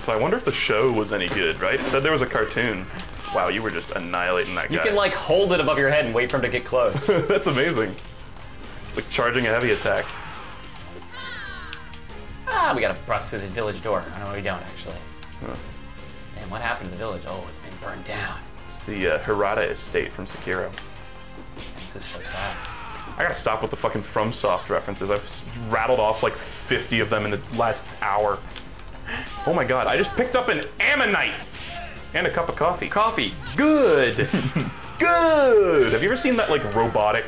So I wonder if the show was any good, right? It said there was a cartoon. Wow, you were just annihilating that guy. You can like hold it above your head and wait for him to get close. <laughs> That's amazing. It's like charging a heavy attack. Ah, we gotta bust through the village door. I know we don't actually. Damn, what happened to the village? Oh, it's been burned down. It's the uh, Hirata estate from Sekiro. This is so sad. I gotta stop with the fucking FromSoft references. I've rattled off like 50 of them in the last hour. Oh my god, I just picked up an Ammonite! And a cup of coffee. Coffee. Good! <laughs> Good! Have you ever seen that like robotic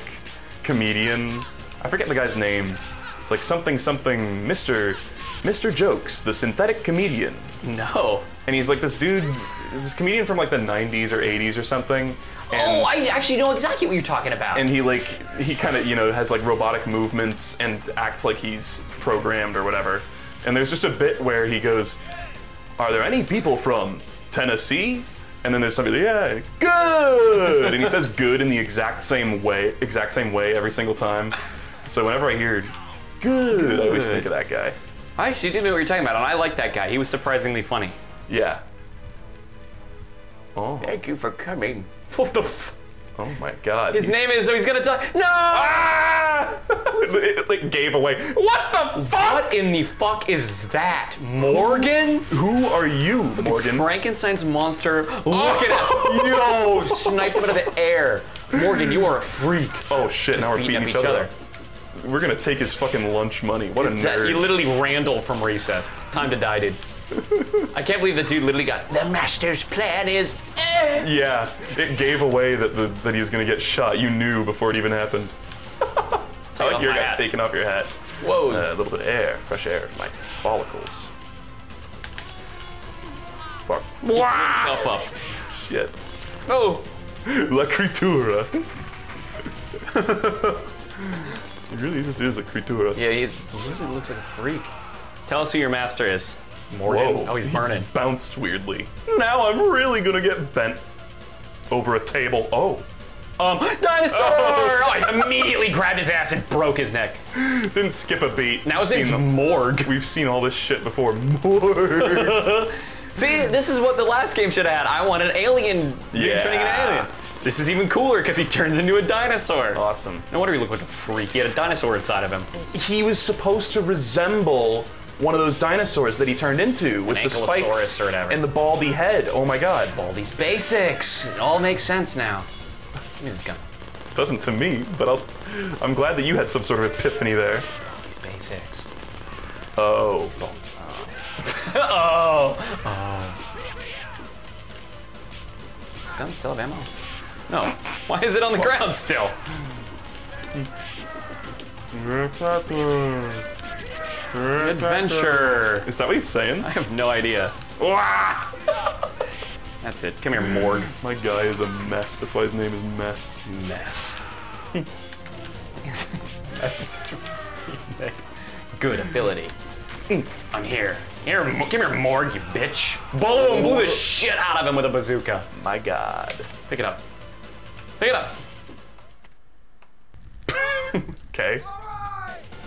comedian? I forget the guy's name. It's like something something Mr. Mr. Jokes, the synthetic comedian. No. And he's like this dude, this comedian from like the 90s or 80s or something. And Oh, I actually know exactly what you're talking about. and he like he kind of you know has like robotic movements and acts like he's programmed or whatever and there's just a bit where he goes are there any people from tennessee and then there's somebody yeah good and he says good in the exact same way exact same way every single time so whenever i hear good, i always think of that guy I actually didn't know what you're talking about, and I like that guy. He was surprisingly funny. yeah oh Thank you for coming. What the f- oh my god His name is, so he's gonna die. No! ah it <laughs> like gave away what the fuck What in the fuck is that? Morgan? who are you morgan Frankenstein's monster. Look at us. Yo, sniped him out of the air. Morgan, you are a freak. Oh shit! now we're beating beating up each, each other. other. We're gonna take his fucking lunch money. What a That, nerd! you literally Randall from Recess. Time to die, dude. <laughs> I can't believe the dude literally got. The master's plan is. eh." yeah, it gave away that the, that he was gonna get shot. You knew before it even happened. <laughs> I like your guy hat. taking off your hat. Whoa. Uh, a little bit of air, fresh air for my follicles. Fuck. Yourself up. Shit. Oh. <laughs> La Critura. He really just is a Critura. Yeah, he he usually looks like a freak. Tell us who your master is. Morgan. Whoa. Oh, he's he burning. Bounced weirdly. Now I'm really gonna get bent over a table. Oh, Um, dinosaur! Oh. Oh, I immediately grabbed his ass and broke his neck. didn't skip a beat. Now his We've name's seen, Morg. We've seen all this shit before. More. <laughs> See, this is what the last game should have had. I wanted alien Yeah. turning into alien. This is even cooler because he turns into a dinosaur. awesome. No wonder he looked like a freak. He had a dinosaur inside of him. He was supposed to resemble one of those dinosaurs that he turned into with the spikes or whatever. and the baldy head. Oh my god. Baldy's basics. It all makes sense now. Give me this gun. Doesn't to me, but I'll, I'm glad that you had some sort of epiphany there. All these basics. Oh. <laughs> oh. Oh. This gun still have ammo? No. Why is it on the ground still? Adventure. Is that what he's saying? I have no idea. Ah! That's it. Come here, Morg. My guy is a mess. That's why his name is Mess. Mess. <laughs> Mess is such a good ability. I'm here. Here, come here, Morg, you bitch. Boom! Blew the shit out of him with a bazooka. My god. Pick it up. Pick it up. Okay.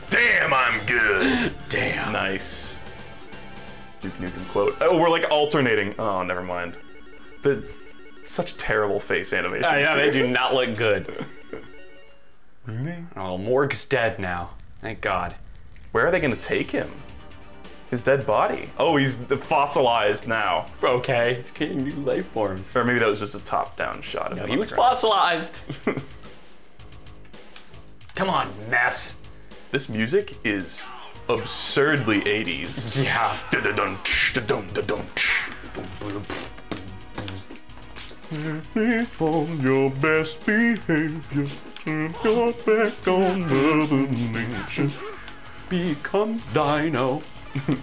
Damn, I'm good. <laughs> Damn. nice. Duke Nukem quote. Oh, we're like alternating. Oh, never mind. The such terrible face animation. Oh, yeah, they do not look good. Really? <laughs> Oh, Morg's dead now. Thank God. Where are they gonna take him? His dead body. Oh, he's fossilized now. Okay, he's creating new life forms. Or maybe that was just a top-down shot of him. He was ground. fossilized. <laughs> Come on, mess. This music is absurdly 80s. <laughs> Yeah. On your best behavior. Turn your back on Mother Nature. Become Dino. <laughs>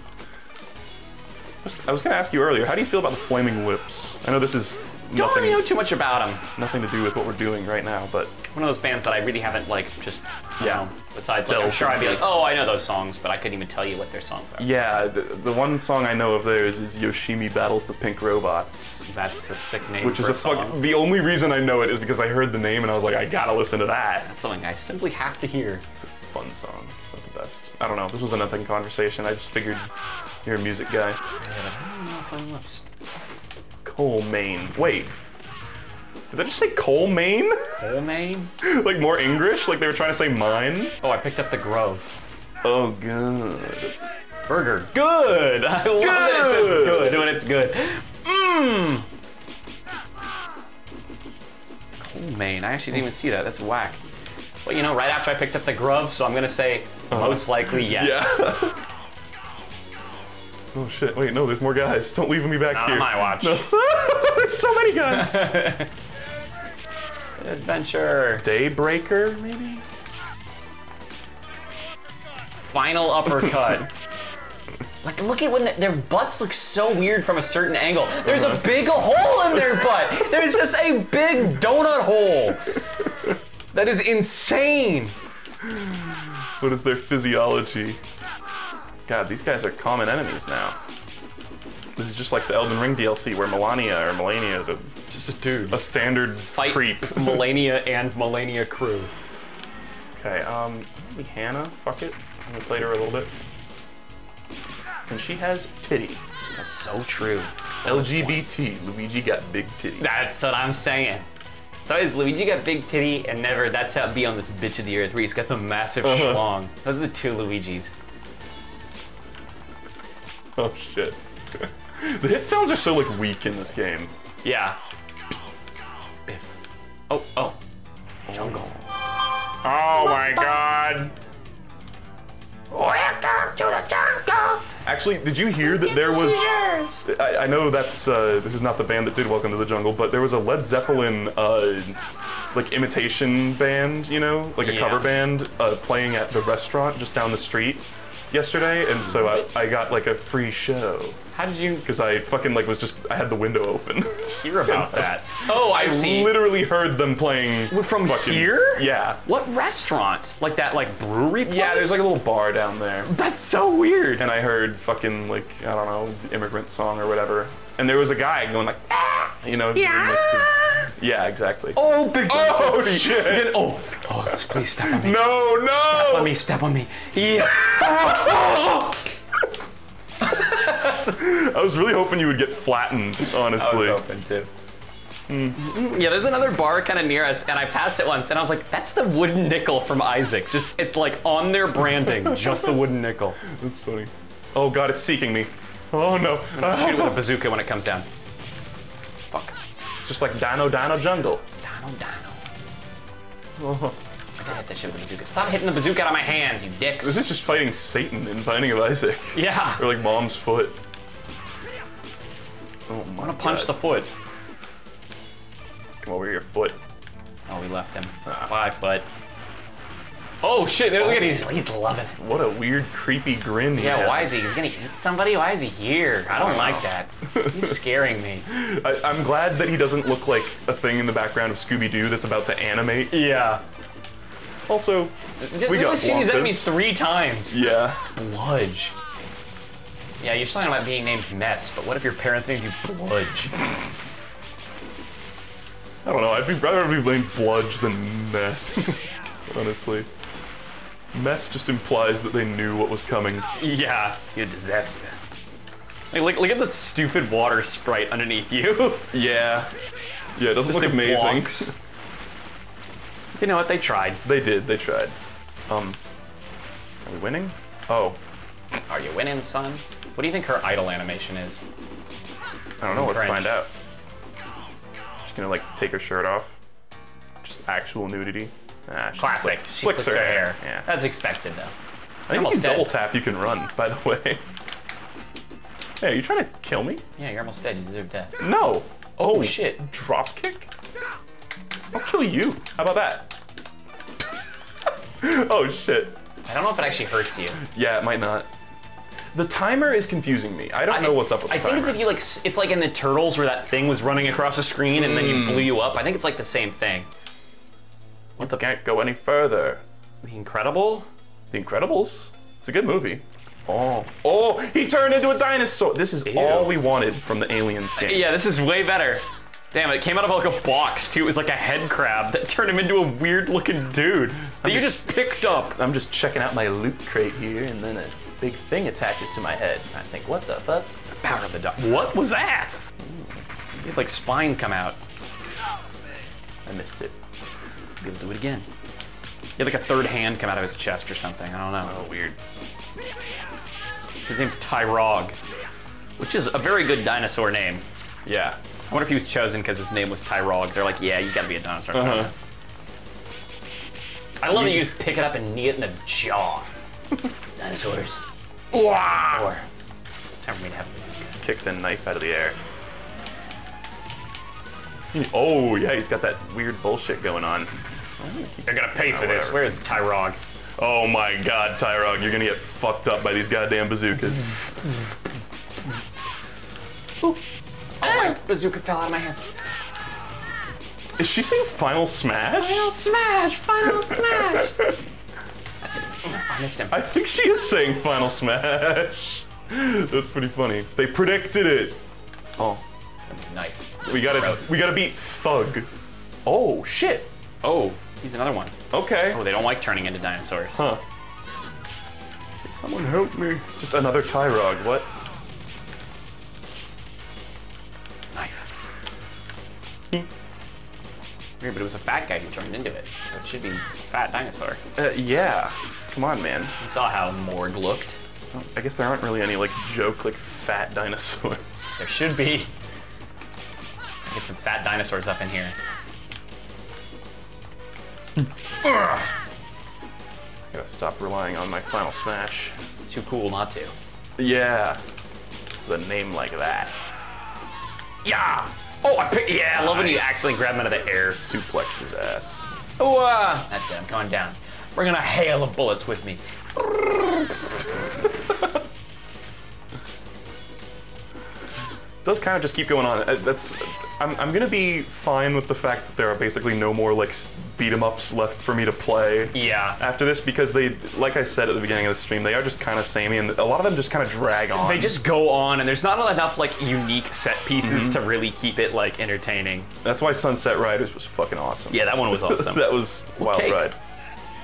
I was gonna ask you earlier, how do you feel about the Flaming Lips? I know this is Don't nothing, really know too much about him. nothing to do with what we're doing right now, but One of those bands that I really haven't like just Yeah. know. Besides, like, I'm sure I'd be like, oh, I know those songs, but I couldn't even tell you what their songs are. yeah, the, the one song I know of theirs is Yoshimi Battles the Pink Robots. That's a sick name. Which is a song. fucking. The only reason I know it is because I heard the name and I was like, I gotta listen to that. That's something I simply have to hear. It's a fun song. I don't know. This was a nothing conversation. I just figured you're a music guy. Coal Main. Wait. Did I just say coal main? Coal Main? <laughs> like more English? Like they were trying to say mine? Oh, I picked up the Grove. Oh, good. Burger. Good! <laughs> I love that it says Good. good when it's good. Mmm! Coal Main. I actually didn't even see that. That's whack. Well, you know, right after I picked up the Grove, so I'm gonna say uh-huh. most likely yes. Yeah. <laughs> oh shit. Wait, no, there's more guys. Don't leave me back Not here. on my watch. No. <laughs> there's so many guys. <laughs> Adventure. Daybreaker, maybe? Final uppercut. like, look at when the, their butts look so weird from a certain angle. There's a uh-huh. big hole in their butt. There's just a big donut hole. That is insane. What is their physiology? God, these guys are common enemies now. This is just like the Elden Ring DLC where Melania or Melania is a, Just a dude. a standard Fight creep. <laughs> Melania and Melania crew. Okay, um, maybe Hannah. Fuck it. I'm gonna play her a little bit. And she has titty. That's so true. LGBT. Luigi got big titty. That's what I'm saying. So is Luigi got big titty and never. That's how it be on this bitch of the earth where he's got the massive Uh-huh. schlong. Those are the two Luigis. Oh shit. <laughs> the hit sounds are so like weak in this game. Yeah. Biff. Oh, oh. Jungle. Oh my god. Welcome to the jungle. Actually, did you hear that there was? I, I know that's uh, this is not the band that did Welcome to the Jungle, but there was a Led Zeppelin uh, like imitation band, you know, like a Yeah. cover band uh, playing at the restaurant just down the street. Yesterday, and so I, I got like a free show How did you because I fucking like was just I had the window open. <laughs> hear about <laughs> that? Oh, I, I see. literally heard them playing From fucking- here? Yeah. What restaurant? Like that, like brewery place? Yeah, there's like a little bar down there. That's so weird. and I heard fucking like I don't know immigrant song or whatever, and there was a guy going like ah, you know. doing, like, the- yeah, exactly. Oh, big Oh, Sophie. shit. Again, Oh, oh, please step on me. <laughs> No, no. Step on me, step on me. Yeah. <laughs> I was really hoping you would get flattened, honestly. I was hoping too. Yeah, there's another bar kind of near us, and I passed it once, and I was like, "That's the wooden nickel from Isaac." Just it's like on their branding, just the wooden nickel. <laughs> That's funny. Oh god, it's seeking me. Oh no. I'm gonna Shoot it with a bazooka when it comes down. Fuck. It's just like Dino Dino Jungle. Dino, dino. Oh. <laughs> I gotta hit that shit with the bazooka. Stop hitting the bazooka out of my hands, you dicks. This is just fighting Satan in Binding of Isaac. yeah. Or like Mom's foot. Oh my I wanna punch God. the foot. Come over here, foot. Oh, we left him. Ah. Bye, foot. Oh shit! Look at he's he's loving it. What a weird, creepy grin he has. Yeah, has. why is he? He's gonna eat somebody? Why is he here? I don't don't like know. that. He's scaring me. <laughs> I, I'm glad that he doesn't look like a thing in the background of Scooby Doo that's about to animate. Yeah. Also, we got We've seen these enemies three times. Yeah. Bludge. Yeah, you're talking about being named Mess, but what if your parents named you Bludge? I don't know. I'd be rather be named Bludge than Mess. <laughs> honestly. Mess just implies that they knew what was coming. Yeah, you disaster. Like, look, look at the stupid water sprite underneath you. <laughs> Yeah. Yeah, it doesn't Just look amazing. you know what? They tried. They did. They tried. Um, are we winning? Oh, Are you winning, son? What do you think her idol animation is? I don't know. Let's Cringe. find out. She's gonna like take her shirt off. Just actual nudity. Ah, Classic. flick- She flicks flicks her hair. Yeah. That's expected, though. I think if almost you dead. double tap, you can run. <laughs> By the way. Hey, are you trying to kill me? Yeah, you're almost dead. You deserve death. No. Oh, shit. Drop kick? I'll kill you. How about that? <laughs> oh shit. I don't know if it actually hurts you. Yeah, it might not. The timer is confusing me. I don't know what's up with the I think it's if you like, it's like in the Turtles where that thing was running across the screen and then Hmm. you blew you up. I think it's like the same thing. What the can't go any further. The Incredible? The Incredibles. It's a good movie. Oh, oh, he turned into a dinosaur. This is all we wanted from the Aliens game. Yeah, this is way better. Damn, it came out of like a box too. It was like a head crab that turned him into a weird looking dude that you just picked up. I'm just checking out my loot crate here, and then a big thing attaches to my head. I think, what the fuck? Power of the dog. What was that? You had like spine come out. I missed it. Be able to do it again. He had like a third hand come out of his chest or something. I don't know. Oh, weird. His name's Tyrog, which is a very good dinosaur name. Yeah. I wonder if he was chosen because his name was Tyrog. They're like, yeah, you gotta be a dinosaur. Uh-huh. I love that you just pick it up and knee it in the jaw. <laughs> Dinosaurs. Wow. Time for me to have bazooka. Kicked a knife out of the air. Oh, yeah, he's got that weird bullshit going on. You're gonna pay for this. Where's Tyrog? Oh my god, Tyrog, you're gonna get fucked up by these goddamn bazookas. Oh, my bazooka fell out of my hands. Is she saying Final Smash? Final Smash! Final smash! <laughs> That's it. Mm, I missed him. I think she is saying Final Smash. That's pretty funny. They predicted it. Oh, Knife. we gotta we gotta beat Thug. Oh shit. Oh, he's another one. Okay. Oh, they don't like turning into dinosaurs. Huh. Someone help me. It's just another Tyrog. What? Knife. Weird, but it was a fat guy who turned into it, so it should be fat dinosaur. Uh, yeah. Come on, man. You saw how Morg looked. I guess there aren't really any like joke like fat <laughs> dinosaurs. There should be. Get some fat dinosaurs up in here. I gotta stop relying on my Final Smash. Too cool not to. Yeah. The name like that. Yeah. Oh, I picked. Yeah, I love when you Nice. accidentally grab him out of the air. Suplex his ass. Oh, uh, that's it. I'm coming down. Bringing a hail of bullets with me. <laughs> does kind of just keep going on. Uh, That's I'm, I'm gonna be fine with the fact that there are basically no more like beat 'em ups left for me to play. Yeah. After this, because they, like I said at the beginning of the stream, they are just kind of samey, and a lot of them just kind of drag on. They just go on, and there's not enough like unique set pieces to really keep it like entertaining. That's why Sunset Riders was fucking awesome. Yeah, that one was awesome. <laughs> that was wild Cake. ride.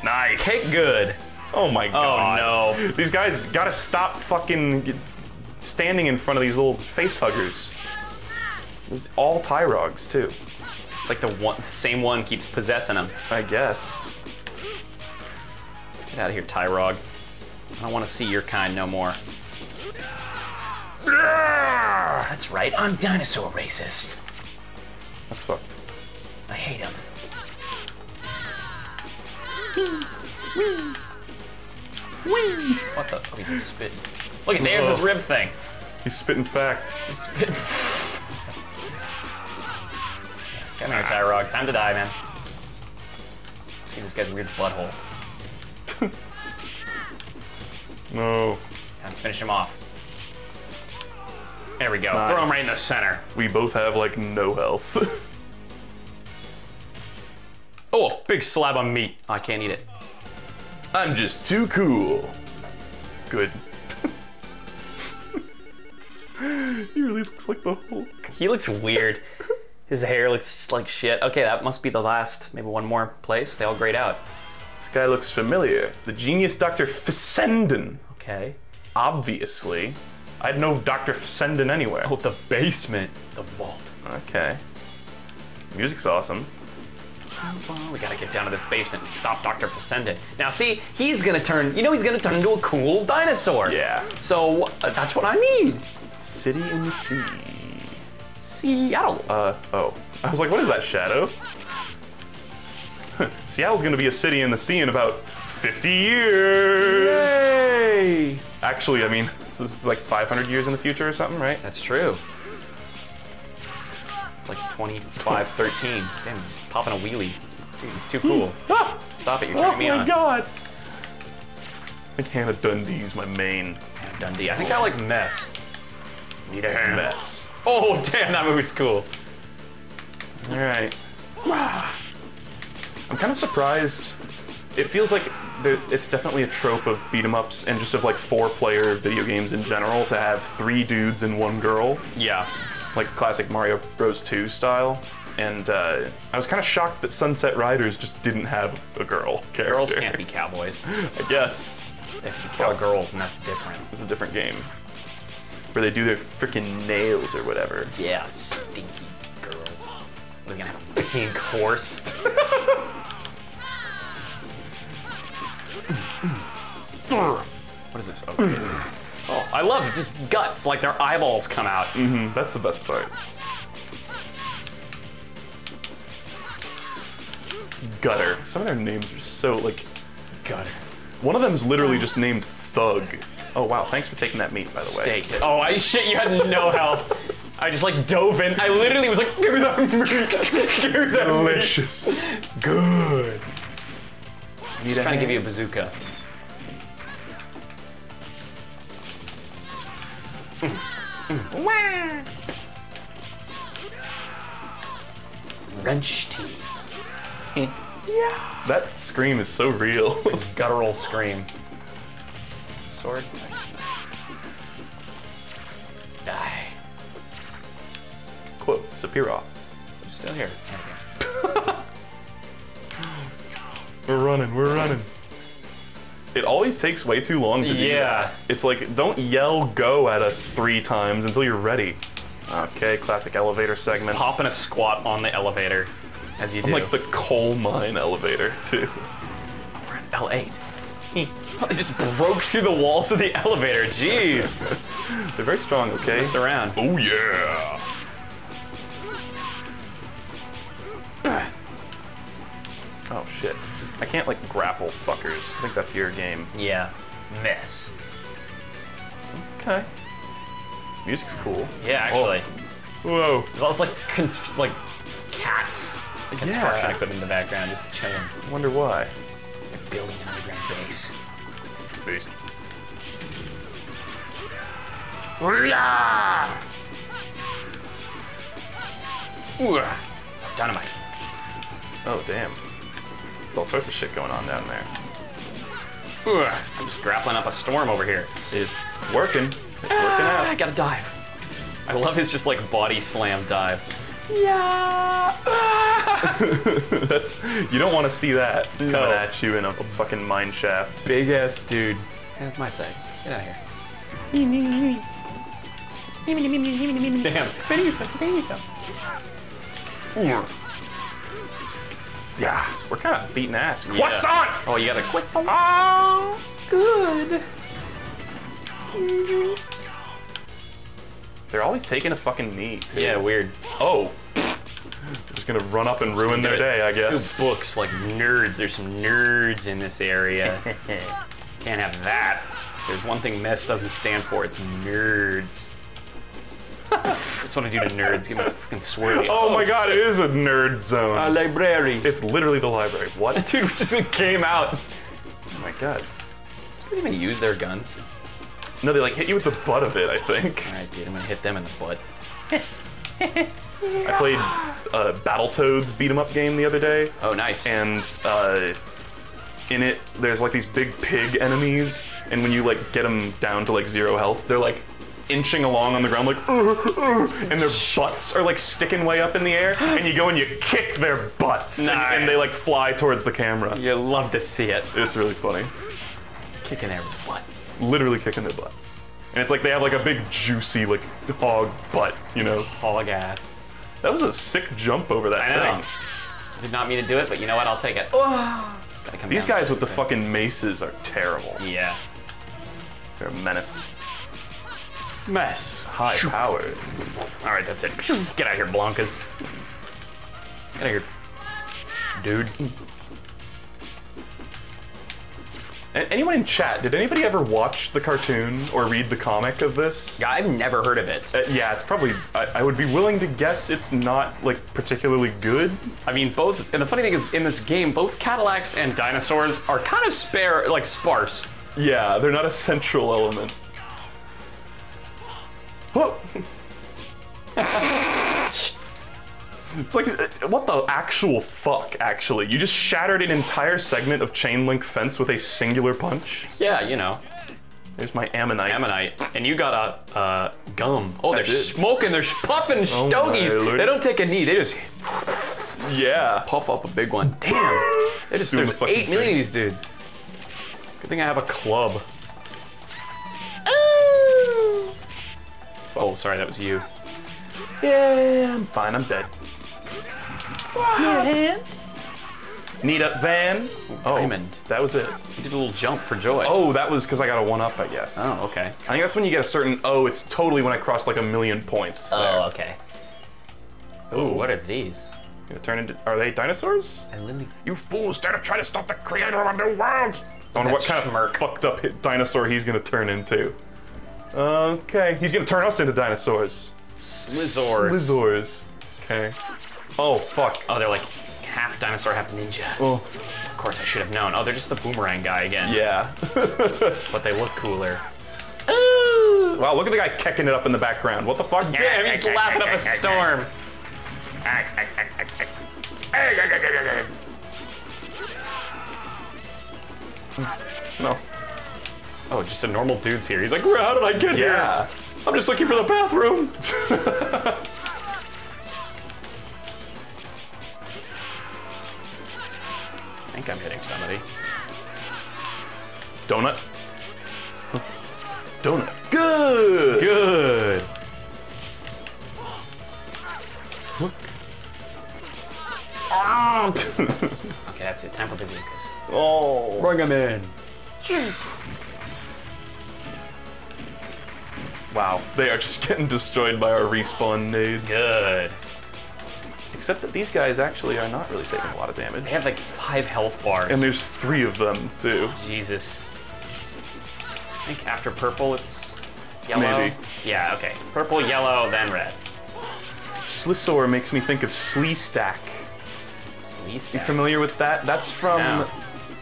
Nice. Cake good. Oh my god. Oh no. These guys gotta stop fucking standing in front of these little face huggers. It's all Tyrogs too, It's like the one same one keeps possessing him. I guess. Get out of here, Tyrog. I don't want to see your kind no more. That's right, I'm dinosaur racist. That's fucked. I hate him. What the? Oh, he's spitting. Look at there's his rib thing. He's spitting facts. he's spitting Come here, Tyrog. Time to die, man. See this guy's weird butthole. <laughs> No. Time to finish him off. There we go. Throw him right in the center. We both have like no health. <laughs> Oh, big slab of meat. Oh, I can't eat it. I'm just too cool. Good. <laughs> he really looks like the Hulk. He looks weird. His hair looks like shit. Okay, that must be the last. Maybe one more place. They all grayed out. This guy looks familiar. The genius Dr. Fessenden. Okay. Obviously. I'd know Dr. Fessenden anywhere. Oh, the basement. The vault. Okay. Music's awesome. Well, we gotta get down to this basement and stop Dr. Fessenden. Now, see, he's gonna turn, you know, he's gonna turn into a cool dinosaur. Yeah. So, uh, that's what I need. City in the Sea. Seattle. Uh, oh. <laughs> I was like, what is that shadow? <laughs> Seattle's gonna be a city in the sea in about 50 years! Yay! Actually, I mean, <laughs> this is like 500 years in the future or something, right? That's true. It's like 25, 13. Damn, he's popping a wheelie. Dude, he's too cool. Ah! Stop it, you're Oh turning me my on. god! I think Hannah Dundee's my main Hannah Dundee. I think I like Mess. Need a hand. mess. Oh, <laughs> damn, that movie's cool. Alright. <sighs> I'm kind of surprised. It feels like it's definitely a trope of beat 'em ups and just of like four player video games in general to have three dudes and one girl, Yeah. like classic Mario Bros. 2 style. And uh, I was kind of shocked that Sunset Riders just didn't have a girl character. Girls can't be cowboys. <laughs> I guess. They have to be cowgirls, and that's different. It's a different game. Where they do their freaking nails or whatever. Yeah, stinky girls. We're gonna have a pink horse. <laughs> what is this? Okay. Oh, I love. Just guts, like their eyeballs come out. Mm, That's the best part. Gutter. Some of their names are so like. Gutter. One of them's literally just named Thug. Oh wow! Thanks for taking that meat, by the way. Steak. Oh, I shit. You had no help. I just like dove in. I literally was like, "Give me that meat. <laughs> Give me that meat." Delicious. Good. Need Trying to give you a bazooka. Wrench tea. Yeah. That scream is so real. Guttural scream. Sword. Die. Quote Sephiroth. I'm still here. <laughs> We're running. We're running. It always takes way too long to do Yeah. that. It's like don't yell "go" at us three times until you're ready. Okay, classic elevator segment. Popping a squat on the elevator, as you do. I'm like the coal mine elevator too. We're in L8. It just broke through the walls of the elevator. Jeez. They're very strong. Okay. Mess around. Oh yeah. <sighs> Oh shit. I can't like grapple fuckers. I think that's your game. Yeah. Mess. Okay. This music's cool. Yeah, oh. actually. Whoa. There's also like cons- like cats. Construction Yeah. equipment in the background, just chilling. I wonder why building an underground base. Beast. Ooh, uh, dynamite. Oh, damn. There's all sorts of shit going on down there. Ooh, uh, I'm just grappling up a storm over here. It's working. It's ah, working out. I gotta dive. I love his just like body slam dive. <laughs> That's you don't want to see that coming at you in a fucking mine shaft. Big ass dude. That's my side. Get out of here. Damn. Ooh. Yeah, we're kind of beating ass. Croissant. Oh, you got a croissant. Oh, good. They're always taking a fucking knee. Too. Yeah, weird. Oh. Just gonna run up and ruin their day, I guess. Books like nerds. There's some nerds in this area. <laughs> Can't have that. If There's one thing mess doesn't stand for. It's nerds. <laughs> That's what I do to nerds. Give me a fucking swirly. Oh my god, it is a nerd zone. A library. it's literally the library. What? <laughs> Dude just came out. Oh my god. Does even use their guns? No, they like hit you with the butt of it, I think. All right, dude. I'm gonna hit them in the butt. I played uh, Battletoads beat 'em up game the other day, Oh, nice. and uh, in it, there's like these big pig enemies, and when you like get them down to like zero health, they're like inching along on the ground, like, "Uh, uh," and their butts are like sticking way up in the air, and you go and you kick their butts, and, and they like fly towards the camera. you love to see it. It's really funny. Kicking their butt. Literally kicking their butts. And it's like they have like a big juicy like hog butt, you know. Hog ass. That was a sick jump over that I know. thing. Did not mean to do it, but you know what? I'll take it. These guys with the fucking maces are terrible. Yeah. They're a menace. Mess. High powered. All right, that's it. Get out of here, Blancas. Get out of here, dude. Anyone in chat, did anybody ever watch the cartoon or read the comic of this? Yeah, I've never heard of it. Uh, yeah, it's probably. I, I would be willing to guess it's not like particularly good. I mean, both. And the funny thing is, in this game, both Cadillacs and dinosaurs are kind of spare, like sparse. Yeah, they're not a central element. Whoa! <laughs> <laughs> It's like, what the actual fuck, actually? You just shattered an entire segment of chain link fence with a singular punch? Yeah, you know, There's my ammonite. ammonite. And you got a uh, gum. Oh, they're did. smoking. They're puffing Oh stogies. they don't take a knee. They just Yeah. puff up a big one. Damn. There's just Doing there's the fucking eight million thing. of these dudes. Good thing I have a club. Oh, sorry, that was you. Yeah, I'm fine, I'm dead. Need a van? Oh, Diamond. that was it. You did a little jump for joy. Oh, that was because I got a one up, I guess. Oh, okay. I think that's when you get a certain. Oh, it's totally when I crossed like a million points. Oh, there. Oh, okay. Ooh, what are these? Gonna turn into. Are they dinosaurs? A lily. You fools dare to try to stop the creator of a new world! I wonder what That's kind of Schmirk. fucked up dinosaur he's gonna turn into. Okay, he's gonna turn us into dinosaurs. Slizzords. Slizzors. Okay. Oh, fuck. Oh, they're like half dinosaur, half ninja. Oh, Of course, I should have known. Oh, they're just the boomerang guy again. yeah. <laughs> But they look cooler. wow, look at the guy kicking it up in the background. What the fuck? <laughs> Damn, he's laughing up a storm. No. Oh, just a normal dude's here. He's like, how did I get here? Yeah. here? I'm just looking for the bathroom. <laughs> think I'm hitting somebody. Donut. Donut. Good. Good. Okay, that's it. Time for bazookas. oh. Bring him in. Wow, they are just <laughs> getting destroyed by our respawn nades. Good. Except that these guys actually are not really taking a lot of damage. They have like five health bars. And there's three of them, too. Jesus. I think after purple it's yellow. Maybe. Yeah, okay. Purple, yellow, then red. Slisaur makes me think of Sleestak. Slee stack. Familiar with that? That's from. No.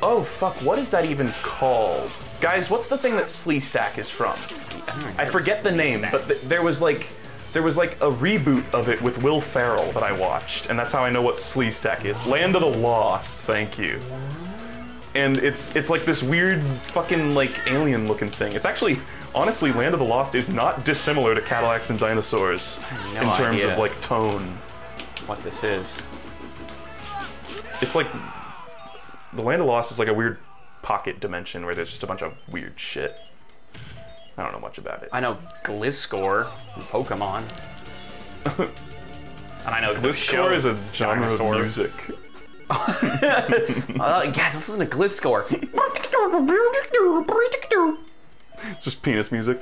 Oh, fuck, what is that even called? Guys, what's the thing that Sleestak is from? I I forget the name, but th- there was like there was like a reboot of it with Will Ferrell that I watched, and that's how I know what Sleestak is. Land of the Lost. Thank you. And it's it's like this weird fucking like alien looking thing. It's actually honestly Land of the Lost is not dissimilar to Cadillacs and Dinosaurs no in terms idea. of like tone. what this is. It's like the Land of Lost is like a weird pocket dimension where there's just a bunch of weird shit. I don't know much about it. I know Gliscor from Pokemon. <laughs> and I know the This show score is a genre Dinosaur. of music. <laughs> <laughs> Uh, guys, listen to Gliscor. It's just penis music.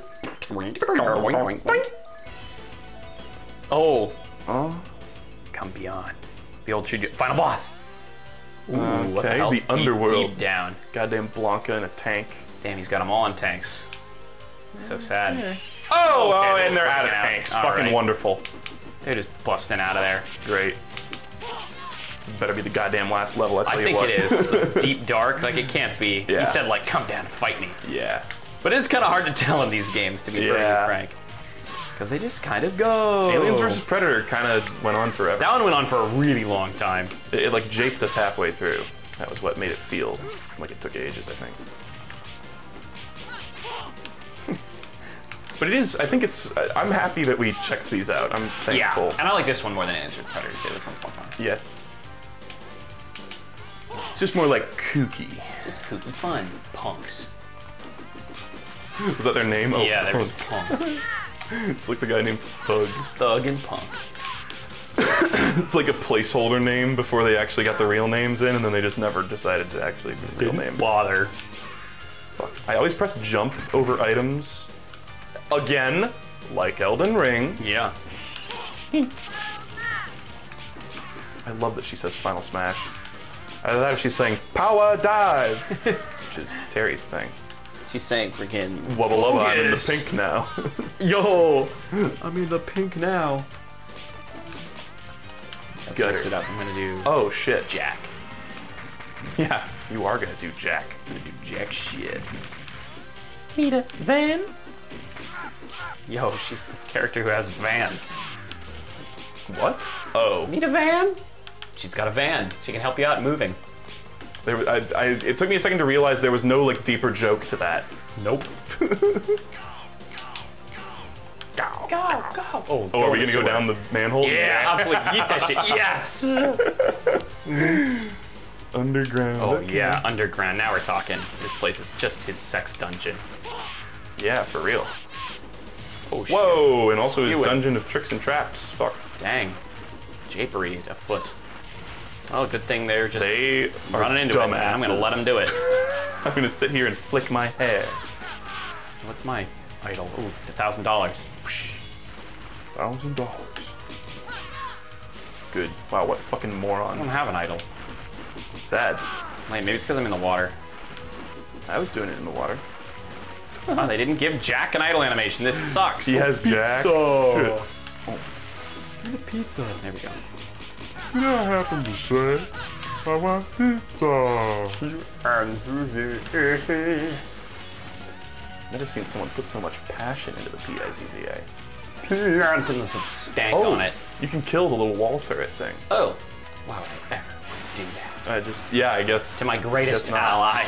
oh, Oh, come beyond. The old tree. Final boss. Ooh, what the Okay, hell? the Deep- underworld. Deep down. goddamn Blanca in a tank. Damn, he's got them all in tanks. So sad. Oh, oh, Okay, oh, and they're out of fucking out. tanks. All Fucking right. wonderful. They're just busting out of there. Great. This better be the goddamn last level. I tell I you think what. it is. It's <laughs> deep dark. Like it can't be. Yeah. He said like, "Come down and fight me," yeah. but it's kind of hard to tell in these games, to be Yeah. perfectly frank, because they just kind of go. Aliens vs Predator kind of went on forever. That one went on for a really long time. It, it, like japed us halfway through. That was what made it feel like it took ages. I think. But it is. I think it's. I'm happy that we checked these out. I'm thankful. Yeah, and I like this one more than vs Predator too. This one's more fun. Yeah. It's just more like kooky. Just kooky fun, punks. Was that their name? Oh, yeah, Punk. <laughs> punk, It's like the guy named Thug. thug and punk. <coughs> It's like a placeholder name before they actually got the real names in, and then they just never decided to actually be the real name. bother. Fuck. I always press jump over items. Again, like Elden Ring. Yeah. I love that she says Final Smash. Either that or she's saying Power Dive, <laughs> which is Terry's thing. She's saying freaking Wubba lubba, I'm in the pink now. <laughs> Yo, I'm in the pink now. Let's Got mix it up. I'm gonna do oh shit. Jack. Yeah, you are gonna do Jack. I'm gonna do Jack shit. Need a van? Yo, she's the character who has a van. What? Oh, Need a van? She's got a van. She can help you out moving. there, I, I, it took me a second to realize there was no like deeper joke to that. Nope. <laughs> go, go, go. Oh, Oh, are we gonna go down the manhole? Yeah, absolutely. Eat that shit. <laughs> Yes. <laughs> Underground. Oh okay. yeah, underground. Now we're talking. This place is just his sex dungeon. Yeah, for real. Oh shit. Whoa, and also his it. dungeon of tricks and traps. Fuck. Dang. Japery afoot. Oh, good thing they're just They running into it. man. I'm gonna let them do it. <laughs> I'm gonna sit here and flick my hair. What's my idol? Ooh, a thousand dollars. Thousand dollars. Good. Wow, what fucking morons. I don't have an idol. Sad. Wait, maybe it's because I'm in the water. I was doing it in the water. Oh, they didn't give Jack an idle animation. This sucks. He has Jack. Pizza. Shit. Oh. the pizza. There we go. You know what happened to say? I want pizza. Never seen someone put so much passion into the P-I-Z-Z-A. I'm putting some stank Oh. on it. You can kill the little wall turret thing. Oh. Why would I ever do that? I just, yeah, I guess. To my greatest ally.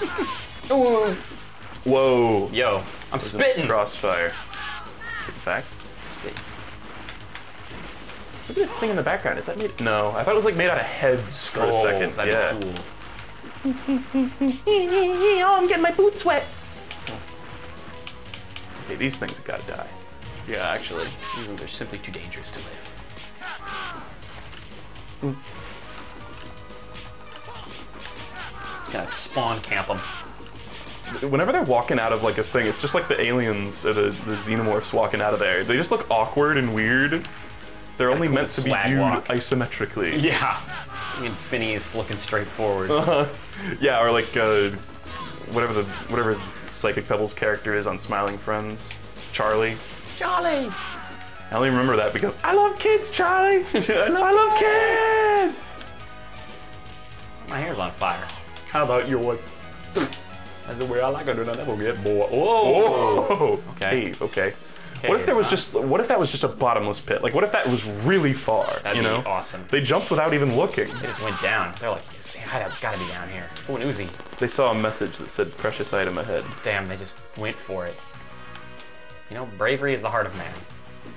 <laughs> Ooh. Whoa. Yo, I'm spitting. Crossfire. Spitting facts. Spit. Look at this thing in the background. Is that made? No, I thought it was like made out of heads for a second. That'd oh, yeah. be cool. <laughs> Oh, I'm getting my boots wet. Hey, these things have got to die. Yeah, actually, these ones are simply too dangerous to live. Mm. Just gonna spawn camp them. Whenever they're walking out of like a thing, it's just like the aliens or the, the xenomorphs walking out of there. They just look awkward and weird. They're only cool meant to be swag viewed walk. isometrically. Yeah. And Phineas looking straight forward. Yeah, or like uh, whatever the whatever Psychic Pebbles character is on Smiling Friends, Charlie. Charlie! I only remember that because I love kids, Charlie. <laughs> I love kids. My hair's on fire. How about yours? That's the way I like it, and I never get bored. Whoa! Oh, Okay. cave. Okay. What if there was huh? just? What if that was just a bottomless pit? Like, what if that was really far? That'd you be know, awesome. They jumped without even looking. They just went down. They're like, hideout's gotta be down here. Oh, an Uzi. They saw a message that said "precious item ahead." Damn, they just went for it. You know, bravery is the heart of man.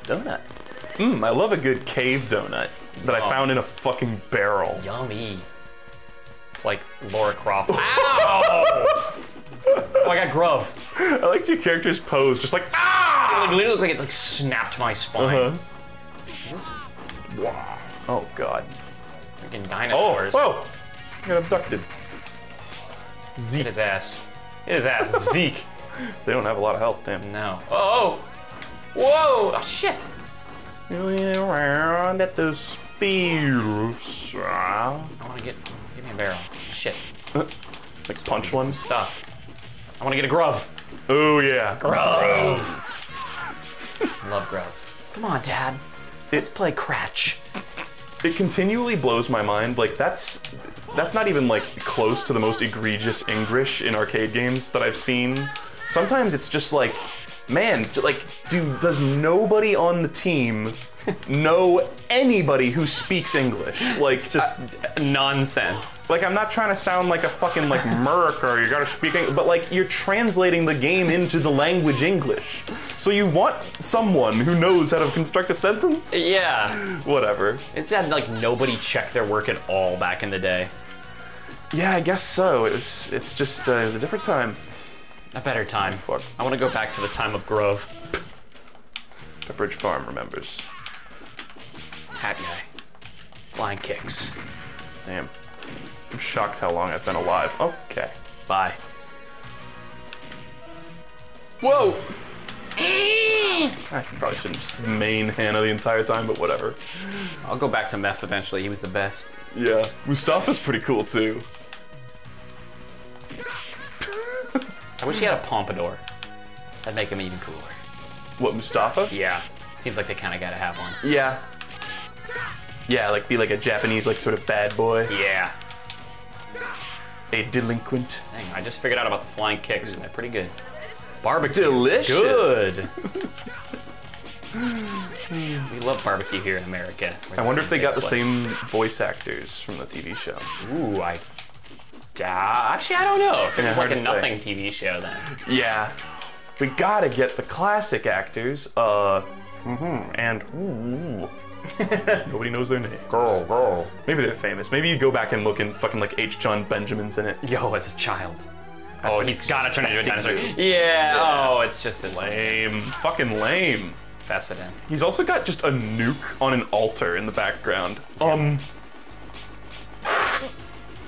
Donut. Mmm, I love a good cave donut that I found in a fucking barrel. Yummy. It's like Laura Croft. <laughs> Ow! <laughs> oh, I got Grove. I liked your character's pose, just like ah. It like, literally looked like it like snapped my spine. Is this Wow. Oh god. freaking Oh, dinosaurs? whoa! I got abducted. Hit Zeke. his ass. Hit his ass. Zeke. They don't have a lot of health, damn. No. Oh! Whoa! Oh, shit! Really around at the speed of sound. I wanna get. Give me a barrel. Shit. Like punch one. Some stuff. I wanna get a Grove. Oh yeah. Grove! <laughs> Love Grove. Come on, Dad. Let's play Cratch. It continually blows my mind. Like that's that's not even like close to the most egregious English in arcade games that I've seen. Sometimes it's just like, man, like, dude, does nobody on the team know anybody who speaks English? Like, just Just nonsense. like I'm not trying to sound like a fucking like Merc or you gotta speak English, but like you're translating the game into the language English. So you want someone who knows how to construct a sentence? Yeah. Whatever. It's had like nobody check their work at all back in the day. Yeah, I guess so. It was. It's just. Uh, it was a different time. A better time. Fuck. I want to go back to the time of Grove. Pepperidge Farm remembers. Hat guy. Flying kicks. Damn. I'm shocked how long I've been alive. Okay. Bye. Whoa. I probably shouldn't just main Hannah the entire time, but whatever. I'll go back to Mess eventually. He was the best. Yeah. Mustapha's pretty cool too. I wish he had a pompadour. That'd make him even cooler. What Mustapha? Yeah. Seems like they kind of gotta have one. Yeah. Yeah, like be like a Japanese, like sort of bad boy, Yeah. a delinquent. Dang, I just figured out about the flying kicks, and they're pretty good. Barbecue. Delicious. Good. <laughs> we love barbecue here in America. I wonder if they got the Place. same voice actors from the TV show. Ooh, I. Uh, actually, I don't know. If it was like a to say. nothing TV show, then. Yeah. We gotta get the classic actors. Uh, mhm, and ooh. <laughs> Nobody knows their name. Girl, girl. Maybe they're famous. Maybe you go back and look and fucking like H. Jon Benjamin's in it. Yo, as a child. Oh, he's gotta turn into a dinosaur. Expecting Yeah. Oh, it's just this one. Lame. Fucking lame. Fess in. He's also got just a nuke on an altar in the background. Um,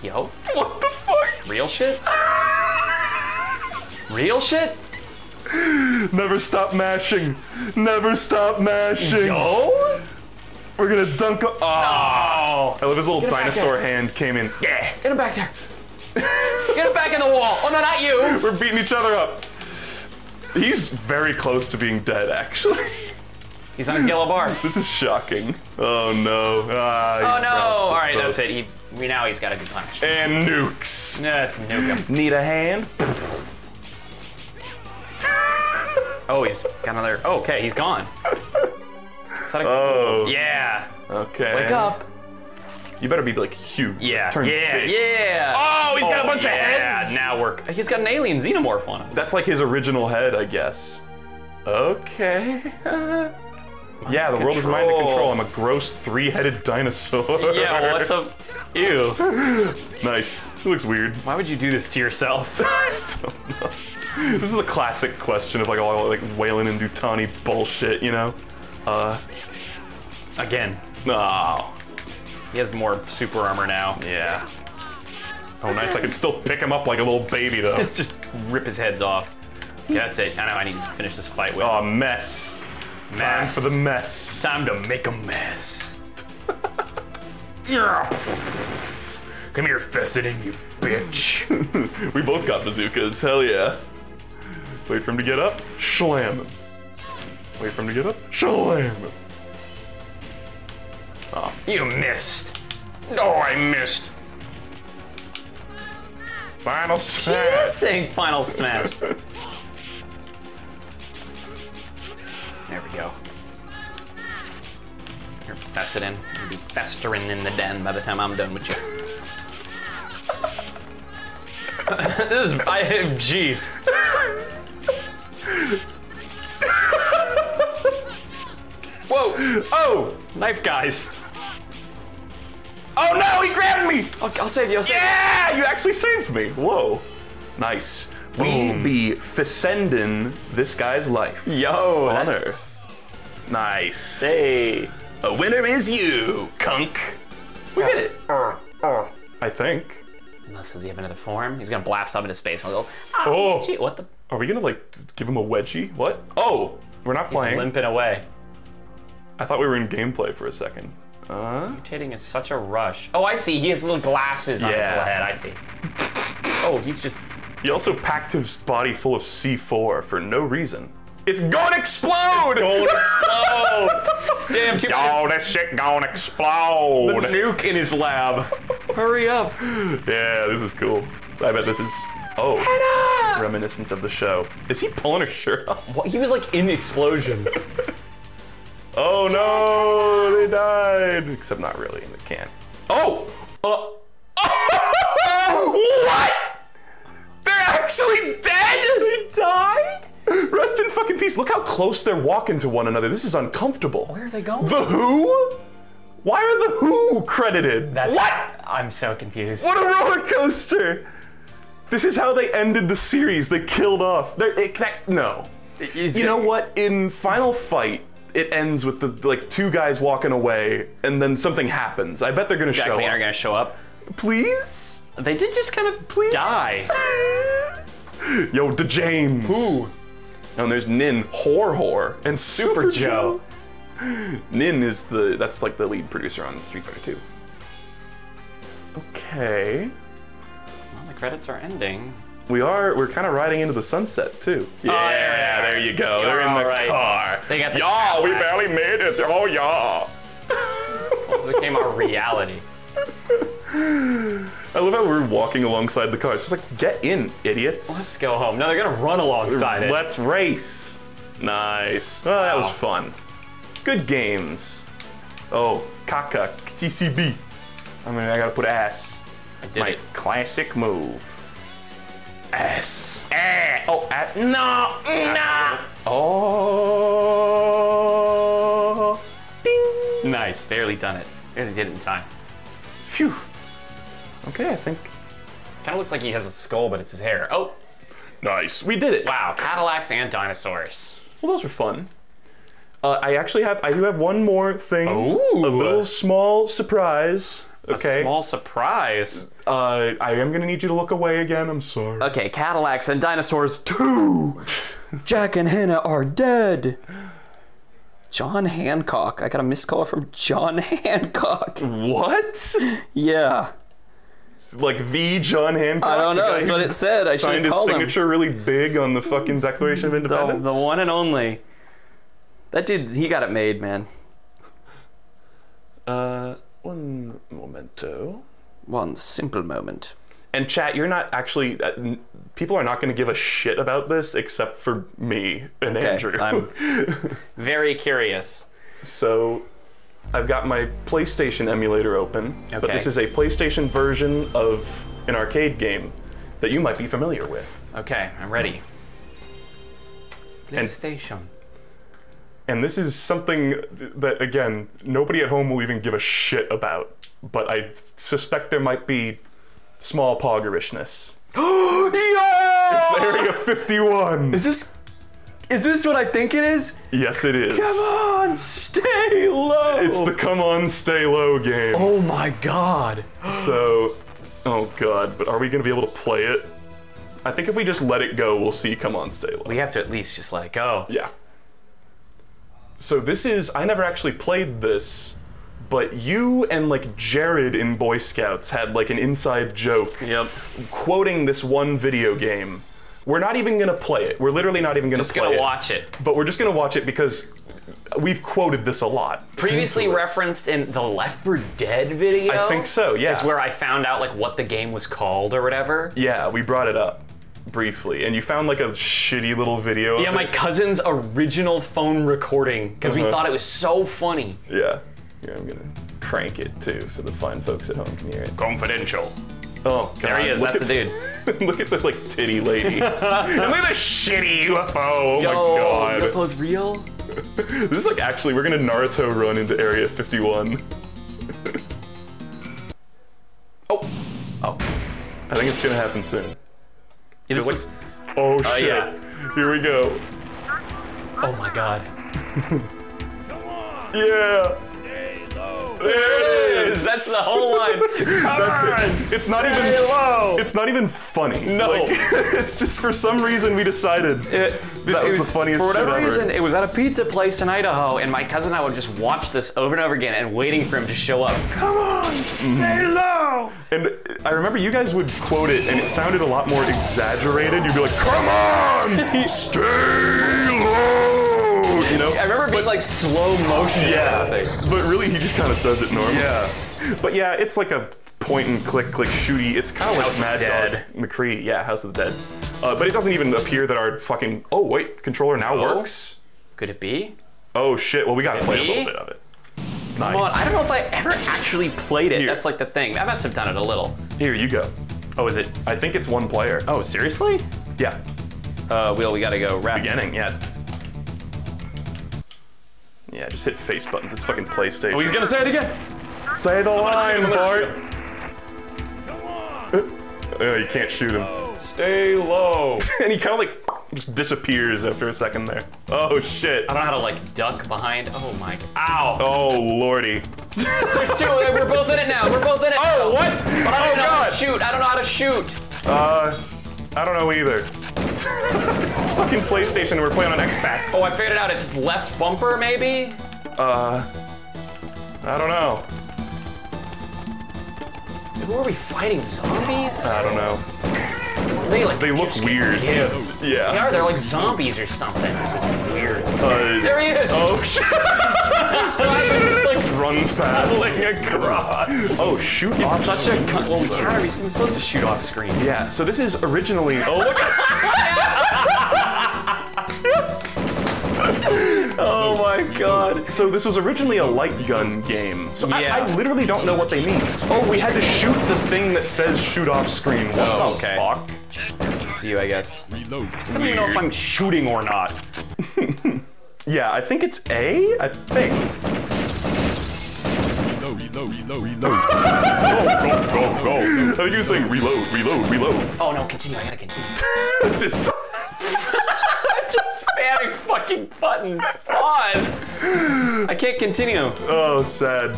Yo, what the fuck? real shit. <laughs> Real shit. Never stop mashing. Never stop mashing. Yo. We're gonna dunk. A- oh. Oh. I love his little dinosaur hand came in. Yeah. Get him back there. Get him back in the wall. Oh no, not you. <laughs> We're beating each other up. He's very close to being dead, actually. He's on his yellow bar. <laughs> This is shocking. Oh no. Ah, Oh no! All right, both. that's it. He, we now he's got a good punish. And nukes. Yes, nuke him. Need a hand? Oh, he's got another. Oh, okay, he's gone. <laughs> Is that a- Oh. Yeah. Okay. Wake up. You better be like huge. Yeah. Turn yeah. big. Yeah. Oh, he's got a oh, bunch of yeah, heads. Now we're. He's got an alien xenomorph on him. That's like his original head, I guess. Okay. <laughs> yeah, the world is mine to control. control. I'm a gross three-headed dinosaur. Yeah. What the? <laughs> Ew. Nice. It looks weird. Why would you do this to yourself? <laughs> This is the classic question of like all like Weyland and Yutani bullshit, you know? Uh, Again, no. he has more super armor now. Yeah. Oh, nice. I can still pick him up like a little baby, though. <laughs> Just rip his heads off. Okay, that's it. I know I need to finish this fight with. Oh, mess. Time for the mess. Time to make a mess. <laughs> yeah. Come here, Fessenden, you bitch. <laughs> We both got bazookas. Hell yeah. Wait for him to get up. Slam him. Wait for him to get up. Slam him. Oh, you missed. Oh, I missed. Final smash. She is smash. saying Final Smash. <laughs> There we go. You're festering. You'll be festering in the den by the time I'm done with you. <laughs> this is, I, jeez. <laughs> Whoa, Oh! knife guys. Oh no, he grabbed me! I'll, I'll save you. I'll save you. Yeah, you actually saved me. Whoa. Nice. We be Fessenden this guy's life Yo, on that- Earth. Nice. hey. A winner is you, Kunk. We did it. Uh, uh, uh. I think. Unless does he have another form? He's gonna blast up into space and I'll go. Ah, oh. Gee, what the? Are we gonna like give him a wedgie? What? Oh, we're not He's playing. limping away. I thought we were in gameplay for a second. Uh, Mutating is such a rush. Oh, I see. He has little glasses on his little head. I see. Oh, he's just. he also packed his body full of C4 for no reason. It's gonna explode! It's Going to explode! <laughs> Damn, too Yo, this shit gonna explode! The nuke in his lab. Hurry up! Yeah, this is cool. I bet this is oh reminiscent of the show. Is he pulling her shirt off? What? He was like in explosions. <laughs> Oh no, they died. Except not really, they can't. Oh! Uh, <laughs> what? They're actually dead? They died? Rest in fucking peace. Look how close they're walking to one another. This is uncomfortable. Where are they going? The Who? Why are the Who credited? That's what? I'm so confused. What a roller coaster! This is how they ended the series. They killed off. They're, it connect. No. Is You know what? In Final Fight, it ends with the like two guys walking away, and then something happens. I bet they're gonna Jack show and are up. gonna show up. Please, They did just kind of please die. <laughs> Yo, the James. Ooh. And there's Nin, Hor Hor, and Super, Super Joe. Joe. <laughs> Nin is the that's like the lead producer on Street Fighter 2. Okay. Well, the credits are ending. We are we're kind of riding into the sunset too. Oh, yeah, yeah, there you go. You're They're in the all right. car. They got the Y'all, we barely made it. Oh y'all. This became our reality. I love how we're walking alongside the car. It's just like, get in, idiots. Let's go home. No, they're gonna run alongside it. Let's race. Nice. Well, that was fun. Good games. Oh, Kaka, CCB. I mean, I gotta put ass. I did My it. classic move. S. Ah. Oh, at no, no. Oh. Ding. Nice. Barely done it. Barely did it in time. Phew. Okay, I think. Kind of looks like he has a skull, but it's his hair. Oh, Nice. We did it. wow. Cadillacs and dinosaurs. Well, those were fun. Uh, I actually have. I do have one more thing. Ooh. A little small surprise. Okay. Small surprise. Uh, I am gonna need you to look away again. I'm sorry. Okay, Cadillacs and dinosaurs too. Jack and Hannah are dead. John Hancock. I got a missed call from John <laughs> Hancock. What? Yeah. Like the John Hancock? I don't know. That's what it said. I should Signed have his called him. signature really big on the fucking Declaration of The, Independence. the one and only. That dude, he got it made, man. Uh, one momento. One simple moment. And chat, you're not actually. Uh, n- people are not going to give a shit about this except for me and Okay, Andrew. I'm- <laughs> Very curious. So, I've got my PlayStation emulator open, but this is a PlayStation version of an arcade game that you might be familiar with. Okay, I'm ready. And- PlayStation. And this is something that, again, nobody at home will even give a shit about, but I suspect there might be small poggerishness. <gasps> It's Area 51! Is this. Is this what I think it is? Yes, it is. Come on, stay low. It's the Come On Stay Low game. Oh my god. <gasps> So, oh god, but are we gonna be able to play it? I think if we just let it go, we'll see Come On Stay Low. We have to at least just let it go. Yeah. So this is I never actually played this, but you and like Jared in Boy Scouts had like an inside joke Yep. quoting this one video game We're not even gonna play it. We're literally not even gonna Just play gonna it. watch it. But we're just gonna watch it because we've quoted this a lot. Previously referenced in the Left 4 Dead video. I think so, yeah. Is where I found out like what the game was called or whatever. Yeah, we brought it up briefly, and you found like a shitty little video. Yeah, of my it. cousin's original phone recording because we Uh-huh. thought it was so funny. Yeah. Yeah, I'm gonna crank it too, so the fine folks at home can hear it. Confidential. Oh, God. There he is. look That's at- the dude. <laughs> look at the like titty lady. <laughs> and look at the shitty UFO. Oh my god. UFO's real. <laughs> This is like actually we're gonna Naruto run into Area 51. Oh. Oh. I think it's gonna happen soon. Yeah, this Like- was- oh, oh shit. yeah. Here we go. oh my god. <laughs> Yeah. There it is. That's the whole line. <laughs> That's it. It's not even. It's not even funny. No. Like, <laughs> it's just for some reason we decided It, that was, the funniest For whatever shit ever. reason, it was at a pizza place in Idaho, and my cousin and I would just watch this over and over again and waiting for him to show up. Come on, mm-hmm. stay low. And I remember you guys would quote it, and it sounded a lot more exaggerated. You'd be like, "Come on, <laughs> stay low," you know? I remember being like slow motion. Yeah, but really, he just kind of says it normal. Yeah. But yeah, it's like a point and click, click shooty. It's kind of like House of Mad Dead. Dog McCree. Yeah, House of the Dead. Uh, but it doesn't even appear that our fucking. Oh wait, controller now Oh? works. Could it be? Oh shit. Well, we gotta play a little bit of it. Nice. Well, I don't know if I ever actually played it. Here. That's like the thing. I must have done it a little. Here you go. Oh, is it? I think it's one player. Oh, seriously? Yeah. Uh, Will, we gotta go. Wrap. Beginning. Yeah. Yeah, just hit face buttons. It's fucking PlayStation. Oh, he's gonna say it again. Say the line, I'm gonna Bart. Oh, you can't shoot him. Stay low. <laughs> and he kind of like just disappears after a second there. Oh shit. I don't know how to like duck behind. Oh my. Ow. Oh lordy. There's two. We're both in it now. We're both in it. Oh now. what? But I don't oh know how god. to shoot. I don't know how to shoot. Uh, I don't know either. <laughs> it's fucking PlayStation. and We're playing on Xbox. Oh, I figured it out. It's left bumper, maybe. Uh, I don't know. Who are we fighting? Zombies? I don't know. they like. They look weird. give. They are. They're like zombies or something. This is weird. Uh, There he is. oh <laughs> shit. Like Runs past. scuttling across. Oh shoot. He's off. such a cunt. Well, we can't. He's supposed to shoot off screen. Yeah. So this is originally. Oh look. <laughs> <laughs> Oh my god. So this was originally a light gun game. So I- Yeah. I, literally don't know what they mean. Oh, we had to shoot the thing that says shoot off screen. What Oh, the okay. fuck? It's you, I guess. I still don't even know if I'm shooting or not. <laughs> Yeah, I think it's A. I think. Reload, reload, reload, reload. <laughs> Go, go, go. I think you were saying reload, reload, reload. Oh no, continue. I gotta continue. <laughs> This is so- Just spamming fucking buttons. Pause. I can't continue. oh, sad.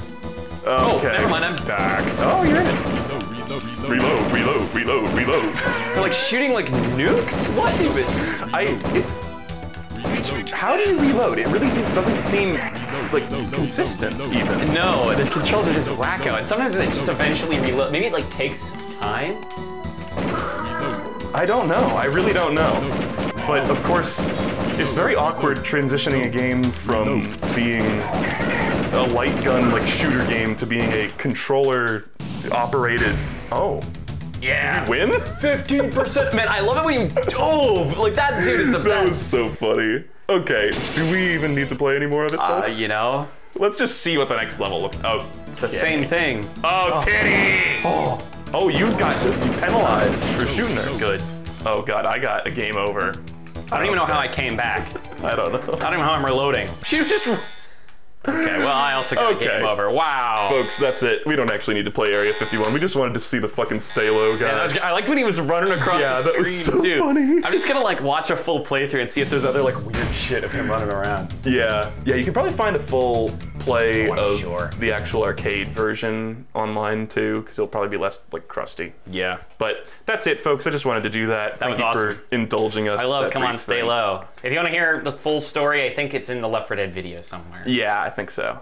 Oh, never mind. I'm back. Oh, you're in it. Reload, reload, reload. Reload, reload, reload, reload. They're like shooting like nukes. What even? I. It, how do you reload? It really just doesn't seem like consistent even. No, the controls are just wacko, and sometimes they just eventually reload. Maybe it like takes time. I don't know. I really don't know. But of course, it's very awkward transitioning a game from being a light gun like shooter game to being a controller operated. Oh, Yeah. You win? 15%. Man, I love it when you dove. Like that dude is the best. <laughs> That was so funny. Okay, do we even need to play any more of it? Uh, you know, Let's just see what the next level looks. Oh, it's the same thing. Oh, titty! Oh, oh, you got you penalized for shooting her. Good. Oh god, I got a game over. I don't even know how I came back. I don't know. I don't even know how I'm reloading. She was just. Okay, well, I also got Okay. a game over. Wow. Folks, that's it. We don't actually need to play Area 51. We just wanted to see the fucking Stay Low guy. Yeah, was, I liked when he was running across Yeah, the that was screen so too. funny. I'm just gonna like watch a full playthrough and see if there's other like weird shit of him running around. yeah, yeah. You can probably find a full play Oh, of sure. the actual arcade version online too, because it'll probably be less like crusty. Yeah. But that's it, folks. I just wanted to do that. Thank was you awesome. for indulging us. I love that Come On brief Stay thing. Low. If you want to hear the full story, I think it's in the Left 4 Dead video somewhere. Yeah, I think so.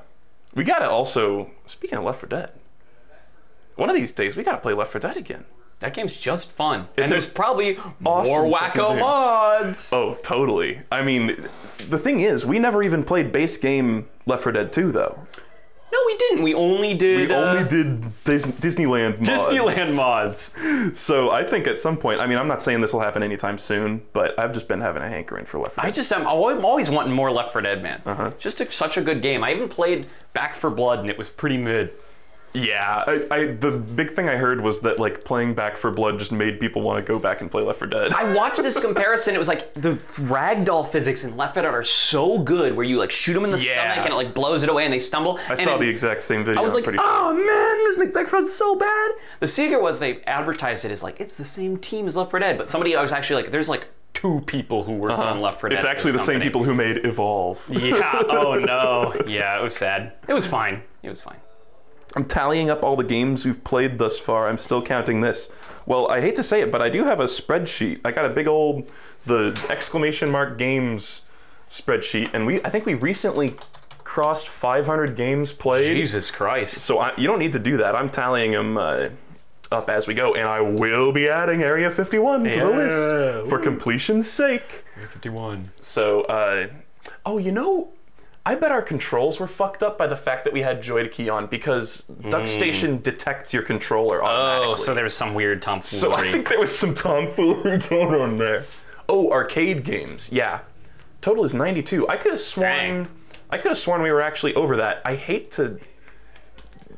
We gotta also speaking of Left 4 Dead. One of these days, we gotta play Left 4 Dead again. That game's just fun. It's and there's probably awesome more wacko mods. Oh, totally. I mean, the thing is, we never even played base game Left 4 Dead 2, though. No, we didn't. We only did. We uh, only did Dis- Disneyland mods. Disneyland mods. So I think at some point, I mean, I'm not saying this will happen anytime soon, but I've just been having a hankering for Left 4 I just am. I'm always wanting more Left 4 Dead, man. Uh-huh. Just a, such a good game. I even played Back 4 Blood, and it was pretty mid. Yeah, I, I, the big thing I heard was that like playing Back 4 Blood just made people want to go back and play Left 4 Dead. I watched this <laughs> comparison. It was like the ragdoll physics in Left 4 Dead are so good, where you like shoot them in the Yeah. stomach and it like blows it away, and they stumble. I saw the exact same video. I was like, oh man, this Back 4 Dead so bad. The secret was they advertised it as like it's the same team as Left 4 Dead, but somebody I was actually like, there's like two people who worked uh-huh. on Left 4 Dead. It's actually the this same people who made Evolve. Yeah. Oh no. <laughs> Yeah, it was sad. It was fine. It was fine. I'm tallying up all the games we've played thus far. I'm still counting this. Well, I hate to say it, but I do have a spreadsheet. I got a big old the exclamation mark games spreadsheet, and we I think we recently crossed 500 games played. Jesus Christ. So I, you don't need to do that. I'm tallying them uh, up as we go, and I will be adding Area 51 to the Yeah. list for completion's sake. Area 51. So, uh, oh, you know, I bet our controls were fucked up by the fact that we had JoyToKey on because DuckStation hmm. detects your controller automatically. Oh, so there was some weird tomfoolery. So I think there was some tomfoolery <laughs> going on there. Oh, arcade games. Yeah. Total is 92. I could have sworn Dang. I could have sworn we were actually over that. I hate to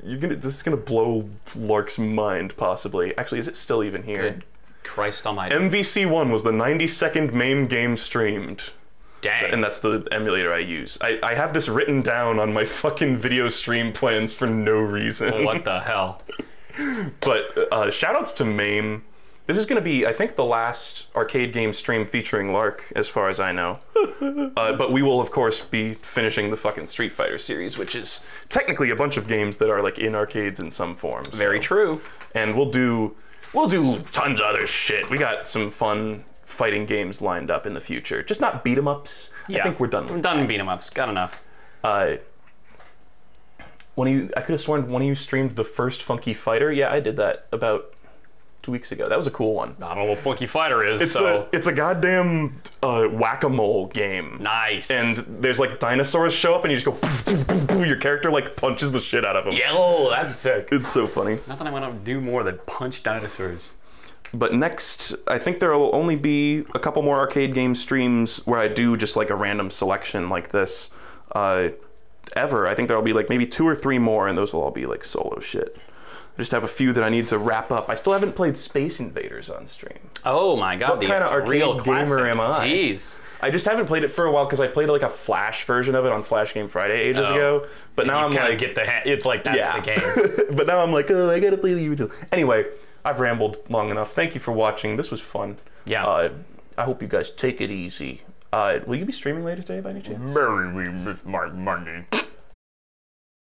you're gonna this is gonna blow Lark's mind possibly. Actually, is it still even here? Good Christ almighty. MVC1 was the 92nd main game streamed. Dang. And that's the emulator I use. I, I have this written down on my fucking video stream plans for no reason. what the hell? <laughs> But uh, shoutouts to MAME. This is going to be, I think, the last arcade game stream featuring Lark, as far as I know. <laughs> uh, but we will, of course, be finishing the fucking Street Fighter series, which is technically a bunch of games that are like in arcades in some form. Very so- true. And we'll do, we'll do tons of other shit. We got some fun fighting games lined up in the future. Just not beat 'em ups. I think we're done. We're With done with beat 'em ups. Got enough. uh, of you, I could have sworn one of you streamed the first Funky Fighter. Yeah, I did that about two weeks ago. That was a cool one. I don't know what Funky Fighter is, It's so a it's a goddamn uh, whack a mole game. nice. And there's like dinosaurs show up and you just go. Poof, poof, poof, poof. Your character like punches the shit out of them. Yo, that's sick. It's so funny. Nothing I want to do more than punch dinosaurs. But next, I think there will only be a couple more arcade game streams where I do just like a random selection like this. Uh, ever. I think there'll be like maybe two or three more, and those will all be like solo shit. I just have a few that I need to wrap up. I still haven't played Space Invaders on stream. Oh my god, What kind of arcade real gamer am I? Jeez. I just haven't played it for a while because I played like a Flash version of it on Flash Game Friday ages Oh. ago. But now you I'm like, get the ha- it's like that's yeah. the game. <laughs> but now I'm like, oh, I gotta play the original. Anyway, I've rambled long enough. Thank you for watching. This was fun. Yeah. Uh, I hope you guys take it easy. Uh, will you be streaming later today by any chance? Bury me with my money.